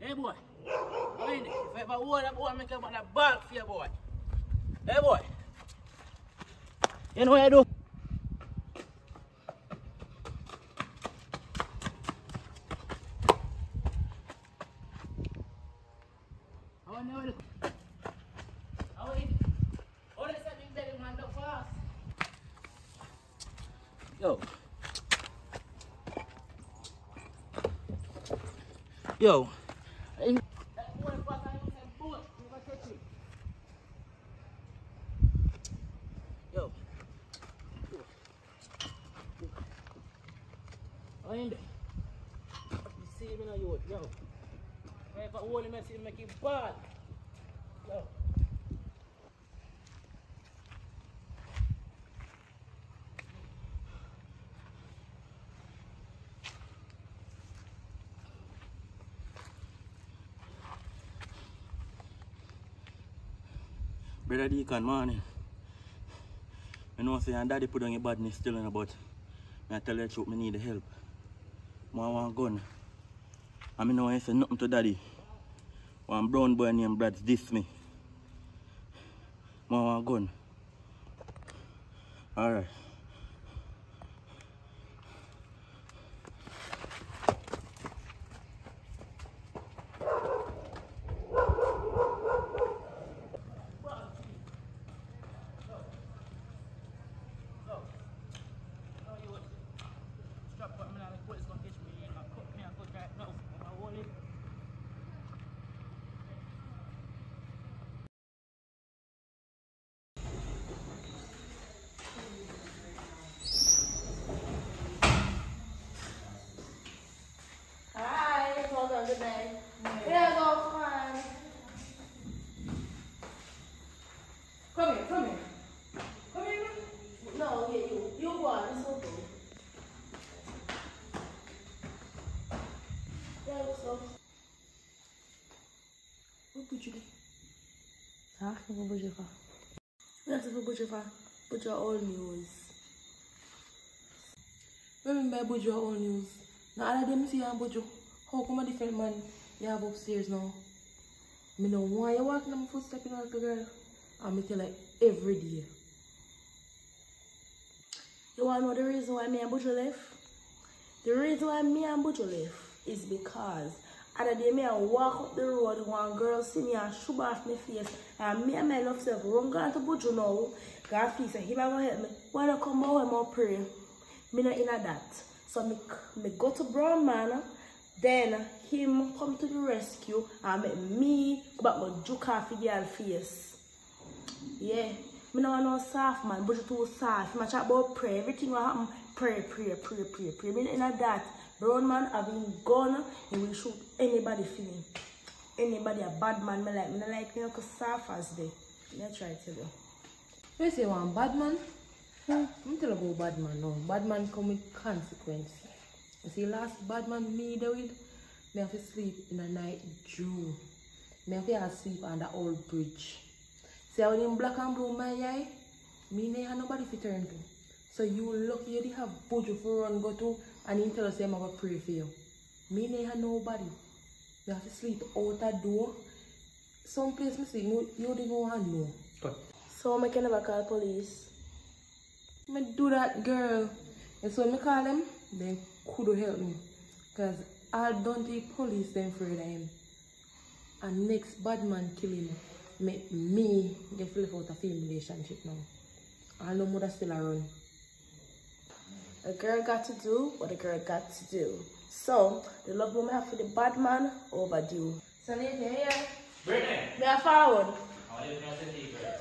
Hey boy. Go in there. If I ever want a boy, make a mother ball for you, boy. Hey boy. You know what I do? How I know it? How I Oh, they said big belly man, look fast. Yo. Yo. Hey, that boy fast, I don't say boat. Never catch him. Yo. Oh, in there. You see him in a yacht, yo. If I hold him, I see him make him bad. Yo. Brother Deacon, morning. I know I say and daddy put on your badness still in about. I tell you the truth, me need the help. I want gun. I mean, I say nothing to daddy. One brown boy named Brad's diss me. I want gun. Alright. Ask me for budget for. That's for budget for. Budget all news. Remember budget all news. Now all of them see on budget. How come a different man they have upstairs now? Me know why you walking on my footstep in like girl. And me tell her every day. You wanna know the reason why me and Buju left? The reason why me and Buju left is because other day me I walk up the road, one girl see me and shoot off my face, and me and my love self run gone to Buju now. God feel say a gonna help me. When I come out, I'm pray. Me not in that. So me, me go to Brown Man, then him come to the rescue and make me go back go juke off the girl face. Yeah. Me no want no soft man, but you too soft. Me chat about pray. Everything will happen. Pray, pray, pray, pray, pray. Me in a that. Brown man having gun, he will shoot anybody feeling. Anybody a bad man, me like. Me like me no soft as they. Let try tell you. You say one bad man? Hmm. I'm tell about bad man now. Bad man come with consequence. You see last bad man me there with, me have to sleep in a night drew. Me have to have sleep under old bridge. See how in black and blue my eye, me ne have nobody to turn to. So you lucky you have Buju for run go to and him tell us I'm gonna pray for you. Me ne have nobody. You have to sleep out that door. Some place me see you, you don't even want to know. So I can never call police. Me do that girl. And so me call them, they could help me. Cause I don't take police them afraid of him. And next bad man killing him. Make me get flip out of him relationship now. I know mother still around. A girl got to do what a girl got to do. So, the love woman have for the bad man overdue. So, Nathan, here. Brittany. Me a forward. I want you to know the secret.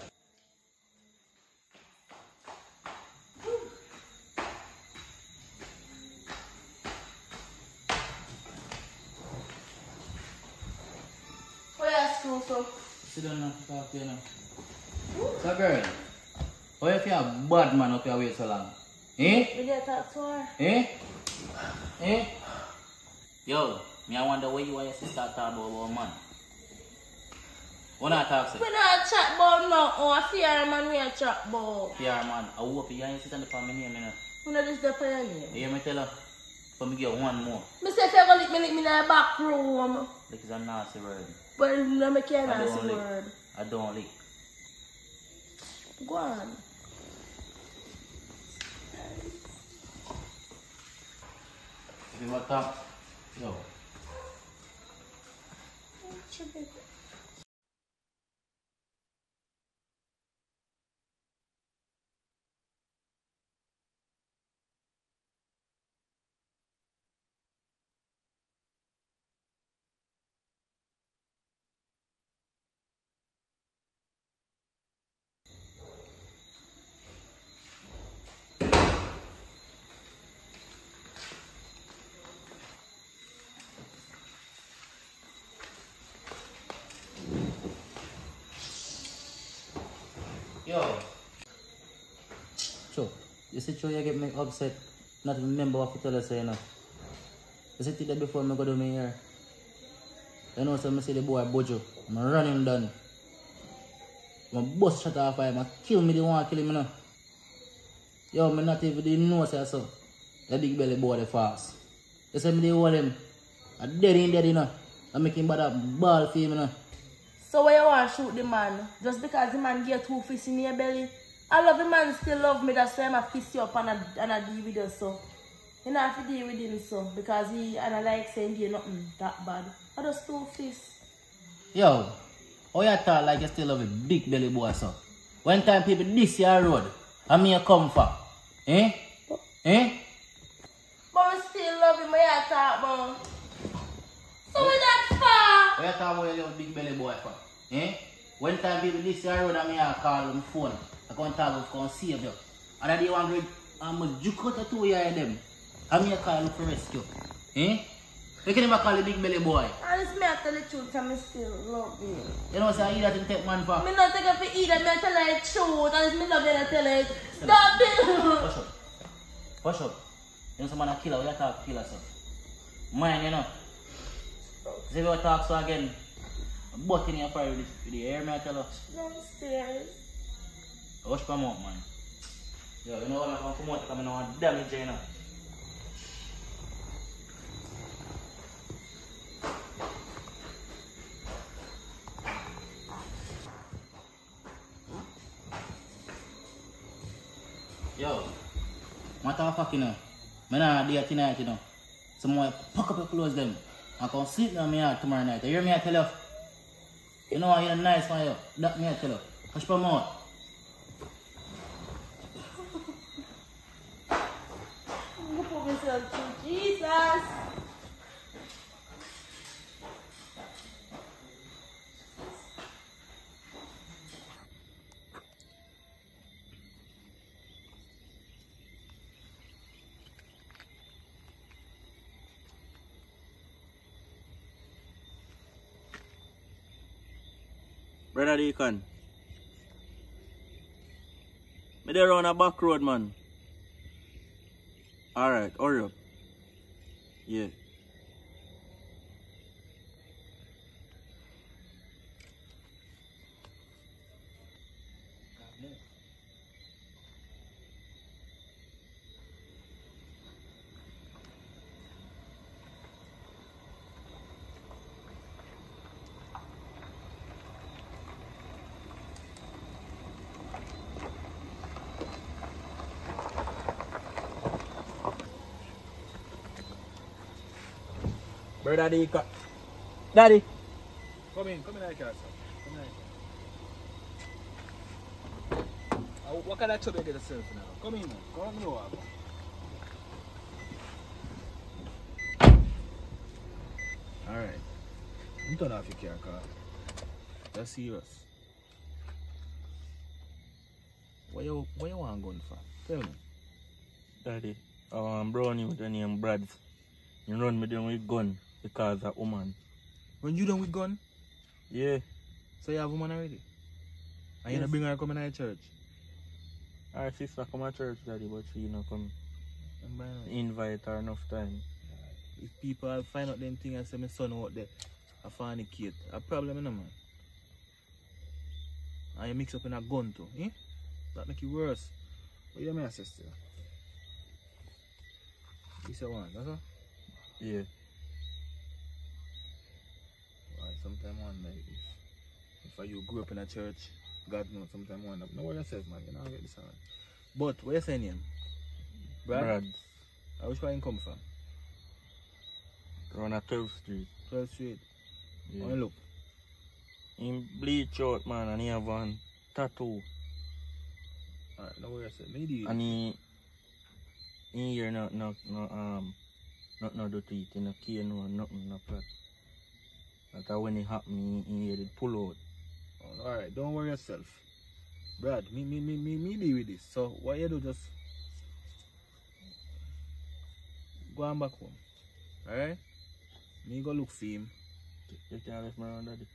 Where you school so? Sit down now, talk to you now. So girl, why you feel a bad man up your way so long? Eh? We get talk to her. Eh? Eh? Yo, me I wonder why you and your sister talk about about man. What not talk say? We not chat about no. Oh, I fear man we a chat about. Yeah man, I hope you and your sister the me name you know. We not just your name. You hear me tell her? For me get one more. Me say if you go lick me, lick me in the back room. Like it's a nasty word. But no me can't I answer word. I don't lick. Go on. If you want to talk, yo. Yo. So, see, you get me upset. Not remember what you tell us, you know. You see, that before me go do me here. You know, so me see the boy Buju. I'm run him down. I'm bust shot off him. I kill me, the one kill him, you know. Yo, me not even didn't know, say so. The big belly boy, the fast. You see me, they hold him. I dead in dead, you know. I make him bad up ball for him, you know. So why you want to shoot the man? Just because the man get two fists in your belly? I love the man still love me, that's why I'm a fist you up and I, and I deal with you so. You know, I have to deal with him so, because he, and I like saying you nothing that bad. I just two fists. Yo, how you talk like you still love a big belly boy, so? One time people this your road, and me a come for. Eh? Eh? But we still love him, you talk about? So we that far? How you talk about your big belly boy for? Eh? One time people this your road, and me a call on phone. I come talk about come save you. And I want to I'm a juke out two of them. And me a call for rescue. Eh? You can never call a big belly boy. Me I tell the truth, and me still love you. You know, say, I eat that and take man for. Me not take it for either, me I tell her the truth, and me love you, I tell her, stop it! Push up. Push up. You know someone a killer, we talk killer so. Mine, you know. If you talk so again. I'm butting your this video. You hear me I tell you? Downstairs. Rush come out, man. Yo, you know what? I'm gonna come out because I don't want damage, you know. Yo, matter of fact, you know, I'm not there tonight, you know. Someone pack up your clothes, them. I can sleep in my yard tomorrow night. You hear me? I tell you. You know, you're nice, man. You. That me, I tell you. Hush my mouth. Myself through Jesus. Brother Deacon. Me there on a back road, man. Alright, hurry up. Yeah. Brother Deacon. Daddy. Come in, come in like that, sir. Come in like that. Uh, what kind of trouble you get yourself in now? Come in, man. Come on, me what. Alright. You turn off your car, car. That's serious. What you, what you want gun for? Tell me. Daddy, I want brownie with the name Brad. You run me down with gun because of woman. When you done with gun? Yeah. So you have woman already? And you Yes. not bring her come in our church? Our sister come to church, daddy, but she not come. And by now, Invite her enough time. If people find out them thing and say my son out there, I find a kid. A problem, you know, man. And you mix up in a gun too, eh? That make it worse. What you mean, sister? This a one, that's all? Yeah. Right, sometime one night, if, if you grew up in a church, God knows, sometime one up. Know what yourself, man, you know, I get this one. But, what you saying him? Brad? Brad. Uh, which one you come from? Around a 12th Street. 12th Street. Yeah. You look? Him bleach out, man, and he have one tattoo. Alright, know what you said. Maybe. And he, he here no, no, no, um, not no dirty teeth, no cane, no, nothing, no flat. That when it happen, he, he had it pull out. Alright, don't worry yourself. Brad, me, me, me, me, me deal with this. So, what you do, just go on back home. Alright? Me go look for him. You can't leave me around, daddy.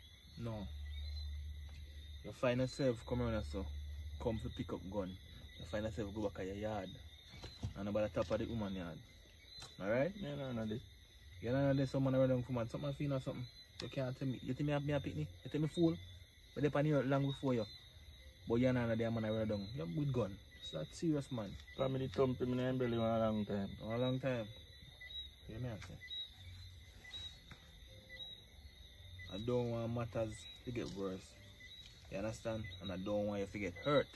No. You find yourself come around so come to pick up gun. You find yourself go back at your yard. And about the top of the woman yard. Alright? Yeah, no, no, this. You know there's someone around them come on, something feel or something. You can't tell me. You tell me I be a picnic. You tell me fool. But they pan here long before you. But you're not there man around them. You're with gun. It's that serious man. Family thump him in the belly for a long time. For a long time. You me I. I don't want matters to get worse. You understand? And I don't want you to get hurt.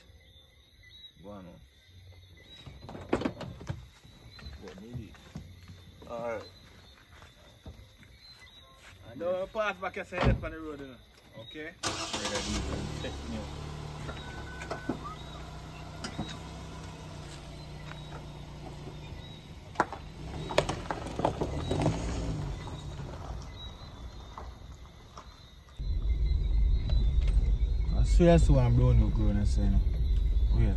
Go on. Oh. Go, maybe. Alright. Don't pass back your head on the road, you know. Okay? Check me out. I swear to one brown you grown and say no. Wait.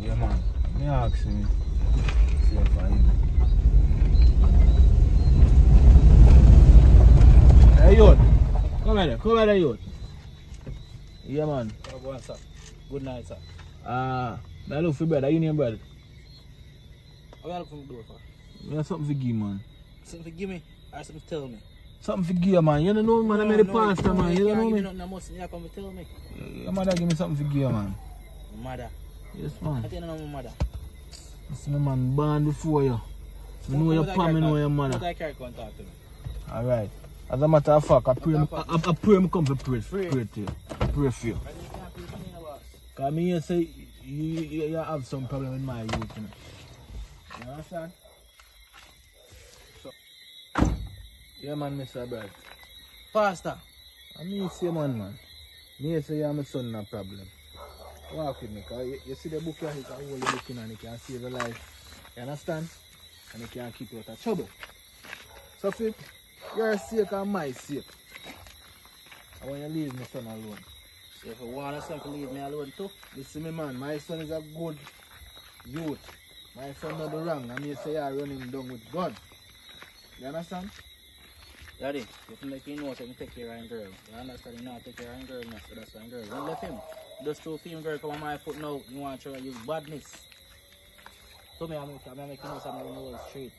Yeah man. Me ask me. See if I Hey youth. Come here, come here youth. Yeah man. Go on, sir. Good night, sir. Ah, uh, I look for brother, you name brother. How you look door for? Me have something to give man. Something to give me or something to tell me? Something for give man. You don't know man, I'm the pastor man. You don't know me. Nothing else, you come to tell me. Your mother give me something for give man. Mother. Yes man. I I know my mother. Listen me man, born before you. So know your pa, me know your mother. I carry come talk to me. Alright. As a matter of fact, I pray, I, I, I pray me come to pray, pray. pray to you. Pray for you. Cause me here say you, you, you have some problem with my youth, you know. You understand? So, yeah man, Mr. Bright. Pastor. I mean say man man. Me say you my son no problem. Walk with me, cause you, you see the book here, you can hold the book in and it can save your life. You understand? And it can keep you out of trouble. So for your sake and my sake, I want you to leave my son alone. So if you want son to leave me alone too, Listen me man, my son is a good youth. My son not do wrong. I mean say you are running down with God. You understand? Daddy, if you make you know something, take care of him girl. You understand? You know how take care of him girl, now, so that's why him girl. Don't let him. Those two film girl come on my foot now, you want to try to use badness. So me, I'm to make you know something on the street.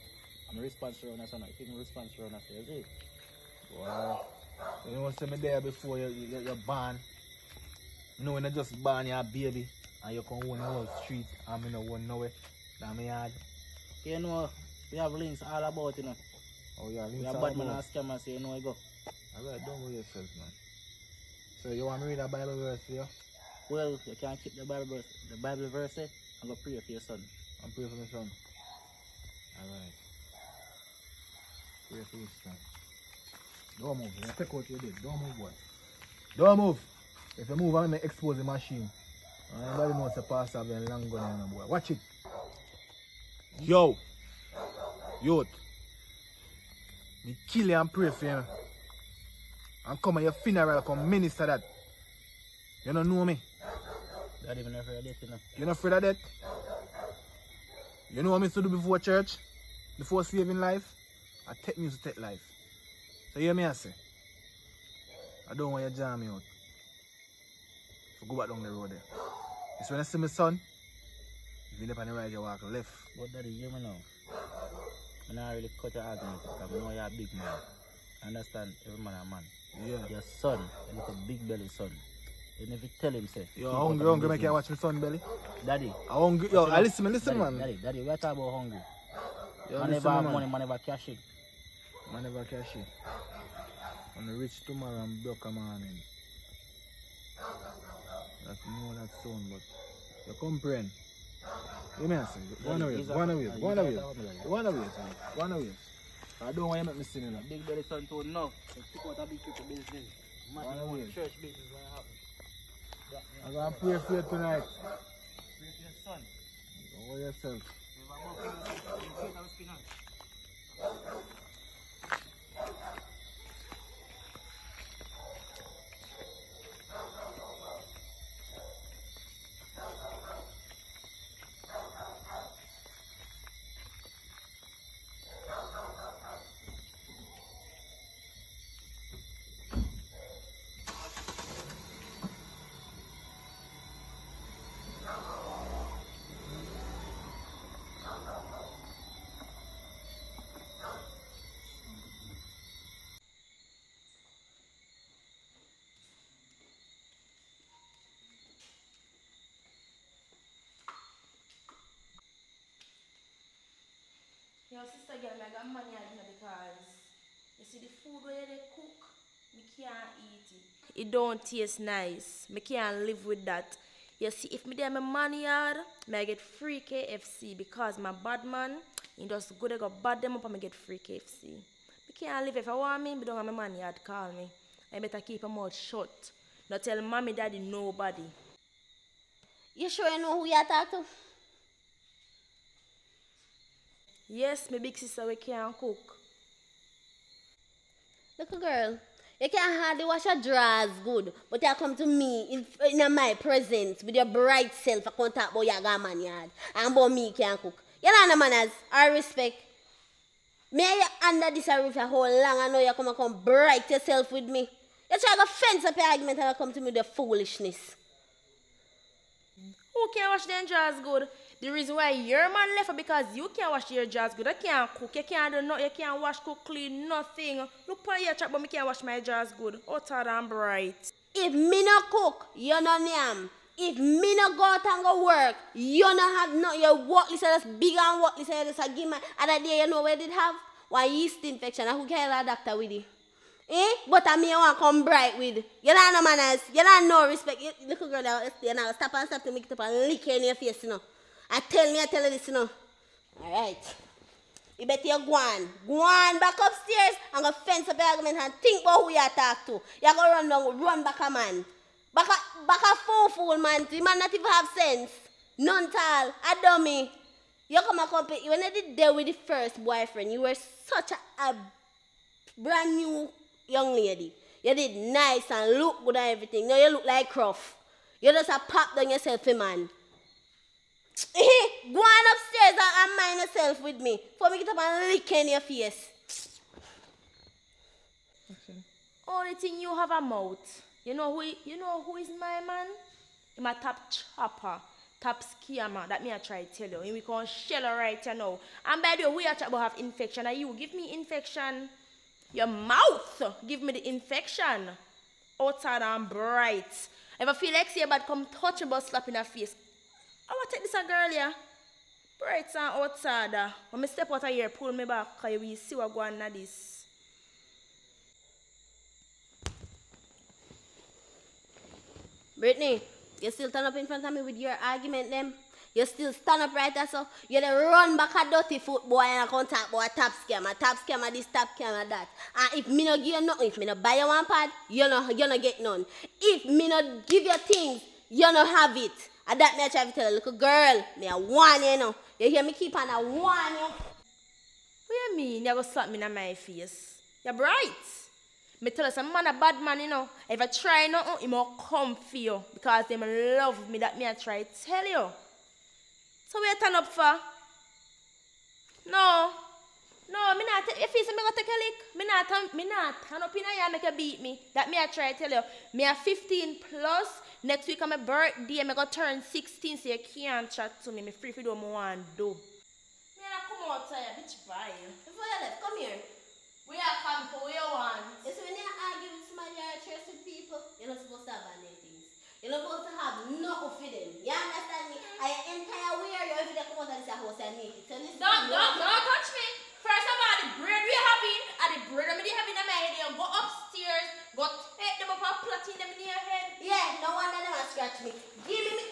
I'm a response to run, son. If you can response to run, I say. Wow. You know say me there before you, you, you're born. You know when you just born you're baby and you can own the whole street and me no own nowhere. That me yard. You know, we have links all about, you know. Oh yeah, We links have all bad man about. and scammer say, you know, I go. Alright, don't go yourself man. So you want me read a Bible verse for you? Well, you can't keep the Bible verse, the Bible verse, eh? and go pray for your son. And pray for my son. Alright. Pray for your son. Don't move. You take out your dick. Don't move boy. Don't move. If you move, I'm gonna expose the machine. Everybody knows the pastor have a long on boy. Watch it. Yo. Youth. Me kill you and pray for you. And come at your funeral, come minister that. You don't know me. Daddy, I'm afraid of this, you know. You not afraid of that? You know what I used to do before church? Before saving life? I take me to take life. So you hear me I say? I don't want you to jam me out. So go back down the road there. It's when I see my son, if you live on the right, you walk left. But daddy, hear me now. I'm not really cut your argument because I know you're a big man. I understand every man a man. Yeah. Your son, you a big belly son. And if You never tell him, say. Yo, hungry, hungry, make you watch my son belly. Daddy. I hungry. Yo, you I listen, listen, daddy, man. Daddy, daddy, we are talking about hungry. Yo, man never have money, man never cash it. Man never cash it. On the rich tomorrow and broke a morning. That's know that sound, but you comprehend. You may say, go on away, He's a- go on away, go on away, he's a- go on away, son. go on away. I don't want you to make me sin in that. Big belly son told no. So took out a big people business. Man, Go on you away. church business when it happen. I'm going to pray for you tonight. Pray for your son. Worry yourself. Yo, sister girl, I got money here because you see the food where they cook, me can't eat it. It don't taste nice. Me can't live with that. You see, if me there my money yard, me I get free KFC because my bad man, he just go there go bad them up and me get free KFC. Me can't live if I want me, me don't have my money yard call me. I better keep my mouth shut. Not tell mommy, daddy, nobody. You sure you know who you talk to? Yes, my big sister we can't cook. Look, a girl, you can hardly wash your drawers good, but you come to me in, in my presence with your bright self. I can't talk about your man yard and about me can cook. You know, no manners or respect. Me you under this roof for how long I know you come and come bright yourself with me. You try to fence up your argument and you come to me with the foolishness. Who can wash them drawers good? The reason why your man left because you can't wash your jars good. I can't cook. You can't do nothing. You can't wash, cook, clean, nothing. Look for your chat, but me can't wash my jars good. Hotter than bright. If me no cook, you no name. If me no go out and go work, you no have no your work list is big and work list is a give me other day you know where did have one yeast infection and who can a doctor with it? Eh? But I mean, me want come bright with. You don't know manners. You don't know respect. You, little girl that you know, stop and stop to make it up and lick you in your face, you know. I tell me, I tell you this, you know. Alright. You better you go on. Go on back upstairs and go fence up your argument and think about who you talk to. You're going to run down, run back a man. Back a, back a fool fool man. The man not even have sense. None tall. A dummy. You come and compete. When you did there with the first boyfriend, you were such a, a brand new young lady. You did nice and look good and everything. Now you look like Croft. You just a pop down yourself, eh, man. Go on upstairs and, and mind yourself with me. For me get up and lick in your face. Only thing you have a mouth. You know who you know who is my man? A top chopper, top scammer. That me I try to tell you. We can shell right you know. And by the way, we are about have infection. And you give me infection. Your mouth give me the infection. Outside and bright. If I feel like say bad come touch about slap in her face. I want to take this a girl yeah. Bright and outside. uh. When me step out of here, pull me back. Cause you will see what go on this. Brittany, you still stand up in front of me with your argument them? You still stand up right there so you dey run back a dirty foot boy and a contact boy a top scammer, top scammer this, top scammer that. And if me no give you nothing, if me no buy you one pad, you no you no get none. If me no give you things, you no have it. And that me I try to tell a little girl, me I warn you, know. You hear me keep on I warn you. What you mean? You go slap me in my face? You're bright. Me tell you some man a bad man, you know. If I try nothing, he more come for you. Because they love me, that me I try to tell you. So you turn up for? No. No, me not take, if you say me go take a lick, me not, me not turn up in a yard make you beat me. That me I try to tell you. Me a 15 plus. Next week on my birthday, me go turn 16, so you can't chat to me. Me free for do what I want do. Me not come outside, bitch, bye. Before you left, come here. We are come for where you want. You see, when you argue with somebody or trust with people, you're not supposed to have any things. You're not supposed to have nothing for them. You understand me? I entire wear you every day come out and say house and make it. So listen, Don't, you don't, know- don't touch me. First of all, the bread we are having, and uh, the bread I'm having in my head, you go upstairs, go take them up and plot in them in your head. Yeah, no they want scratch me. Give me me.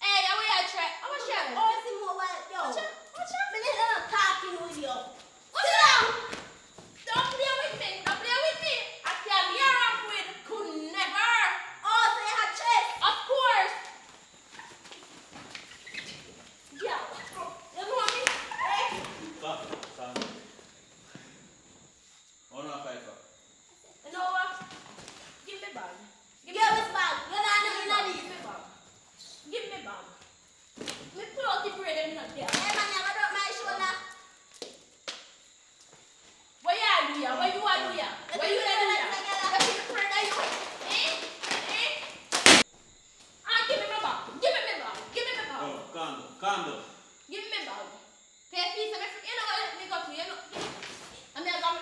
Hey, how I try? How much you? Oh, see more what? Yo. Watch out, watch out. Not talking with you. Sit down. Don't play with me. Don't play with me. I can be around with. Could never. Oh, so you have chest? Of course. Yeah. You know me? Hey. Stop, stop. Oh no, fight for. You know what? Give me bag. Give Give us back. You're not Give me doing bag. this. Give me bag. Give me bag. Me pull out the bread and not there. Hey, man, you got my shoulder. Where you are, Luya? Where you are, Luya? Where you are, Luya? Where you friend are you? Eh? Eh? Ah, give me my bag. Give me my bag. Give me my bag. Oh, calm down, calm down. Give me my bag. Pay a piece of my You know what? Let me go to you. know. I'm here come.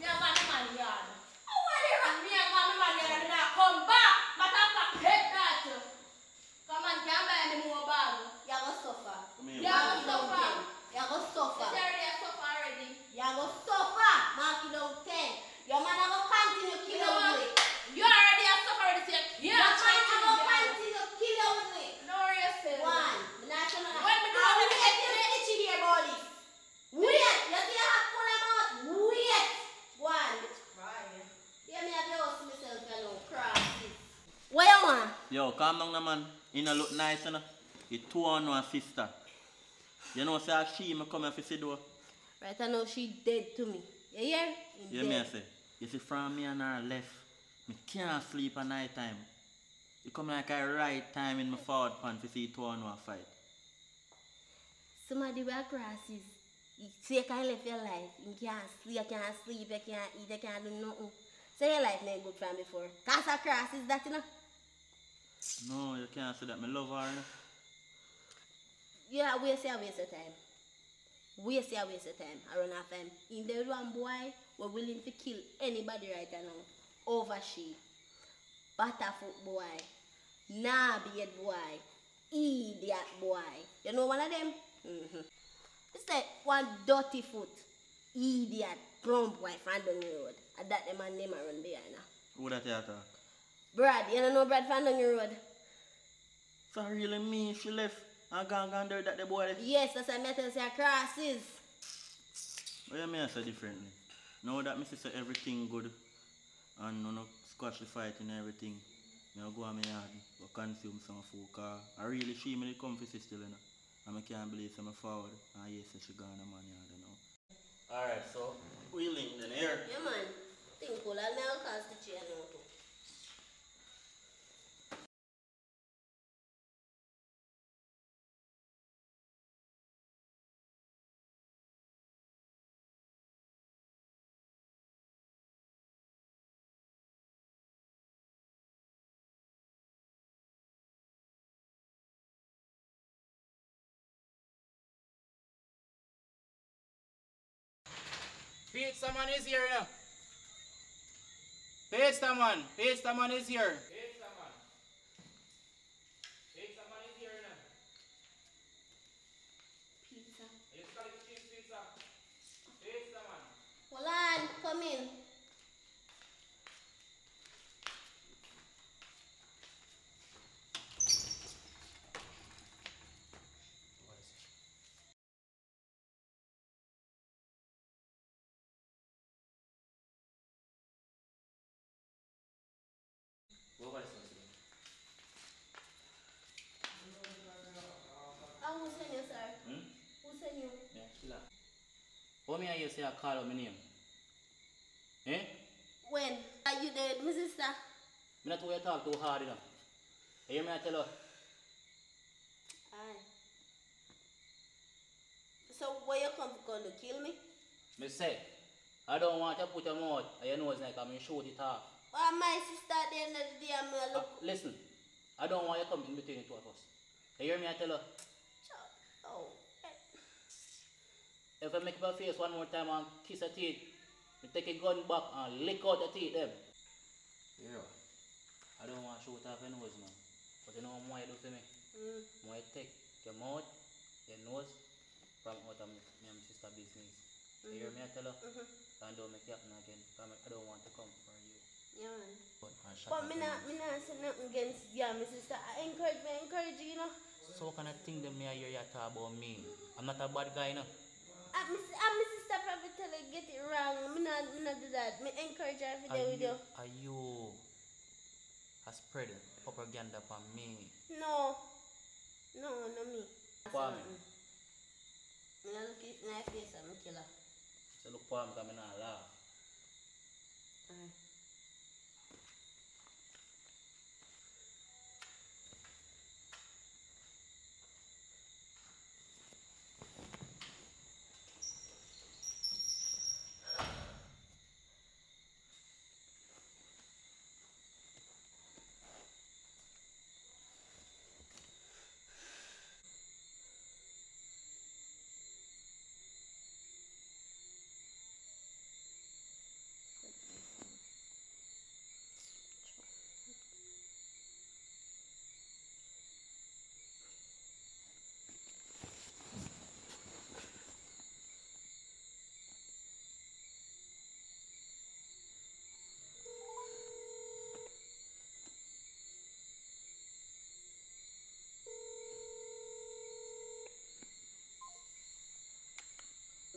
Me a man man yard. Oh, what is it? Me a man man yard and I come back. Matter of fact, head that. Come on, can't buy me more bag. You go suffer. Come You here. have to Mark it down suffer. 10. You go suffer. You already have suffer already. You go suffer. Mark it down 10. Your man go continue You kill know you what? with. You already have suffer already. So you Your can't try man to go do that. continue kill you with. Know yourself. One. Me not tell you When me do I it, will me get get you it. itchy here about this. Wait. You see how full of mouth? Wait. One. Yeah, me have your house to myself, you know. Cross it. What you want? Yo, calm down, man. You know, look nice, you know. You two on one sister. You know, say she me come for see door. Right, I know she dead to me. You hear? He You me I say. You see, from me and her left, me can't sleep at night time. You come like a right time in my forward pan to see two on one fight. Somebody wear glasses. You take and live your life. You can't sleep, you can't sleep, you can't eat, you can't do nothing. So your life not good from before. Cause of crosses that, you know. No, you can't say that. Me love her. Yeah, waste your waste your time. Waste your waste your time. I run after him. In the one boy, we're willing to kill anybody right now. Over she. Butterfoot boy. Knobbeard boy. Idiot boy. You know one of them? Mm-hmm. It's like one dirty foot. Idiot. Brown boy from the road. And that the man name around behind now. Who that talk? Brad, you don't know Brad found on your road? So really me, she left and gone gone there that the boy left? Yes, that's why I tell you say crosses. What you mean I say differently? Now that me say everything good and no know, squash the fight and everything, me go on my yard, go consume some food car. I really she me the come for sister you know. And I can't believe I'm forward ah, and yes she gone on my yard you know. Alright, so we link then here. Yeah man. Think cool, I'll never cause the chair now too. Pizza man is here now. Pizza man, pizza man is here. Pizza man. Pizza man is here now. Pizza. You call it cheese pizza. Pizza man. Hold on, come in. Go over this one, sir. Ah, who sent you, sir? Hmm? Who sent you? Yeah, chill out. I say I call out my name? Eh? When? Are you dead, my sister? Me not going to talk too hard, you know. You hear me I tell her? Aye. So where you come going to kill me? Me say, I don't want to put your mouth and your nose like I'm shoot it off. Well, my sister at the end of the day, I'm gonna look. Listen, I don't want you come in between the two of us. You hear me I tell her? Oh. If I make your face one more time and kiss her teeth, me take a gun back and lick out the teeth them. Yeah. I don't want to shoot off your nose, man. But you know what you do for me? Mm. More you take your mouth, your nose, from out of me, me and my sister business. You hear me I tell her? Mhm. And don't make it happen again. Because I don't want to come for you. Yeah, man. But, I But me not, me not say nothing against you, my sister. I encourage me, I encourage you, you know. So what kind of thing them me I hear you talk about me? I'm not a bad guy, you know. I'm my, I'm my sister probably tell her get it wrong. Me not, me not do that. Me encourage her every day with you, you. are you a spread propaganda upon me? No. No, no me. For me? Me not look it in my face, I'm a killer. So look for me because I'm not laugh. Aye.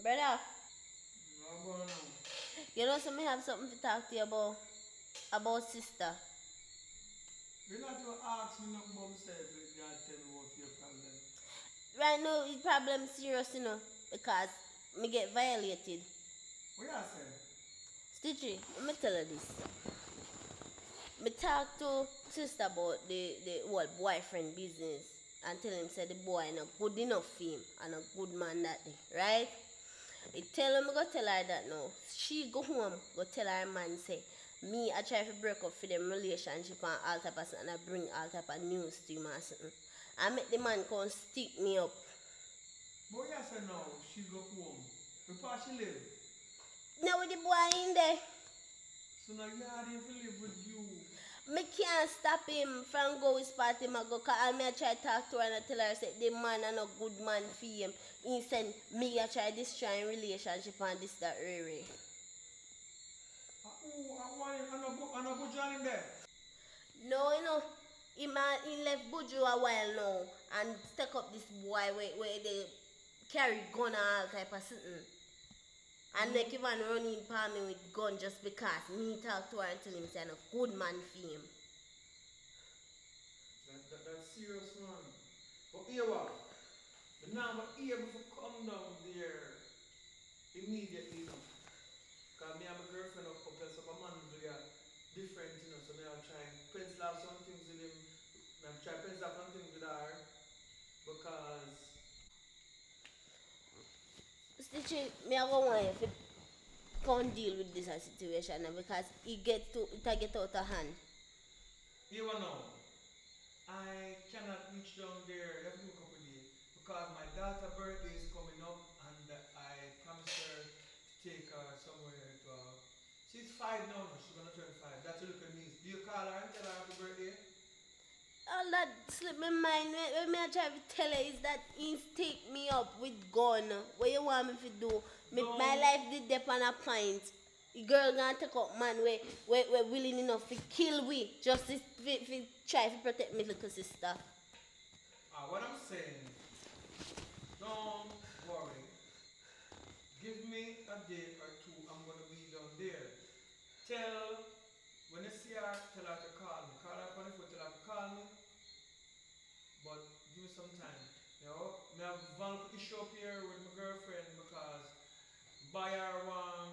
Brother, you know, so me have something to talk to you about. About sister. You're not to ask me nothing about myself if you tell me what's your problem. Right now, the problem serious, you know, because me get violated. What you say? Stitchy, let me tell you this. Me talk to sister about the, the whole boyfriend business and tell him say the boy not good enough for him and a good man that day, right? Tell him, go tell her that now. She go home, go tell her man say, me I try to break up for them relationship and all type of something and I bring all type of news to him and something. I make the man come stick me up But you say now, she go home. Where she live? Now with the boy in there, So now you had him to live with. Me can't stop him from go with spot him and go call me I try to talk to her and I tell her I say the man and a good man for him. He said me I try destroying relationship and this that. Oh, I want him. I know, go- I know go join him there. No, you know, he, man, he left Buju a while now and stuck up this boy where, where they carry gun and all type of something. And make him man run in me with gun just because me talk to her and tell him say a good man for him. That, that, that's serious, man. But here what? Now I'm able to come down there immediately. You know. Because me and my girlfriend up, up some of man we are different, you know, so me I'm trying pencil out some things with him. Me I'm trying pencil out some things with her. Because Stitchy, me I go want you come deal with this situation now because it get to it get out of hand. You know. I cannot reach down there every couple of days because my daughter's birthday is coming up and I promised her to take her somewhere to uh, She's five now, she's gonna turn five. That's a little niece. Do you call her and tell her happy birthday? All that slip my mind when, me I try to tell her is that he stick me up with gun. What you want me to do? Me, No. My life did dep on a point. The girl gonna take up man we we we willing enough to kill we just to, fi- fi try to protect my little sister. Uh, what I'm saying, don't worry. Give me a day or two, I'm gonna be down there. Tell, when you see her, tell her to call me. Call her on the phone, tell her to call me. But give me some time. You know, me have one issue up here with my girlfriend because buy her one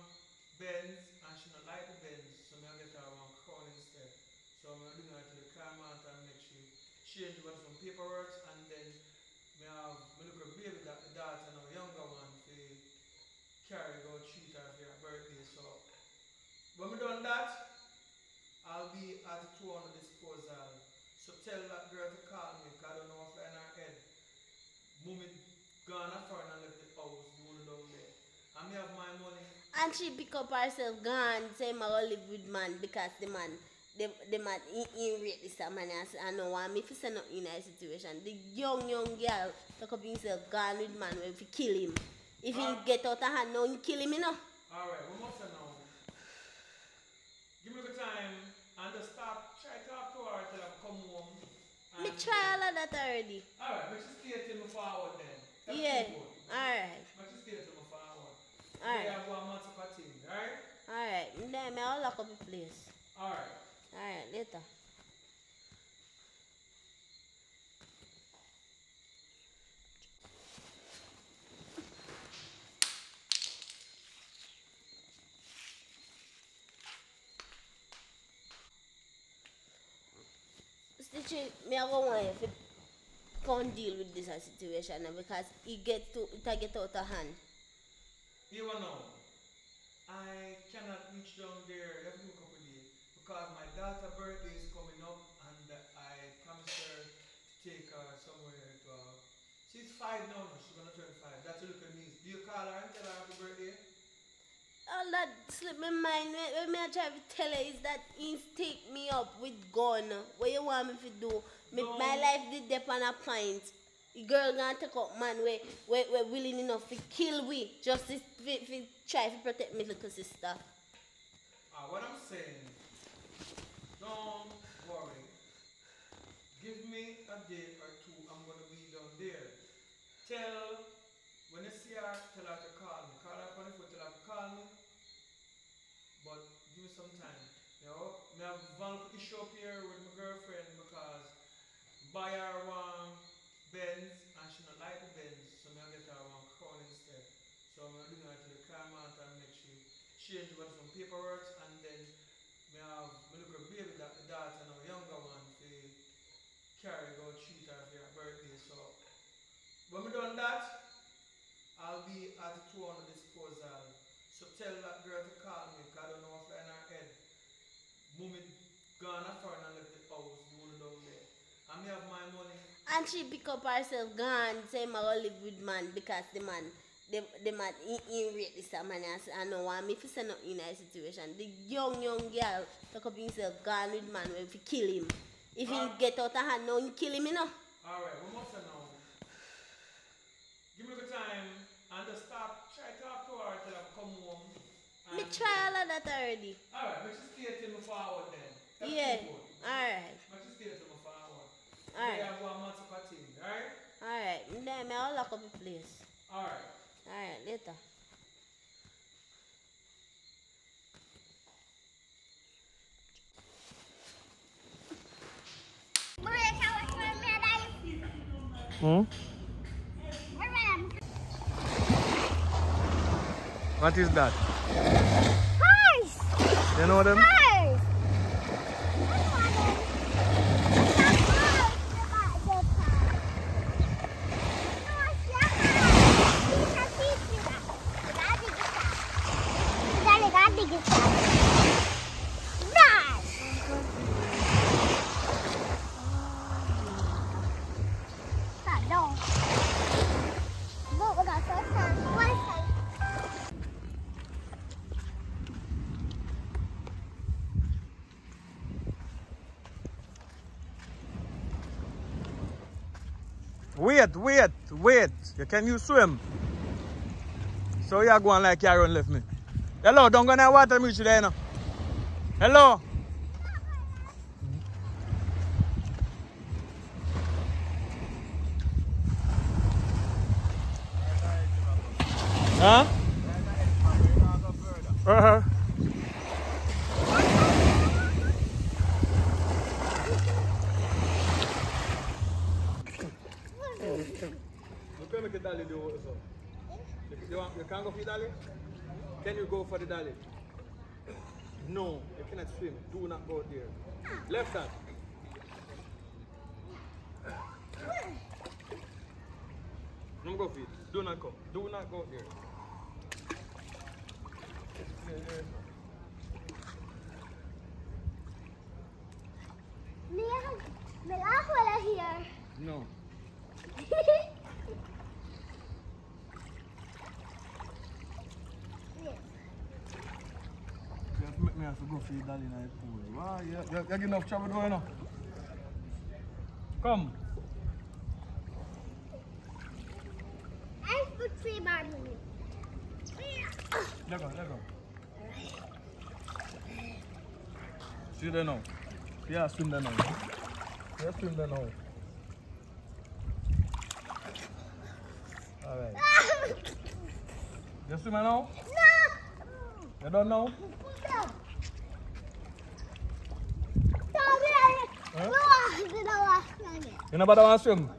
Benz and she not like the Benz, so have get her one crown instead. So I'm gonna bring her to the car mart and make sure change with some paperwork and then me have my little baby that the daughter and a younger one to carry go treat her for her birthday. So when we done that, I'll be at the on disposal. So tell that girl to call me because I don't know what's in her head. Mummy gone afar and left the house, the one down there. And me have my money. And she pick up herself gone, say my live with man because the man the, the man he, he rate this man and say, I know want me to send up in a situation. The young young girl take up himself gone with man when fi kill him. If he Ah. get out of hand now he kill him you know. Alright, we must know. Give me the time and just start, try to talk to her till I come home. Me try all of that already. Alright, but just stay till me forward then. That's Yeah. Alright. But just stay till me forward. Alright. They have one month of a thing, right? Alright. Then I'll lock up the place. Alright. Alright, later. Stitchy, me I go want you to come deal with this situation because it get to it get out of hand. You will know. I cannot reach down there every couple of days because my daughter's birthday is coming up and I promised her to take her somewhere to uh, She's five now, she's gonna turn five. That's a little niece. Do you call her and tell her happy birthday? All that slip my mind when, when me I try to tell her is that he take me up with gun. What you want me to do? Me, No. My life did dep on a point. Girl gonna take up man we we we willing enough to kill we just to fi, fi try to protect my little sister. Uh, what I'm saying, don't worry. Give me a day or two, I'm gonna be down there. Tell, when you see her, tell her to call me. Call her on the tell her to call me. But give me some time. You know, me have one issue up here with my girlfriend because buy her one Benz and she not like the Benz, so I get her one crown instead. So I'm gonna bring her to the car mart and make she change with some paperwork and then me have my little baby that the daughter and a younger one to carry go treat her for her birthday. So when we done that, I'll be at the two on the disposal. So tell that girl to call me because I don't know what's in her head. Mummy gone afar and left the house, the one down there. And me have my money. And she pick up herself gone, say go live with man because the man the, the man he, he rate this a man and I know me to send up in a situation. The young young girl pick up himself gone with man when he kill him. If he get out of hand now he kill him you know. Alright, we must know. Give me the time and just stop, try to talk to her till I come home. Me try all of that already. Alright, let's just stay till me forward then. That's Yeah. Alright. Let's just stay till me forward. Alright. They have one month of a thing, alright? Alright. Then me I'll lock up the place. Alright. Alright, later. Hmm? What is that? Horse! You know what them? Horse! Wait, wait, wait. Can you swim? So you are going like Karen left me. Hello, don't go in the water there now. Hello. Huh? Uh-huh. You can make a dolly do also. You, you, want, you can't go for the dolly? Can you go for the dolly? No, you cannot swim. Do not go there. Left hand. Don't go it. Do not go. Do not go. There, there. Me la juega here. No. You have to make me have to go for the dolly in the pool. Wow, you, you, you get enough trouble doing now. Come. I put three bar minute. Let go, let go. See there now. Yeah, swim there now. Yeah, swim there now. Alright. You swim now? You don't know? You know about to swim?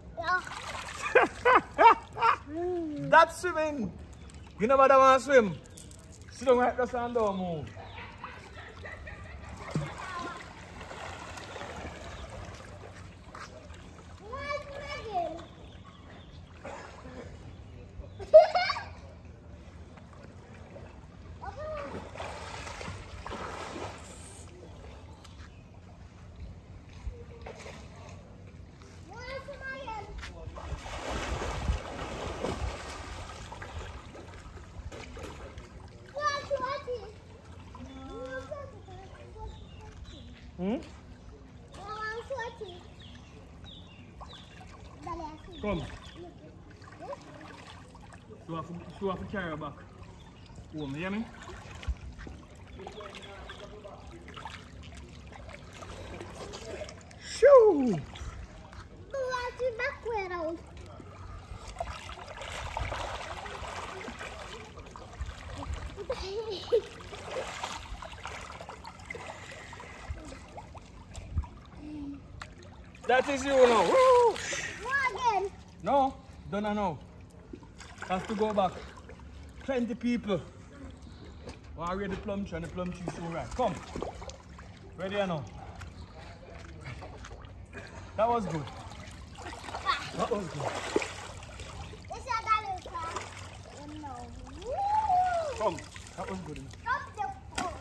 That's swimming. You know about to swim? Sit down right there and don't move. Hmm? Come. You have to, you have to carry her back. Home, you hear me? Shoo! That is you now. Woo! No, don't know. Have to go back. 20 people. Want read the plum tree and the plum tree so right. Come. Ready or no? That was good. That was good. This is a dollar car. No. Come. That was good. Stop the phone.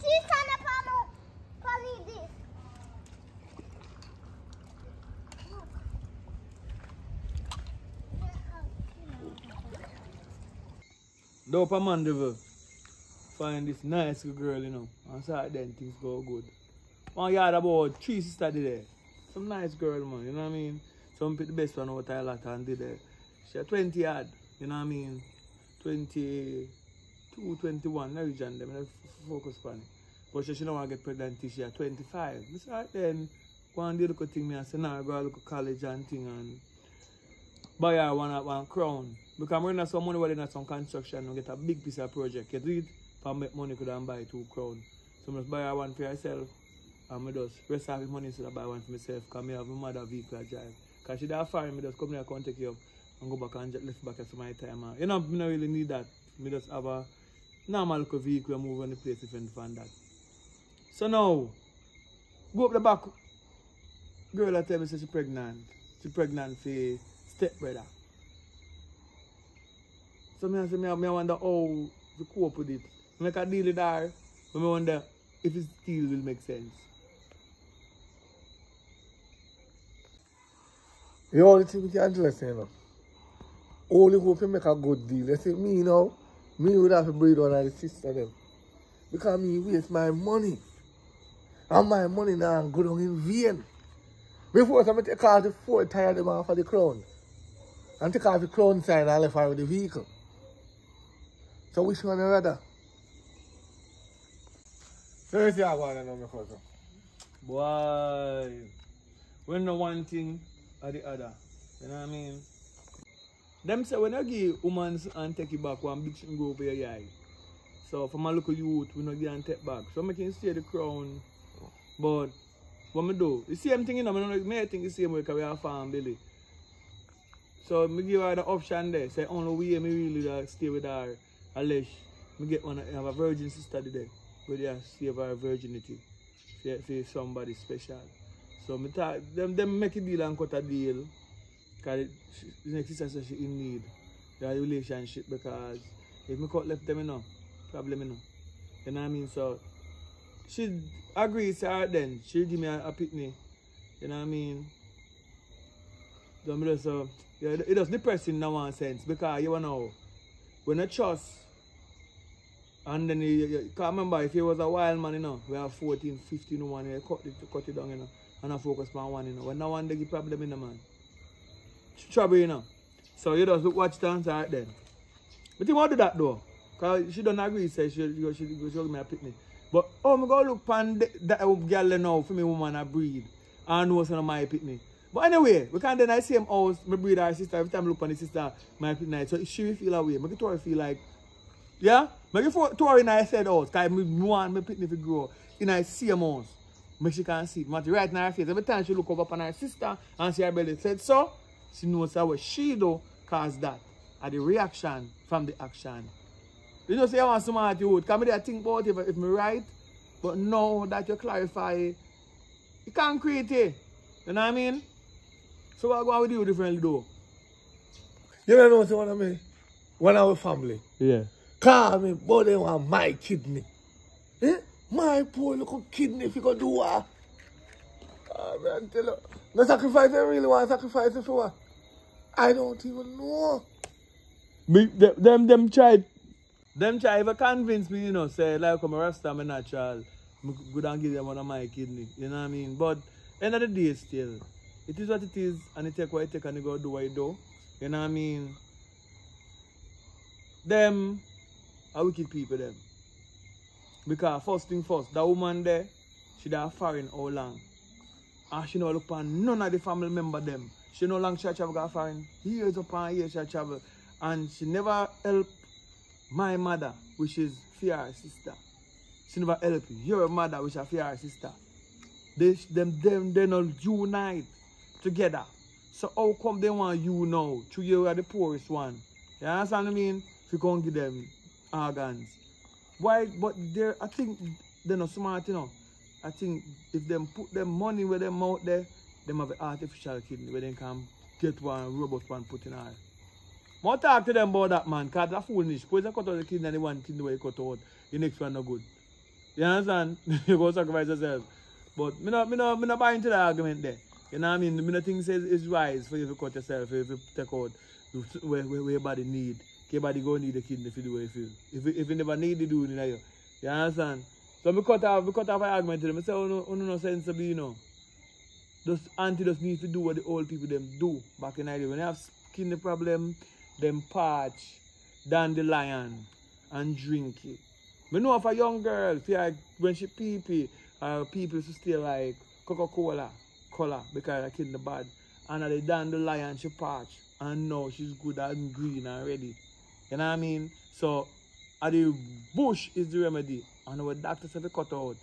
See, son of a police this. Dope Mandeville. Find this nice girl, you know. And start then things go good. One yard about three sisters did there. Some nice girl, man, you know what I mean? Some pick the best one out of a lot and did there. She had 20 yard, you know what I mean? 22, 21, no region them, I focus on it. But she, she don't want to get pregnant till she had 25. I start then, and do the good thing, me and say, nah, go look at college and thing and buy her one, one crown. Because we're not some money we're in some construction and get a big piece of project. You it for make money could and buy two crown. So I must buy one for herself and I just rest of the money instead of buy one for myself because I have my mother vehicle drive. Because she that far, I just come here and take you and go back and just lift back at my time. You know, I don't really need that. I just have a normal vehicle move on the place if I find that. So now, go up the back. Girl that tell me say she pregnant. She pregnant for stepbrother. So me, I say, me, me wonder how to cope with it. Make a deal with her, but I wonder if it deal will make sense. The only thing we can do is say, you know, only hope you make a good deal. You see, me know, me would have to breed of the sister them. Because me waste my money. And my money now go down in vain. Before I take off the four tire them off of the crown. And take off the crown sign and left her with the vehicle. So which one you rather? So you see I want to know my cousin. Boy, when no one thing or the other. You know what I mean? Them say when you give woman and take it back, one bitch go over your eye. So for my local youth, we not give and take back. So I can stay the crown. But what me do? The same thing, you know, I I think the same way because we have farm Billy. So me give her the option there. Say only way me really uh, stay with her unless me get one I have a virgin sister there. Where they save her virginity for, for somebody special. So me talk, them, them make a deal and cut a deal. Because the next sister says she in need. Their relationship because if me cut left them, you know, problem, you know. You know what I mean? So she agrees to her then. She give me a, a. You know what I mean? So, yeah, it, does depressing in one sense because you know, when you trust and then you, you, can't remember if he was a wild man, you know, we have 14, 15 one, you cut it, cut it down, you know, and I focus on one, you know. When no one they give problem in the man. Trouble, you know. So you just look watch the answer right then. But you want to do that though. Cause she don't agree, say she she she, she, she give me a picnic. But oh my god look pan that girl know for me woman I breed. I know some of my picnic. But anyway, we can't deny same house, my breed our sister, every time I look on the sister, my picnic. So she will feel away. Make it her feel like yeah? Make it for Tori in I said house, cause I want my picnic to grow in I same house. Make she can see it. But right now her face. Every time she look over upon her sister and see her belly said so, she knows how what she do cause that. And the reaction from the action. You know, say I want smart you would. Come there think about it if, if me right. But now that you clarify it, you can't create it. You know what I mean? So what go with you differently though? You don't know what I mean? One of our family. Yeah. Call me, but they want my kidney. Eh? My poor little kidney if you could do what? Ah, man, tell you. The sacrifice I really want to sacrifice it for what? I don't even know. Me, them, them, them tried. Them try ever convince me, you know, say, like, I'm a Rasta, I'm a natural. I go and give them one of my kidney. You know what I mean? But, end of the day, still, it is what it is, and it take what it take, and you go do what you do. You know what I mean? Them are wicked people, them. Because, first thing first, that woman there, she there foreign how long? And she no look upon none of the family member them. She no long she travel go foreign. Years upon years she travel. And she never help my mother, which is fear sister. She never help your mother, which is fear sister. They them them they not unite together. So how come they want you now? To you are the poorest one. You understand what I mean? If you can't give them organs. Why but they're I think they're not smart, you know. I think if them put them money where them out there, them have an artificial kidney where they can get one robot one put in her. More talk to them about that man, cause that's foolish. Suppose you cut out the kidney and the one kidney where you cut out, the next one no good. You understand? you go sacrifice yourself. But me not me not me not buy into the argument there. You know what I mean? Me not think says it's wise for you to cut yourself if you take out where, where, where your body need your go need the kidney if you do what you feel. If you, if you never need to do it, you you understand? So me cut off, me cut off an argument to them. I say, oh no, oh no, no sense to be, you know. Just auntie just need to do what the old people them do back in Nigeria. When they have kidney problem, them parch dandelion and drink it. Me know of a young girl, feel like when she pee pee, uh, people used to like Coca-Cola cola, because her kidney bad. And at the dandelion she parch and now she's good and green and ready. You know what I mean? So at the bush is the remedy. And our doctors have to cut out.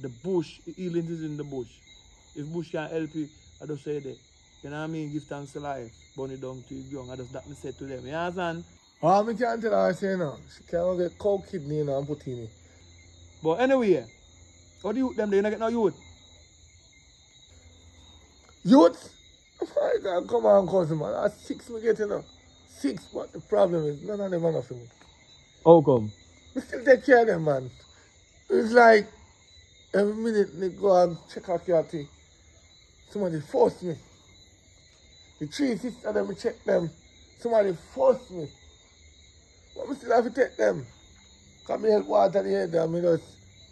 The bush, the healing is in the bush. If bush can help you, I just say that. You know what I mean? Give thanks to life. Burn it down to your young. I just that me say to them. You understand? Oh, me can't tell her, I say no. She can't get cow kidney you know, and put in it. But anyway, what do you them they not get no youth? Youth? My God, come on, cousin, man. That's six me get, you know. Six, but the problem is none of them are me. How come? We still take care of them, man. It's like every minute they go and check out your thing. Somebody force me. The three sisters them, me check them. Somebody force me. But we still have to take them. Because me help water the head and me just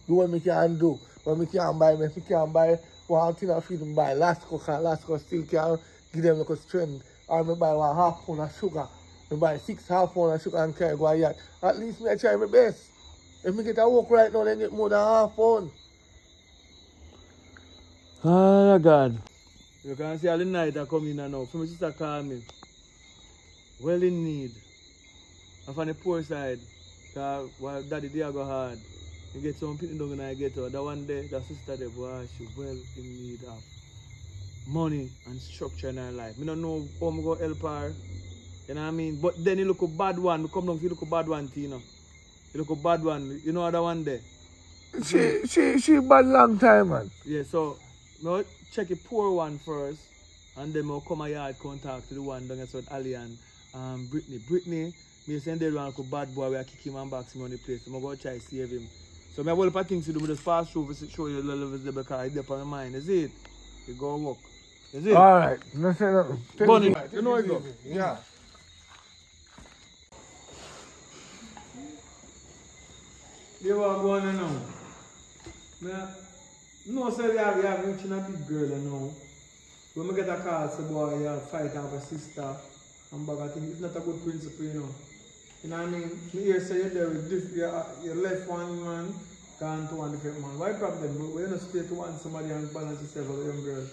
do what me can do. What me can buy, me can buy one thing I feed them buy Lasco, because Lasco still can give them like a strength. Or me buy one half pound of sugar. Me buy six half pound of sugar and carry go a yard. At least me I try my best. If me get a walk right now, then get more than half pound. Oh ah, God. You can see all the night I come in and now. For my sister call me. Well in need. And from the poor side. Cause while daddy there go hard. You get some people down in the ghetto. That one day, that sister there, boy, she well in need of money and structure in her life. Me don't know how I'm going to help her. You know what I mean? But then you look a bad one. You come down, you look a bad one, Tina. You look a bad one. You know that one there? She, she, she bad long time, man. Yeah, so I'll check a poor one first, and then I'll come a yard contact to the one down at South Ali and um, Brittany. Brittany, me send the one a bad boy where I kick him and box him on the place. So I'm going to try to save him. So I have a lot of things to do, but just fast through to show you a little bit because it's on my mind. Is it? You go work. Is it? All right. No say nothing. Take Bunny, you know I go. Yeah. You are going on now. Now, no, sir, you have, you have reaching a big girl you know. When I get a call, say, boy, you have fight over sister. And bag, I think it's not a good principle, you know. You know what I mean? Me hear say you're there with diff, you you left one man, gone to one different man. Why problem? When you stay to one somebody and balance yourself with a young girl.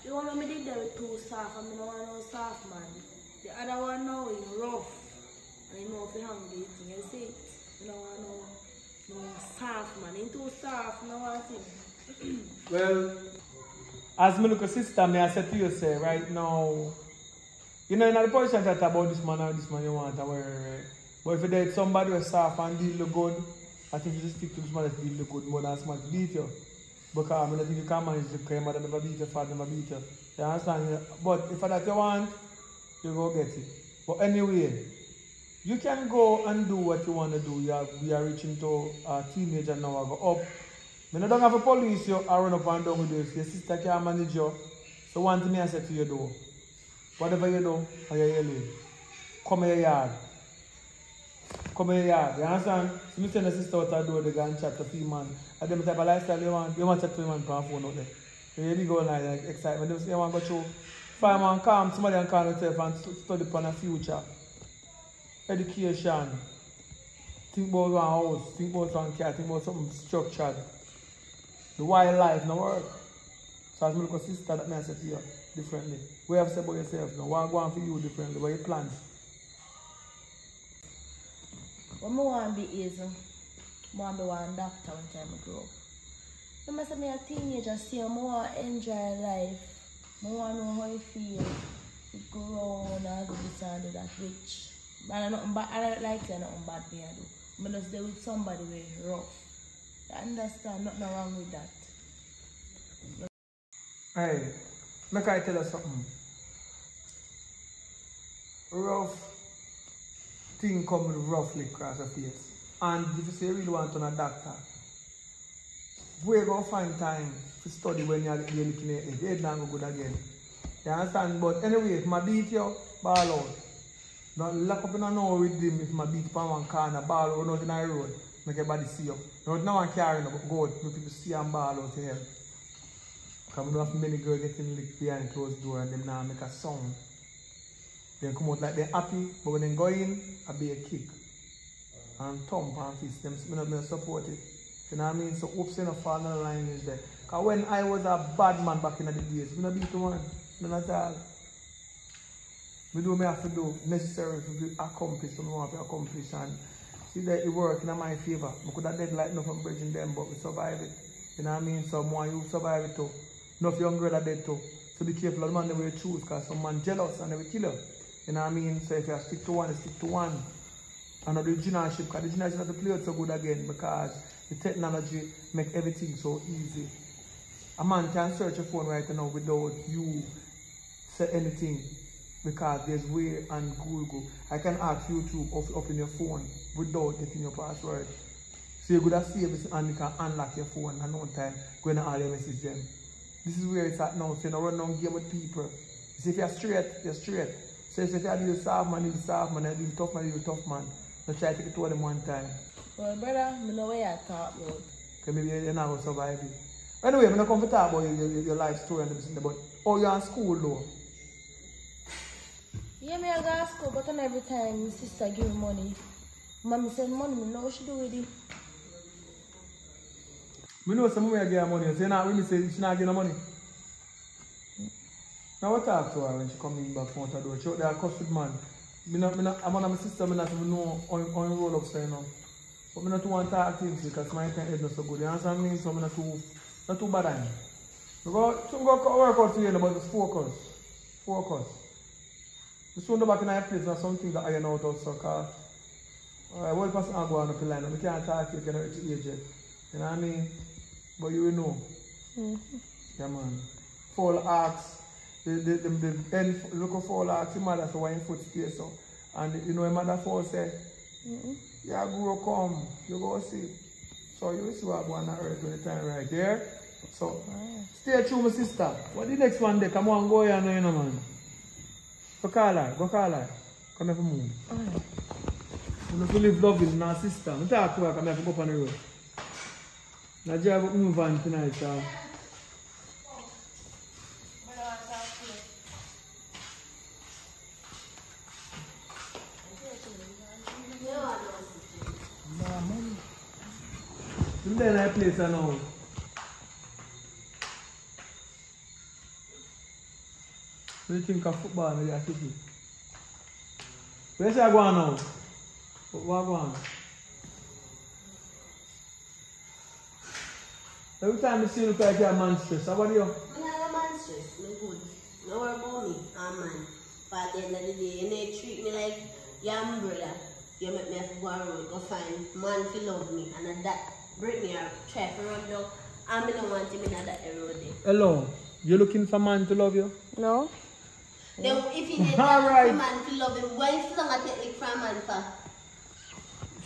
The one me did there with too soft, and me no want no soft man. The other one now is rough. You know if you hungry, you you see. You don't want no, soft man. Too soft, no him. Well, as me look at sister, me I say to you, say, right now, you know, in the position that about this man or this man you want to? But if you date somebody who's soft and deal the good, I think you just stick to somebody that deal the good more than somebody to beat you. Because I mean, I think you can manage the crime, mother never beat you, father never beat you. You understand? But if that you want, you go get it. But anyway, you can go and do what you want to do. You are, we are reaching to a teenager now, I go up. When I don't have a police, you I run up and down with this. Your sister can manage you. So one thing I say to you do, whatever you do, or you yelling, come here yard. Come here yard. You understand? So me send the sister out the door, they go and chat to few man. And them type of lifestyle you want, you want to chat to man on phone out there. You go like, like excitement. Them say you want to go through. Five man calm, somebody can calm yourself and st- study upon the future. Education. Think about one house, think about one car, think about something structured. The wildlife no work. So as my little sister that may say to you differently. You have say about yourself now? What go on for you differently? What you plan? What I want to be is, I want to be one doctor when time I grow up. I say me a teenager, see, I want to enjoy life. I want to know how it feels grow this and do that, which, and I nothing bad, I don't like saying nothing bad me I do. I just deal with somebody with rough. I understand, nothing wrong with that. Hey, make I tell you something. Rough thing come roughly across the face. And if you say you really want to a doctor, where go find time to study when you're, you're looking at it? Head not go good again. You understand? But anyway, I beat you, ball out. Not lock up in a know with him if my beat upon one corner, ball run out in the road, make everybody see you. Now no one carrying up, go out, make people see and ball out here. Because we don't have many girls getting licked behind closed door and them now make a sound. They come out like they're happy, but when they go in, I be a kick. And thump and fist them, me not, support it. You know what I mean? So oops in a the line is there. Because when I was a bad man back in the days, me not beat one, me not all. Me do me have to do necessary to be accomplished what I want to accomplish and see that it work in my favor. I could have dead like nothing bridging them but we survived it. You know what I mean? So more you survive it too. Enough young girl are dead too. So be careful of the man that will choose because some man jealous and they will kill you. You know what I mean? So if you stick to one, stick to one. And the generalship, because the generalship not to play out so good again because the technology make everything so easy. A man can search a phone right now without you say anything because there's way on Google. I can ask YouTube of open your phone without getting your password. So you're gonna save it and you can unlock your phone and no time going to all your message them. This is where it's at now. So you don't run down game with people. You see if you're straight, you're straight. So if you're a little soft man, deal soft man, deal tough man, deal tough man. Don't try to take it to them one time. Well, brother, I know what you talk about. Because maybe you're not gonna survive it. Anyway, I'm not to about your, your, your life story and everything, but oh you're in school though. Yeah, me I go to school, but then every time my sister give me money, mommy send money, me know what she do with it. Me know some way I get her money. So you not really say she not getting no money. Now what talk to her when she come in back front of the door? She out there a cuss man. Me not, me not, I'm on my sister, me not even know on, on roll up say now. But me not too want to talk things because my head not so good. You understand me? So me not too, not too bad on. We go, go work out together, but it's focus. Focus. Soon go back in our place and something that iron out also cause Alright, one person I go on the line. We can't talk to you, can reach the age yet. You know what I mean? But you will know. Yeah, man. Fall axe. The, the, the, the end, look at fall axe, your mother for one foot stay so. And you know, your mother fall say, mm-hmm. yeah, grow come, you go see. So you will see what I going on earth when the time right there. So, stay true, my sister. What the next one day? Come on, go here now, you know, man. Go call her, go call her. Come here for move. You know, live loving my sister. I talk to her, come here for go up on the road. Now drive up move on tonight, so. You there in place now. What do you think of football in the city? Where's that going now? What going? Every time you see you look like you're a man stress, how about you? I'm not a man stress, me good. No worry about me, I'm man. But at the end of the day, you know, you treat me like your brother. You make me have to go on road, go find man to love me. And that break me or try to run down. And I don't want him in that every day. Hello, you looking for man to love you? No. Then if he did All that right. man to love him, why is long a technique for a man for?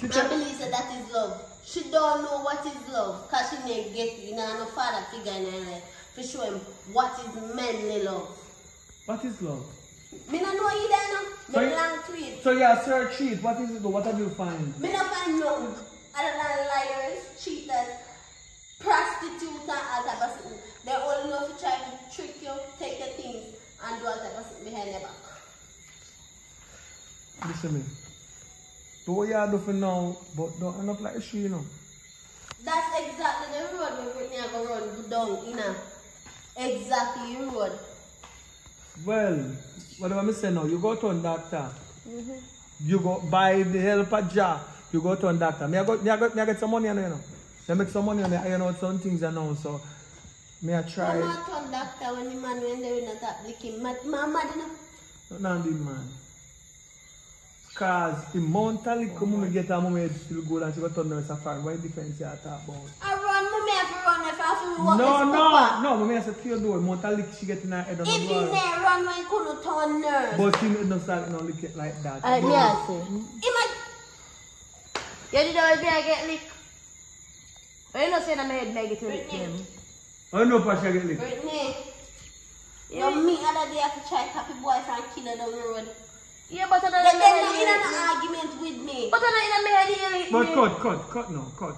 I believe that that is love. She don't know what is love because she may get it. You know, no father figure in her life to show him what is manly love. What is love? Me not know you there no. So Me belong to it. So yeah, search sheet. What is it? though? What have you find? Me not find nothing other than liars, cheaters, prostitutes and all of. They only know to try to trick you, take your things and do all type of things behind your back. Listen me. Do what you are doing for now, but don't end up like she, you know. That's exactly the road where Britney are going to run down, you know. Exactly the road. Well, whatever I say now, you go to a doctor. Mm-hmm. You go buy the help of Jah, you go to a doctor. Me I go, me I, go, me I get some money on you know. Me make some money on me, I know some things I know, so me I I'm try. not on doctor when the man when they will not stop licking. My, my mad enough. Not now big man. Cause the amount of liquor me get a moment still good and she go turn the safari. What difference you talk about? I run, me have to run if I have to walk No, this no, papa. no, me I say to your door, amount of liquor she get in her head on If the he door. there run, when he couldn't turn nerves. But she don't start no lick it like that. Alright, me ask you. He might You did always I get lick. But you know saying I'm head make it to lick him. I know Pasha get lick. Brittany. You me other day I could try copy boy from killer down the road. Yeah, but I don't Then they're in an argument with me. But I don't in my head. But cut, cut, cut now, cut.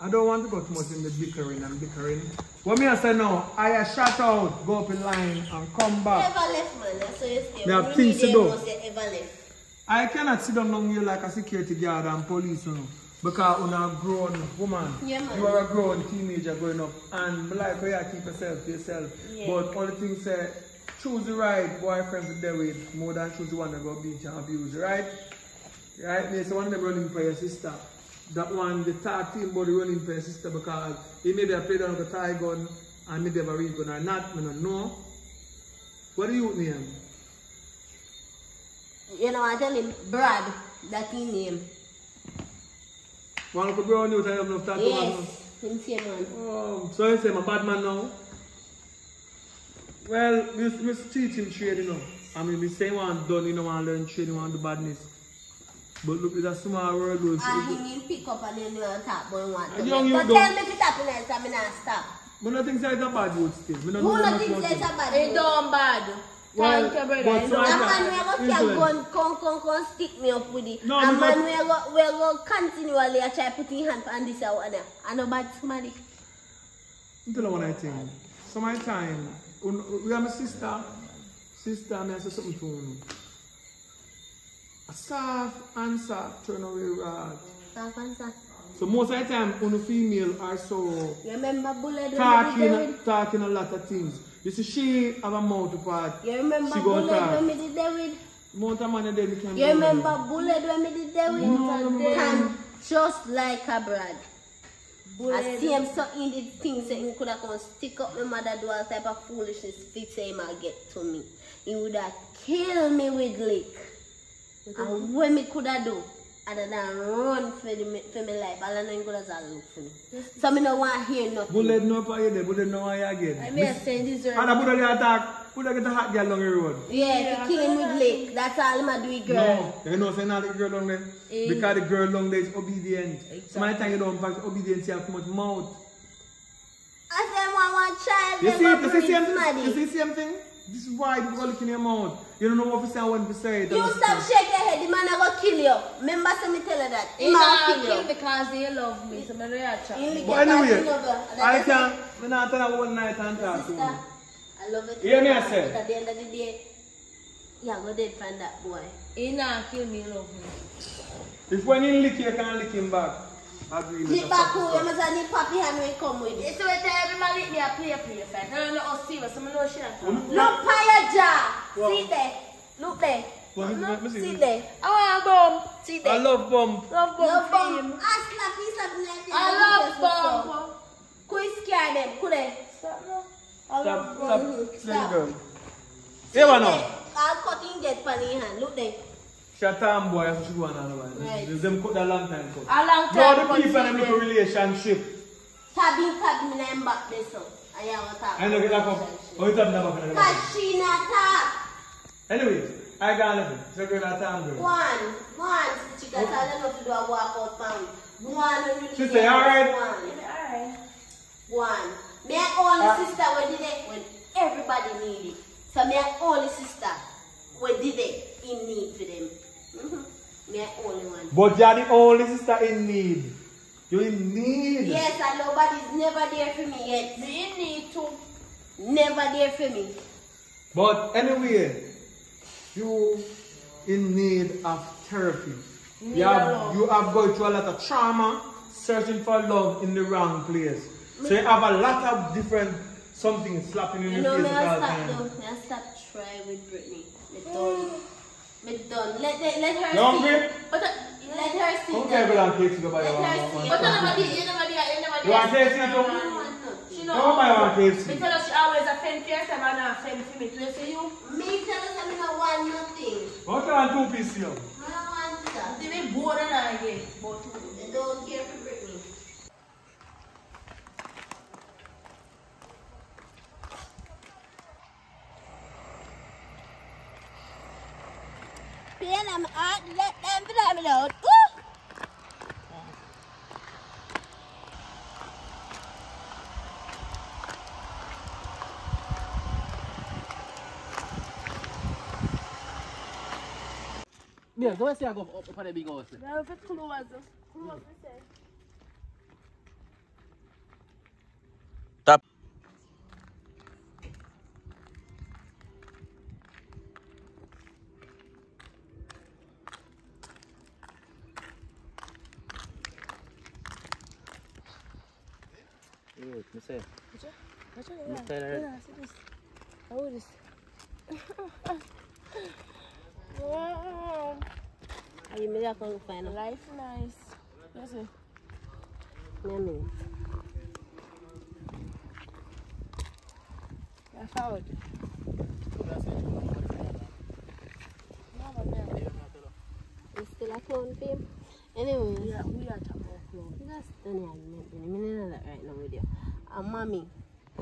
I don't want to go too much in the bickering and bickering. What me I say now, I a shout out, go up in line and come back. Ever left, man. That's what you say. They have things to there, do. ever left. I cannot sit down down here like a security guard and police, you know, because you're a grown woman. Yeah. You are a grown teenager growing up, and like oh, how you keep yourself to yourself. Yeah. But all the things say, choose the right boyfriend to deal with more than choose the one that go beat and abuse, right? Right? There's one that running for your sister. That one, the third team body running for your sister because he maybe have played on the tie gun and maybe have a real gun or not, I don't know. What do you name? You know, I tell him, Brad, that his name. One of the brown youth I have enough tattoo. Yes, him say man. Oh, so you say I'm a bad man now? Well, we we teach him trade, you know. I mean, we say one done, you know, want to learn trade, you want to do badness. But look, it's a small world, though. And So, him will pick up and then you want to talk about one. And young you But don't- tell me if it's happening, I'm not stop. but nothing says it's a bad word still. We don't Who know not much think about it's a bad It word? don't bad. Well, Thank you, brother. but so don't I A can- man we go gun, come, come, come, stick me up with it. No, a man we go, we go continually try put his hand on this or other. Eh? I know bad somebody. You tell you what I think. So my time, we have a sister, sister, and I say something to you. A soft answer turn away right. Talk answer. So most of the time, on female are so remember bullet when talking, talking a lot of things. You see, she have a mouth to part. You remember she bullet when we did David? Mount a man and then we can You remember there. bullet when we did David? Can just like a Brad. I see him so in the things that he could have come stick up my mother do all type of foolishness fit say him get to me. He would have killed me with lick. And what me could have do other than run for, the, for my life. All I know he could have look for me. So me don't want to hear nothing. Bullet no pa yun eh, bullet no why again. I may say this And a bullet dey attack, bullet get a hot girl along the road. Yeah, to kill him with lick. That's all him a do with girl. No, you know, say not the girl long there. Eh. Because the girl long there is obedient. So my time you don't practice obedience, you have too much mouth. I said one one child. You they see, go you see same, smarty. you see same thing? This is why you go look in your mouth. You don't know what to say and when to say it. You stop shaking your head, the man a go kill you. Remember, say me tell you that. He He might not kill kill you. because he love me. So I'm not chat. But anyway, I can, me not tell her one night and talk to her. I love it. You hear me, I say? But at the end of the day, yeah, go dead find that boy. He not kill me, love me. If when you lick, you can't lick him back. Agree with Lick back fact. who, you must have the papi hand when come with it. So we tell everybody me a play play fight. No, no, no, serious. I'm not sure. Look by your jaw. See there. Look there. Well, me- me- me see See this. there. I want a bump. See I love bump. Love bump. Love for bump. him. Ask my piece of knife. I love bump. Could you scare them? Could they? Stop now. I Stop, love stop, bump. stop. girl. Here we now. I'll cut in dead pan in hand. Look there. She a tomboy, boy, that's what she go on all about. Right. Them cut that long time cut. A long Now the people them see look a them. relationship. Tabbing, tabbing, and back this up. I have a tap. I know get that up. Oh, you tap that back and that Cause she not tap. Anyway, I got nothing. So girl time girl. One, one. She got tell enough to do a walkout pound. One, you She say, alright. One. Alright. One. Me and only Ah. sister we did it when everybody need it. So me and only sister we did it in need for them. Me only one. But you're the only sister in need. You in need. Yes, and nobody's never there for me yet. Me in need to. Never there for me. But anyway, you in need of therapy. Need You have, love. you have gone through a lot of trauma, searching for love in the wrong place. So you have a lot of different something slapping in You your know, face me at I all stop time. though. Me I stop try with Britney. Me done. Let, let, let her You hungry? see. But, uh, let her see. Okay, go down cake to go buy Let one. her one- see. But one- you never did, you never did, you never did. You want KFC too? She Go know. buy one KFC. Me tell her she always a fend for herself and not fend for me. Do you see you? Me tell us I don't want nothing. What you want two piece here? I don't want that. See me bored and I get. But don't care for Britney. Pain them out, let them be them out. Woo! Yeah, go and see I go up, up on the big house. there. Now if it's close, close, me say. Tap. Wait, me say. Watch out, Me yeah. say that- Yeah, see this. How is this? Wow. Are you ready to find out? Life nice. Yes, sir. Wait a minute. Yeah, forward. You still a clown for him? Anyway. Yeah, we are talking about clown. That's done argument, Benny. Me not that right now with you. And mommy.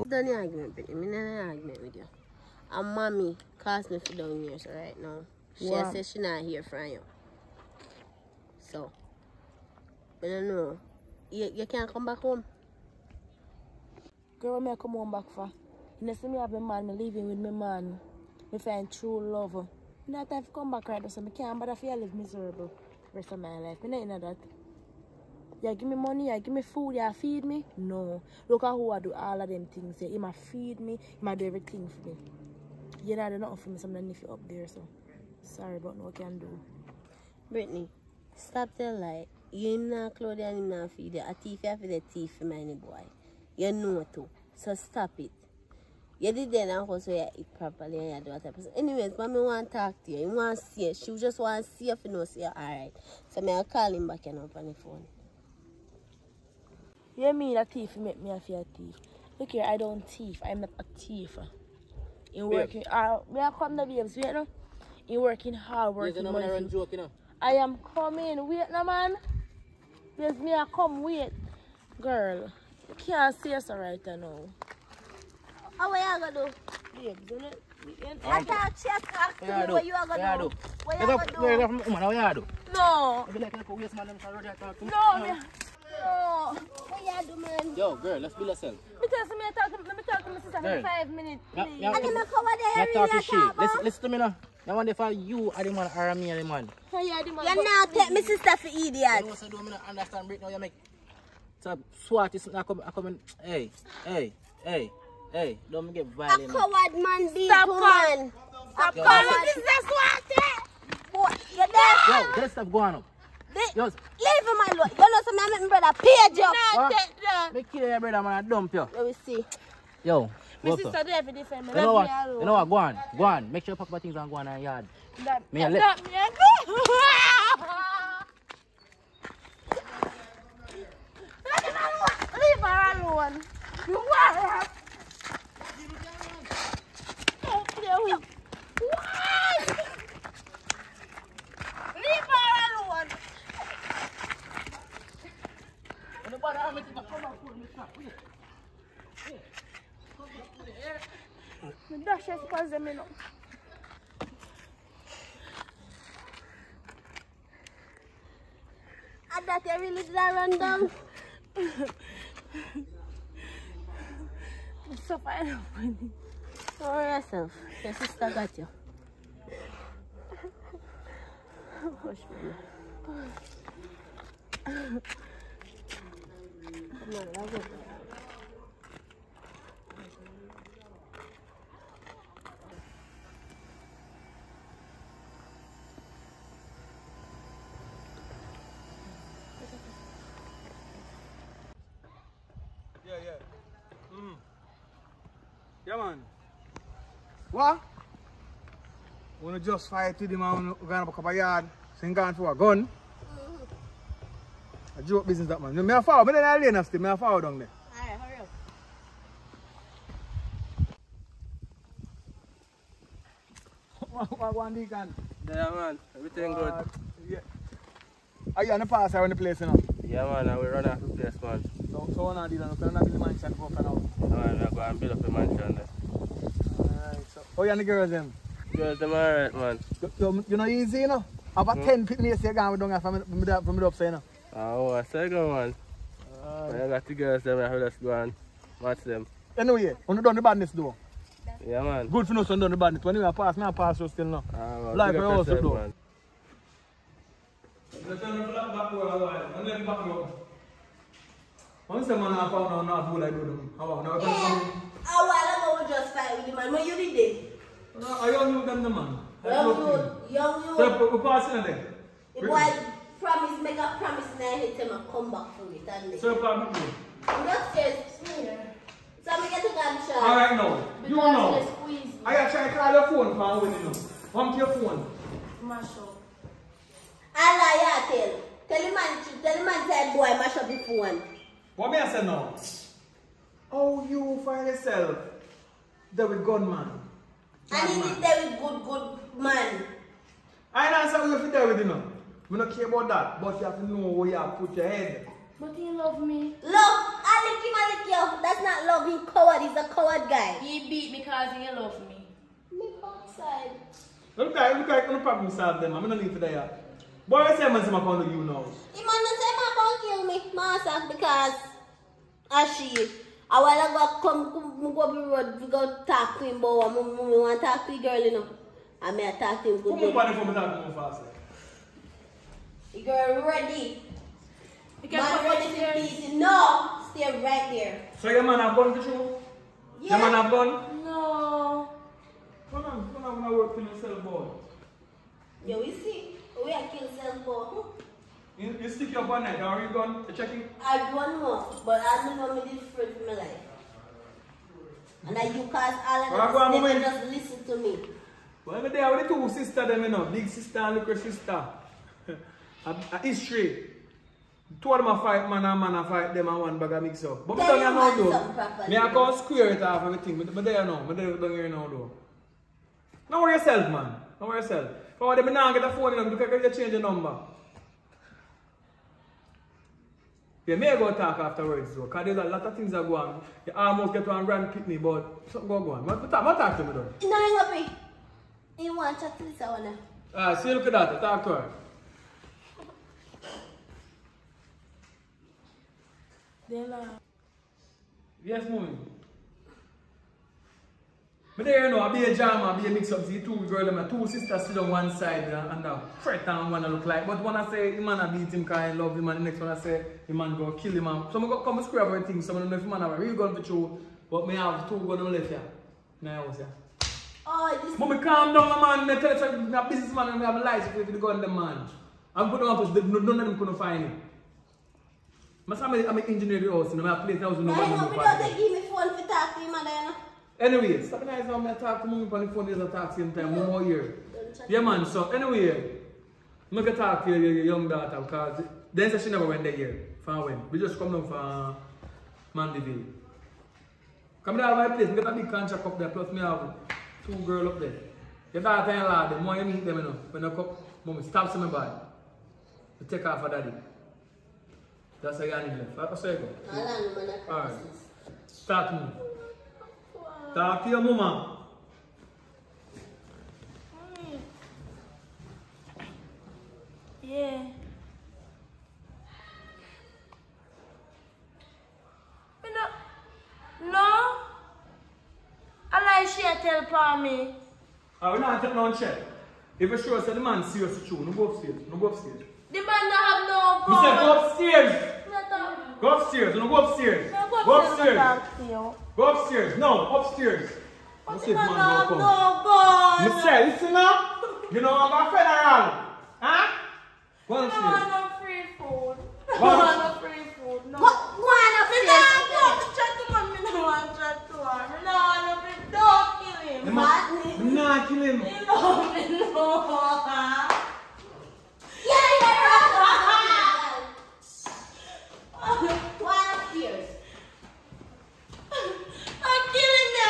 Done argument, Benny. Me not an argument with you. And mommy cast me for down here, so right now. She Wow. says she not here from you. So. I don't know. You, you can't come back home. Girl, when me I come home back for? You know, see me have a man, me living with my man. Me find true love. Me not time to come back right now, so me can't bother you live miserable rest of my life. Me not into that. You give me money, you give me food, you feed me? No. Look at who I do all of them things. Yeah. He might feed me, he might do everything for me. You know, do nothing for me, so not if you up there, so. Sorry, but no can do. Brittany, stop the lie. You not clothe and him not feed you. A thief you have the thief for my boy. You know too. So stop it. You did then and also you eat properly and you do what type of Anyways, mommy want to talk to you. He want to see you. She just want to see you if you know see you alright. So I call him back and up on the phone. You mean a thief make me a fear thief? Look here, I don't thief. I'm not a thief. In working, uh, me I come the babes, wait no? In working hard, working you money. man, I joke, you know. I am coming, wait no man. Yes, me I come, wait. Girl, you can't see us right now. How what you gonna do? Babes, you know? I had talked to What you me. do? What you What gonna do? What You go- gonna do? go from- woman, what you do? No. You be like, like a waste man, them can already talk to me. No, me, No. What you do, man? Yo, girl, let's build ourselves. because me I talk to, let me talk to my sister Girl. for five minutes, Yeah, please. yeah, And them a cover there, Yeah, you talk really to she. Listen, listen to me now. That one there for you are the man or me are the man. Hey, yeah, the man You go- now take me sister for You idiot. know what I do? Me not understand break now. You make so swat is not coming. coming. Hey, hey, hey, hey. Don't me get violent. man. coward man beat Stop woman. Stop Yo, calling listen. me sister Swati! Boy, you're there? Yo, let's stop going up. Li- Yo, Leave him alone. You know something I make my brother page you. Nah, What? take that. make kill your brother man. I dump you. Let me see. Yo, My go up. sister there for defend me. You know what? alone. You know what? Go on, go on. Make sure you pack my things and go on and yard. That, Me that, let- me go. Let him alone. Leave her alone. You want her. Don't play with- Leave her alone. The dash is past you know. And that you really did so fine. Don't worry yourself. Your sister got you. Hush, baby. Yeah, yeah. Mm. Yeah, man. What? Wanna just fight with him and we're gonna back up a yard. So he gone for a gun. A joke business that man. Me a follow, me in the lane still, me a follow down there. Alright, hurry up. What what one Deacon? Yeah, man. Everything good. Uh, yeah. Are you on the pass around the place, you know? Yeah, man. I will run out the place, man. So, so what are you doing? So, not the mansion go for now. Yeah, man. I go and build up a mansion there. Alright, so. Oh, you and the girls, them? Girls, them alright, man. You, you, you know easy, you know? Have a Hmm? 10 picnic yesterday gone with down here from, from, from, from the up, so, you know? Oh, I say go, man. I got the girls, them. I will just go and match them. Anyway, when you done the badness, though. Yeah, man. Good for us when done the badness. When you pass, me I pass you still now. Ah, man. Like Big we up also yourself, do. man. Let's turn the back back door a while. And then back door. Once the man I found out not do like do them. How about now? A while ago we just fight with the man. What you did there? I young you than the man. I Young love you, young you. So we passing it there. The boy promise, make a promise and I hit him and come back for it. And So you probably do. I'm upstairs. So I'm get to gunshot. Alright now. You know. I got try to call your phone for a winning. Come to your phone. Mash up. Allah, yeah, tell. Tell the man, tell the man, say boy, mash up the phone. What me I say now? How you find yourself there with gunman? And he did there with good, good man. I don't say you fit there with you know. We don't care about that, but you have to know where you have put your head. But he love me. Love? I lick him, I lick you. That's not love. He coward. He's a coward guy. He beat me because he love me. Me outside. Look like, look like no problem solve them. I'm gonna leave it there. Boy, I say man say my come to you now. He man not say man can't kill me, master, because as she, a while ago come, come go up the road, we go talk to him about what me, me want to talk to the girl, you know. And me I talk to him. Come on the phone and talk to me fast. The girl ready. You can Man put ready right to there. beat him. No, stay right there. So your man have gun for you? Yeah. Your man have gun? No. Come on, come on, when I work for yourself, boy. Yeah, we see. We are kill self boy. You, you stick your gun there, or you gun? You checking? I don't know, but I don't know me different from my life. And that you cause all of Well, go on, them, they just listen to me. Well, I'm there with the two sisters, them, you know, big sister and little sister. A, a history. Two of them are fight man and man are fight them and one bag of mix up. But me don't know though. Me I can square it off everything. But, there now. But there down here now though. Don't worry yourself, man. Don't worry yourself. Want them now get a phone because you change the number. Yeah, may go talk afterwards though, because there's a lot of things that go on. You almost get one run pick me, but something go on. But talk, but talk to me though. You know, up me. You want to chat to this one? Ah, see, look at that. Talk to her. Dela. Yes, mommy. But there you know, I be a jam, I be a mix up. See, two girls, my two sisters sit on one side uh, and the fret and one look like. But one I say, the man I beat him because I love him, and the next one I say, the man go kill him. And some go come screw everything. Some them know if the man have a real gun for true, but me have two gun on left here. Now I was here. Oh, this Mommy, calm down, man. Me tell you, I'm a businessman and I have a license for the gun, them man. I'm putting on push, none of them couldn't find him. I'm an engineer you know, my place is no I know, no we party. don't give me phone for talk to him, and. Eh, anyway, stop now. I talk to mommy on the phone. There's a talk same time. One more year. Yeah, man. So anyway, I'm gonna talk to your, your young daughter because then she never went there here. From when? We just come down from Mandeville. Come down to my place. We got a big contract up there. Plus me have two girls up there. Your daughter and lad, the more you meet them, you know, when they come, mommy stop some by. You take off for daddy. That's you need left. That's you go. Alright. Start me. Talk to your mama. Yeah. No. I like she a tell pa me. I will not take no check. If you sure say the man serious true, no go upstairs. No go upstairs. The man don't have no Me gun. say go upstairs. Me talk- Go upstairs. No go upstairs. No, go Go upstairs, upstairs. me talk to you. Go upstairs. No, upstairs. Let's see if Man man don't have go no gun. Me say, listen now. You know I'm a federal. Huh? Go I don't upstairs. want no free food. I Go don't on. want no free food. No. Go, go on Me upstairs. don't want to chat to man. Me don't want to chat to her. Me don't want to be don't kill him. Man, me not kill him. Me love me no. Tears. I'm killing me, I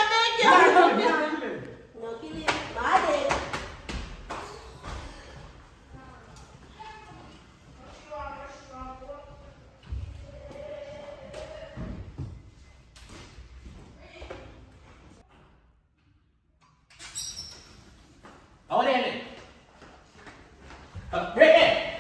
Uh, break it.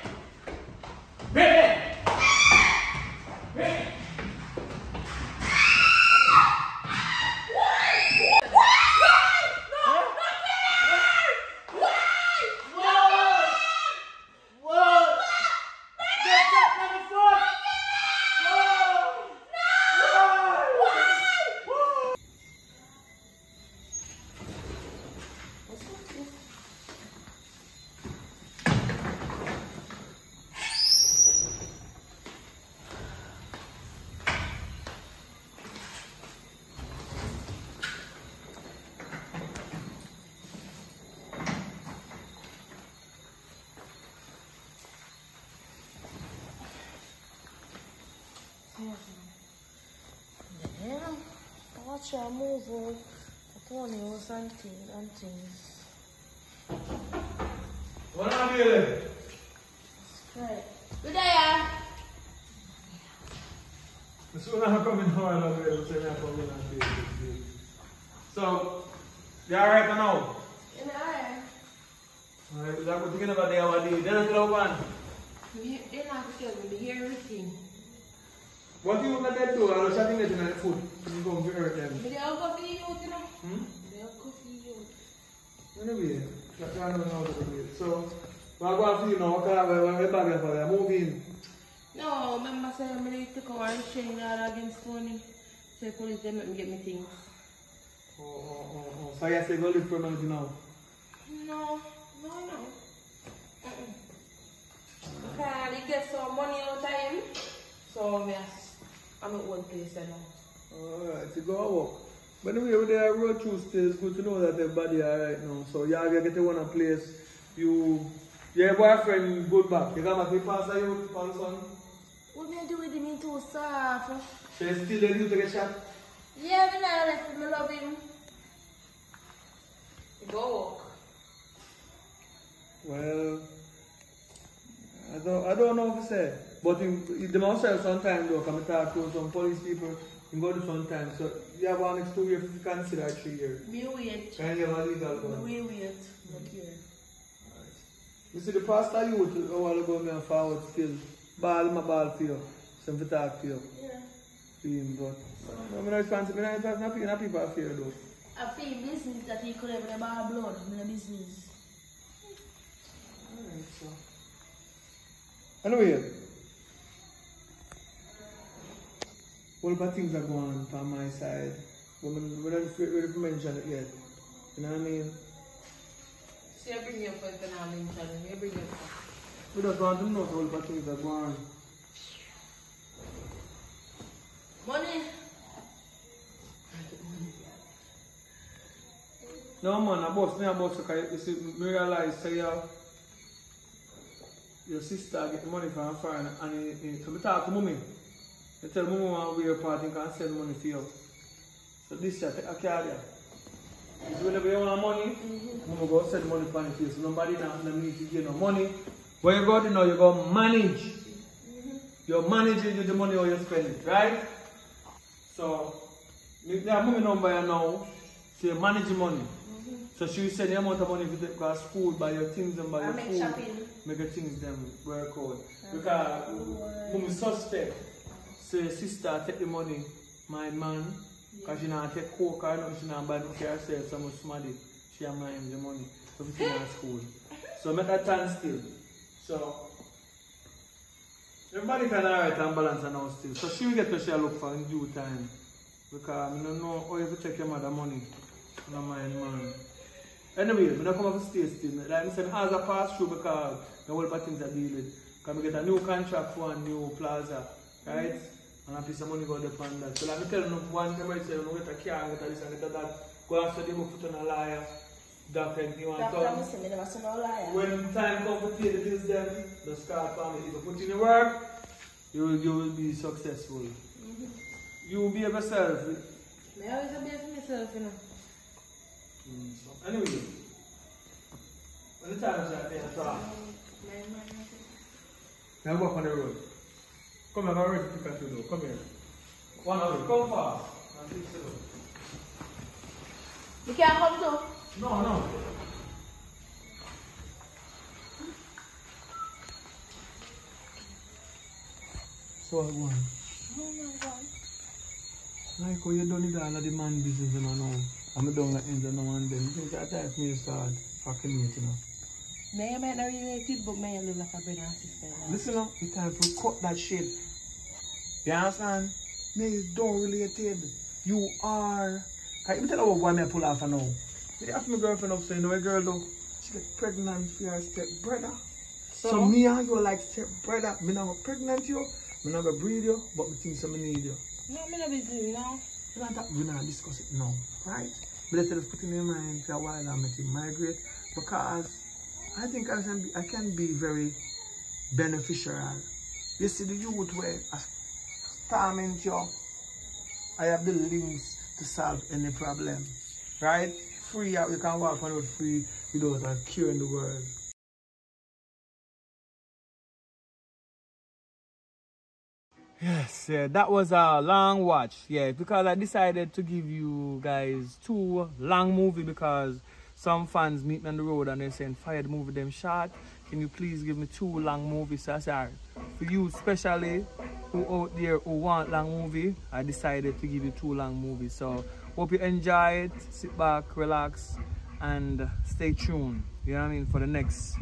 Her move oh. out. Toenails and things and things. What am I doing? Right. Good day, The sooner I come in, the more I love it. The sooner I come in and do it. So, you alright now? In alright. Alright, is that what you're going to do? What do you do? Then one. They're not scared when they hear everything. What do you want to do? I was chatting with you in the food. You go to hurt them. But they'll go for you, you know. Hmm? They'll go for you. Anyway, that's why I don't know how to do it. So, what about for you now? What kind of what about you for you? Moving. No, remember saying I'm going to go and shame that against Tony. Say police them let me get me things. Oh, oh, oh, oh. So you say go live permanently now? No, no, no. Mm-mm. Because they get some money all the time. So yes, I'm at one place I know. Alright, you go walk. But anyway, when they are road still, it's good to know that everybody alright now. So you have to get to one place, you, your boyfriend good back. You got my pass you, on son. What me do with him? He too soft. So you still you to get shot? Yeah, me not left him, I love him. Go walk. Well, I don't, I don't know what to say. But you, you them outside sometimes though, come talk to some police people, you go to sometimes. So you have one next two years consider three years. Me wait. Can you have a legal one? Me wait. Here. You see the pastor youth oh, a while ago me and forward still ball my ball for you. Some to talk to you. Yeah. To him, but I'm not responsible. I'm not not not people are fear though. I feel business that he could have never have blood. the business. Alright, so. Anyway, what about things are going on on my side? But we don't really mention it yet. You know what I mean? See, I bring you up with the name, I bring you up. We just want to know what about things are going on. Money. No man, I boss me I boss because you see, me realize say your, your sister get the money from foreign and he, he, so me talk to mommy. You tell mommy want to wear a party and can send money for you. So this take a card here. So whenever you want money, mama go send money for you. So nobody now no need to give no money. When you go to know you go manage. You're managing the money how you spend it, right? So me have mommy number here now. So you manage the money. So she will send the amount of money to take go school, buy your things and buy I your make food. shopping. Make your things them work out. Because we suspect, say sister take the money, my man, because she not take coke or nothing, she not buy nothing herself, so much money. She a mind the money. So we in school. So make that stand still. So everybody can alright and balance and now still. So she will get what she look for in due time. Because I don't know how you take your mother money. No mind man. Anyway, I don't come up to stay still. Like I said, as I pass through because the whole things I deal with. Because I get a new contract for a new plaza, right? And I pay some money go up on. So like I tell you, one time I say, you get a car, get a this and get a that. Go and study, go on a liar. Doctor, you want to I'm saying me never see no liar. when time comes to pay the bills them, the start family. If you put in the work, you will, you will be successful. You will be yourself. Me always a bit for myself, you know. Mm, so anyway, when the time is right, then I talk. Now walk on the road. Come here, I'm ready to pick you though. Come here. One of you, come fast. And fix it up. You can't come too. No, no. So I want. Like how you done it all of the man business you know now. I'm down the ends of now and then. You think that time me start fucking it, you know. Me, I might not related, but me, I live like a brother and sister. know. Listen up, it's time to cut that shit. You understand? Me is don't related. You are. Can you tell her what I pull off now? Me ask my girlfriend up saying, no, a girl though, she get pregnant for her step brother. So, So? me and you are like step brother. Me not pregnant you, me not breed you, but me think so me need you. No, me not busy now. We not, we not discuss it now, right? But let's just put in your mind for a while and make it migrate because I think I can be, I can be very beneficial. You see the youth where I torment you. I have the links to solve any problem. Right? Free you can walk on road free without a cure in the world. Yes, yeah, that was a long watch. Yeah, because I decided to give you guys two long movie because some fans meet me on the road and they're saying, fire the movie them short. Can you please give me two long movies? So I said, for you especially who out there who want long movie, I decided to give you two long movies. So hope you enjoy it. Sit back, relax, and stay tuned. You know what I mean? For the next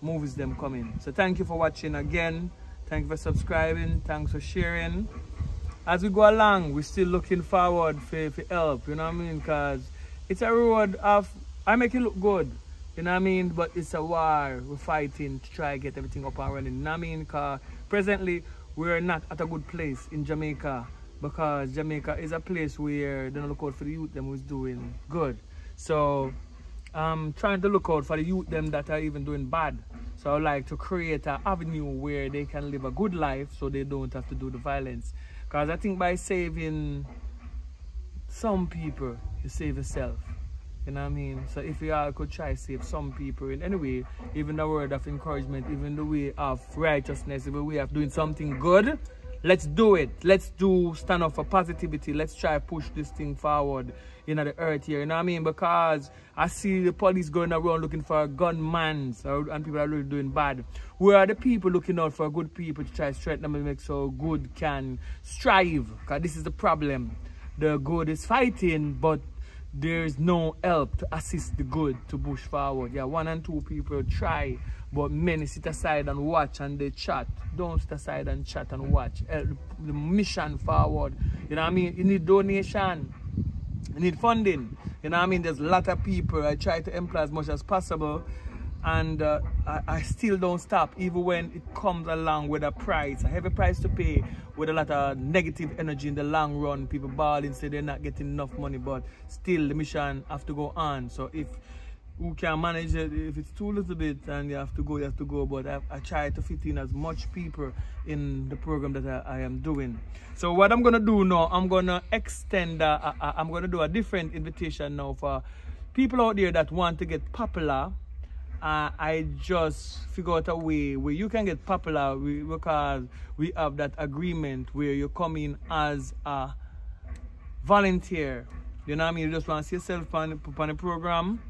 movies them coming. So thank you for watching again. Thank you for subscribing. Thanks for sharing. As we go along, we're still looking forward for, for help. You know what I mean? Because it's a road of, I make it look good. You know what I mean? But it's a war. We're fighting to try to get everything up and running. You know what I mean? Because presently, we're not at a good place in Jamaica. Because Jamaica is a place where they don't look out for the youth them who's doing good. So, I'm trying to look out for the youth them that are even doing bad. So I like to create an avenue where they can live a good life so they don't have to do the violence. Because I think by saving some people, you save yourself. You know what I mean? So if we all could try to save some people in any way, even the word of encouragement, even the way of righteousness, even the way of doing something good, let's do it. Let's do stand up for positivity. Let's try push this thing forward in the earth here. You know what I mean? Because I see the police going around looking for gunmen and people are really doing bad. Where are the people looking out for good people to try to straighten them and make so good can strive? Because this is the problem. The good is fighting, but there's no help to assist the good to push forward. Yeah, one and two people try, but many sit aside and watch and they chat. Don't sit aside and chat and watch. Help the mission forward. You know what I mean? You need donation. You need funding. You know what I mean? There's a lot of people. I try to employ as much as possible. And uh, I, I, still don't stop, even when it comes along with a price, a heavy price to pay, with a lot of negative energy in the long run. People bawling, say they're not getting enough money, but still the mission have to go on. So if who can manage it, if it's too little bit and you have to go, you have to go. But I, I try to fit in as much people in the program that I, I am doing. So what I'm gonna do now, I'm gonna extend, uh, I, I'm gonna do a different invitation now for people out there that want to get popular uh, I just figure out a way where you can get popular because we have that agreement where you come in as a volunteer. You know what I mean? You just want to see yourself on, on the program.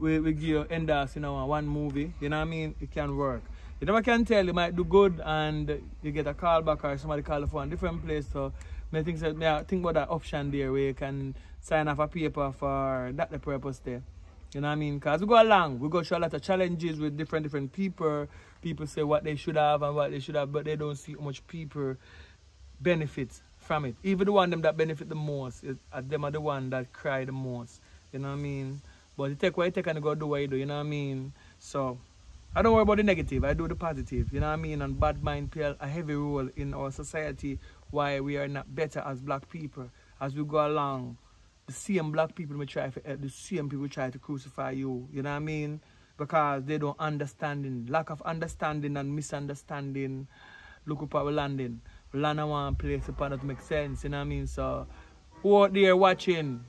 We, we give you endorse in our one movie. You know what I mean? It can work. You never can tell, you might do good and you get a call back or somebody call you for a different place. So I think, so, I think about that option there where you can sign off a paper for that the purpose there. You know what I mean? Because we go along, we go through a lot of challenges with different different people. People say what they should have and what they should have, but they don't see how much people benefits from it. Even the one them that benefit the most, is, uh, them are the one that cry the most. You know what I mean? But you take what you take and you go do what you do, you know what I mean? So, I don't worry about the negative, I do the positive, you know what I mean? And bad mind play a heavy role in our society why we are not better as black people as we go along the same black people may try help, the same people try to crucify you. You know what I mean? Because they don't understanding. Lack of understanding and misunderstanding. Look up we landing. We land at one place upon it to make sense. You know what I mean? So who out there watching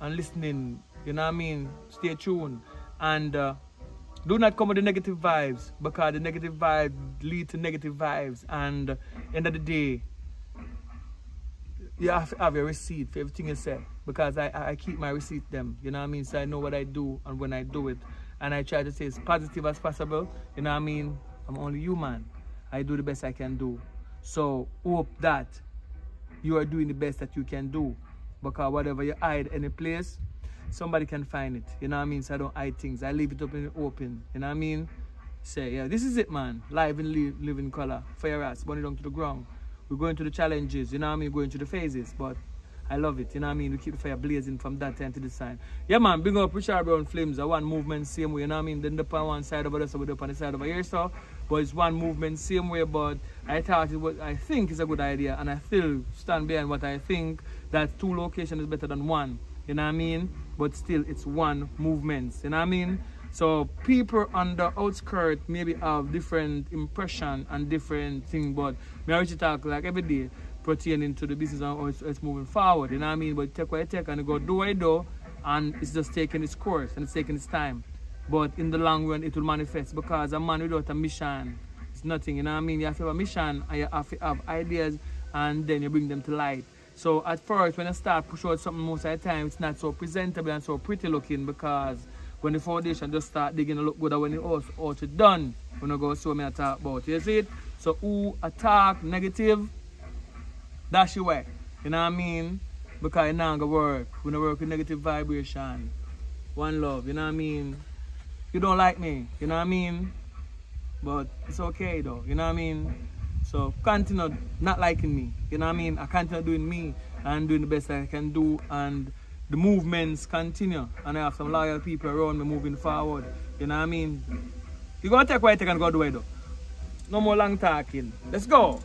and listening, you know what I mean? Stay tuned. And uh, do not come with the negative vibes because the negative vibes lead to negative vibes. And end of the day, you have to have a receipt for everything you say because I, I keep my receipt them, you know what I mean? So I know what I do and when I do it. And I try to say as positive as possible, you know what I mean? I'm only human. I do the best I can do. So hope that you are doing the best that you can do because whatever you hide any place, somebody can find it, you know what I mean? So I don't hide things. I leave it up in the open, you know what I mean? Say, yeah, this is it, man. Live live, live in color. Fire ass, burn it down to the ground we're going to the challenges, you know what I mean, going to the phases, but I love it, you know what I mean, we keep the fire blazing from that time to this time. Yeah man, big up Richard Brown Films, a one movement same way, you know what I mean, then the on one side over there, so we're up on the side over here, so, but it's one movement same way, but I thought it was, I think it's a good idea, and I still stand behind what I think, that two locations is better than one, you know what I mean, but still it's one movement, you know what I mean, so people on the outskirts maybe have different impression and different thing, but me always talk like every day. pertaining to the business and it's, it's moving forward. You know what I mean? But take what you take and you go do what you do, and it's just taking its course and it's taking its time. But in the long run, it will manifest because a man without a mission is nothing. You know what I mean? You have to have a mission and you have to have ideas, and then you bring them to light. So at first, when I start push out something most of the time, it's not so presentable and so pretty looking because when the foundation just start digging, look good and when it all, all to done, when I go so me I talk about. You see it? So who attack negative, that's your way. You know what I mean? Because it not gonna work. We don't work with negative vibration. One love, you know what I mean? You don't like me, you know what I mean? But it's okay though, you know what I mean? So continue not liking me, you know what I mean? I continue doing me and doing the best I can do and the movements continue and I have some loyal people around me moving forward, you know what I mean? You gonna take what you and go do it though. No more long talking. Let's go.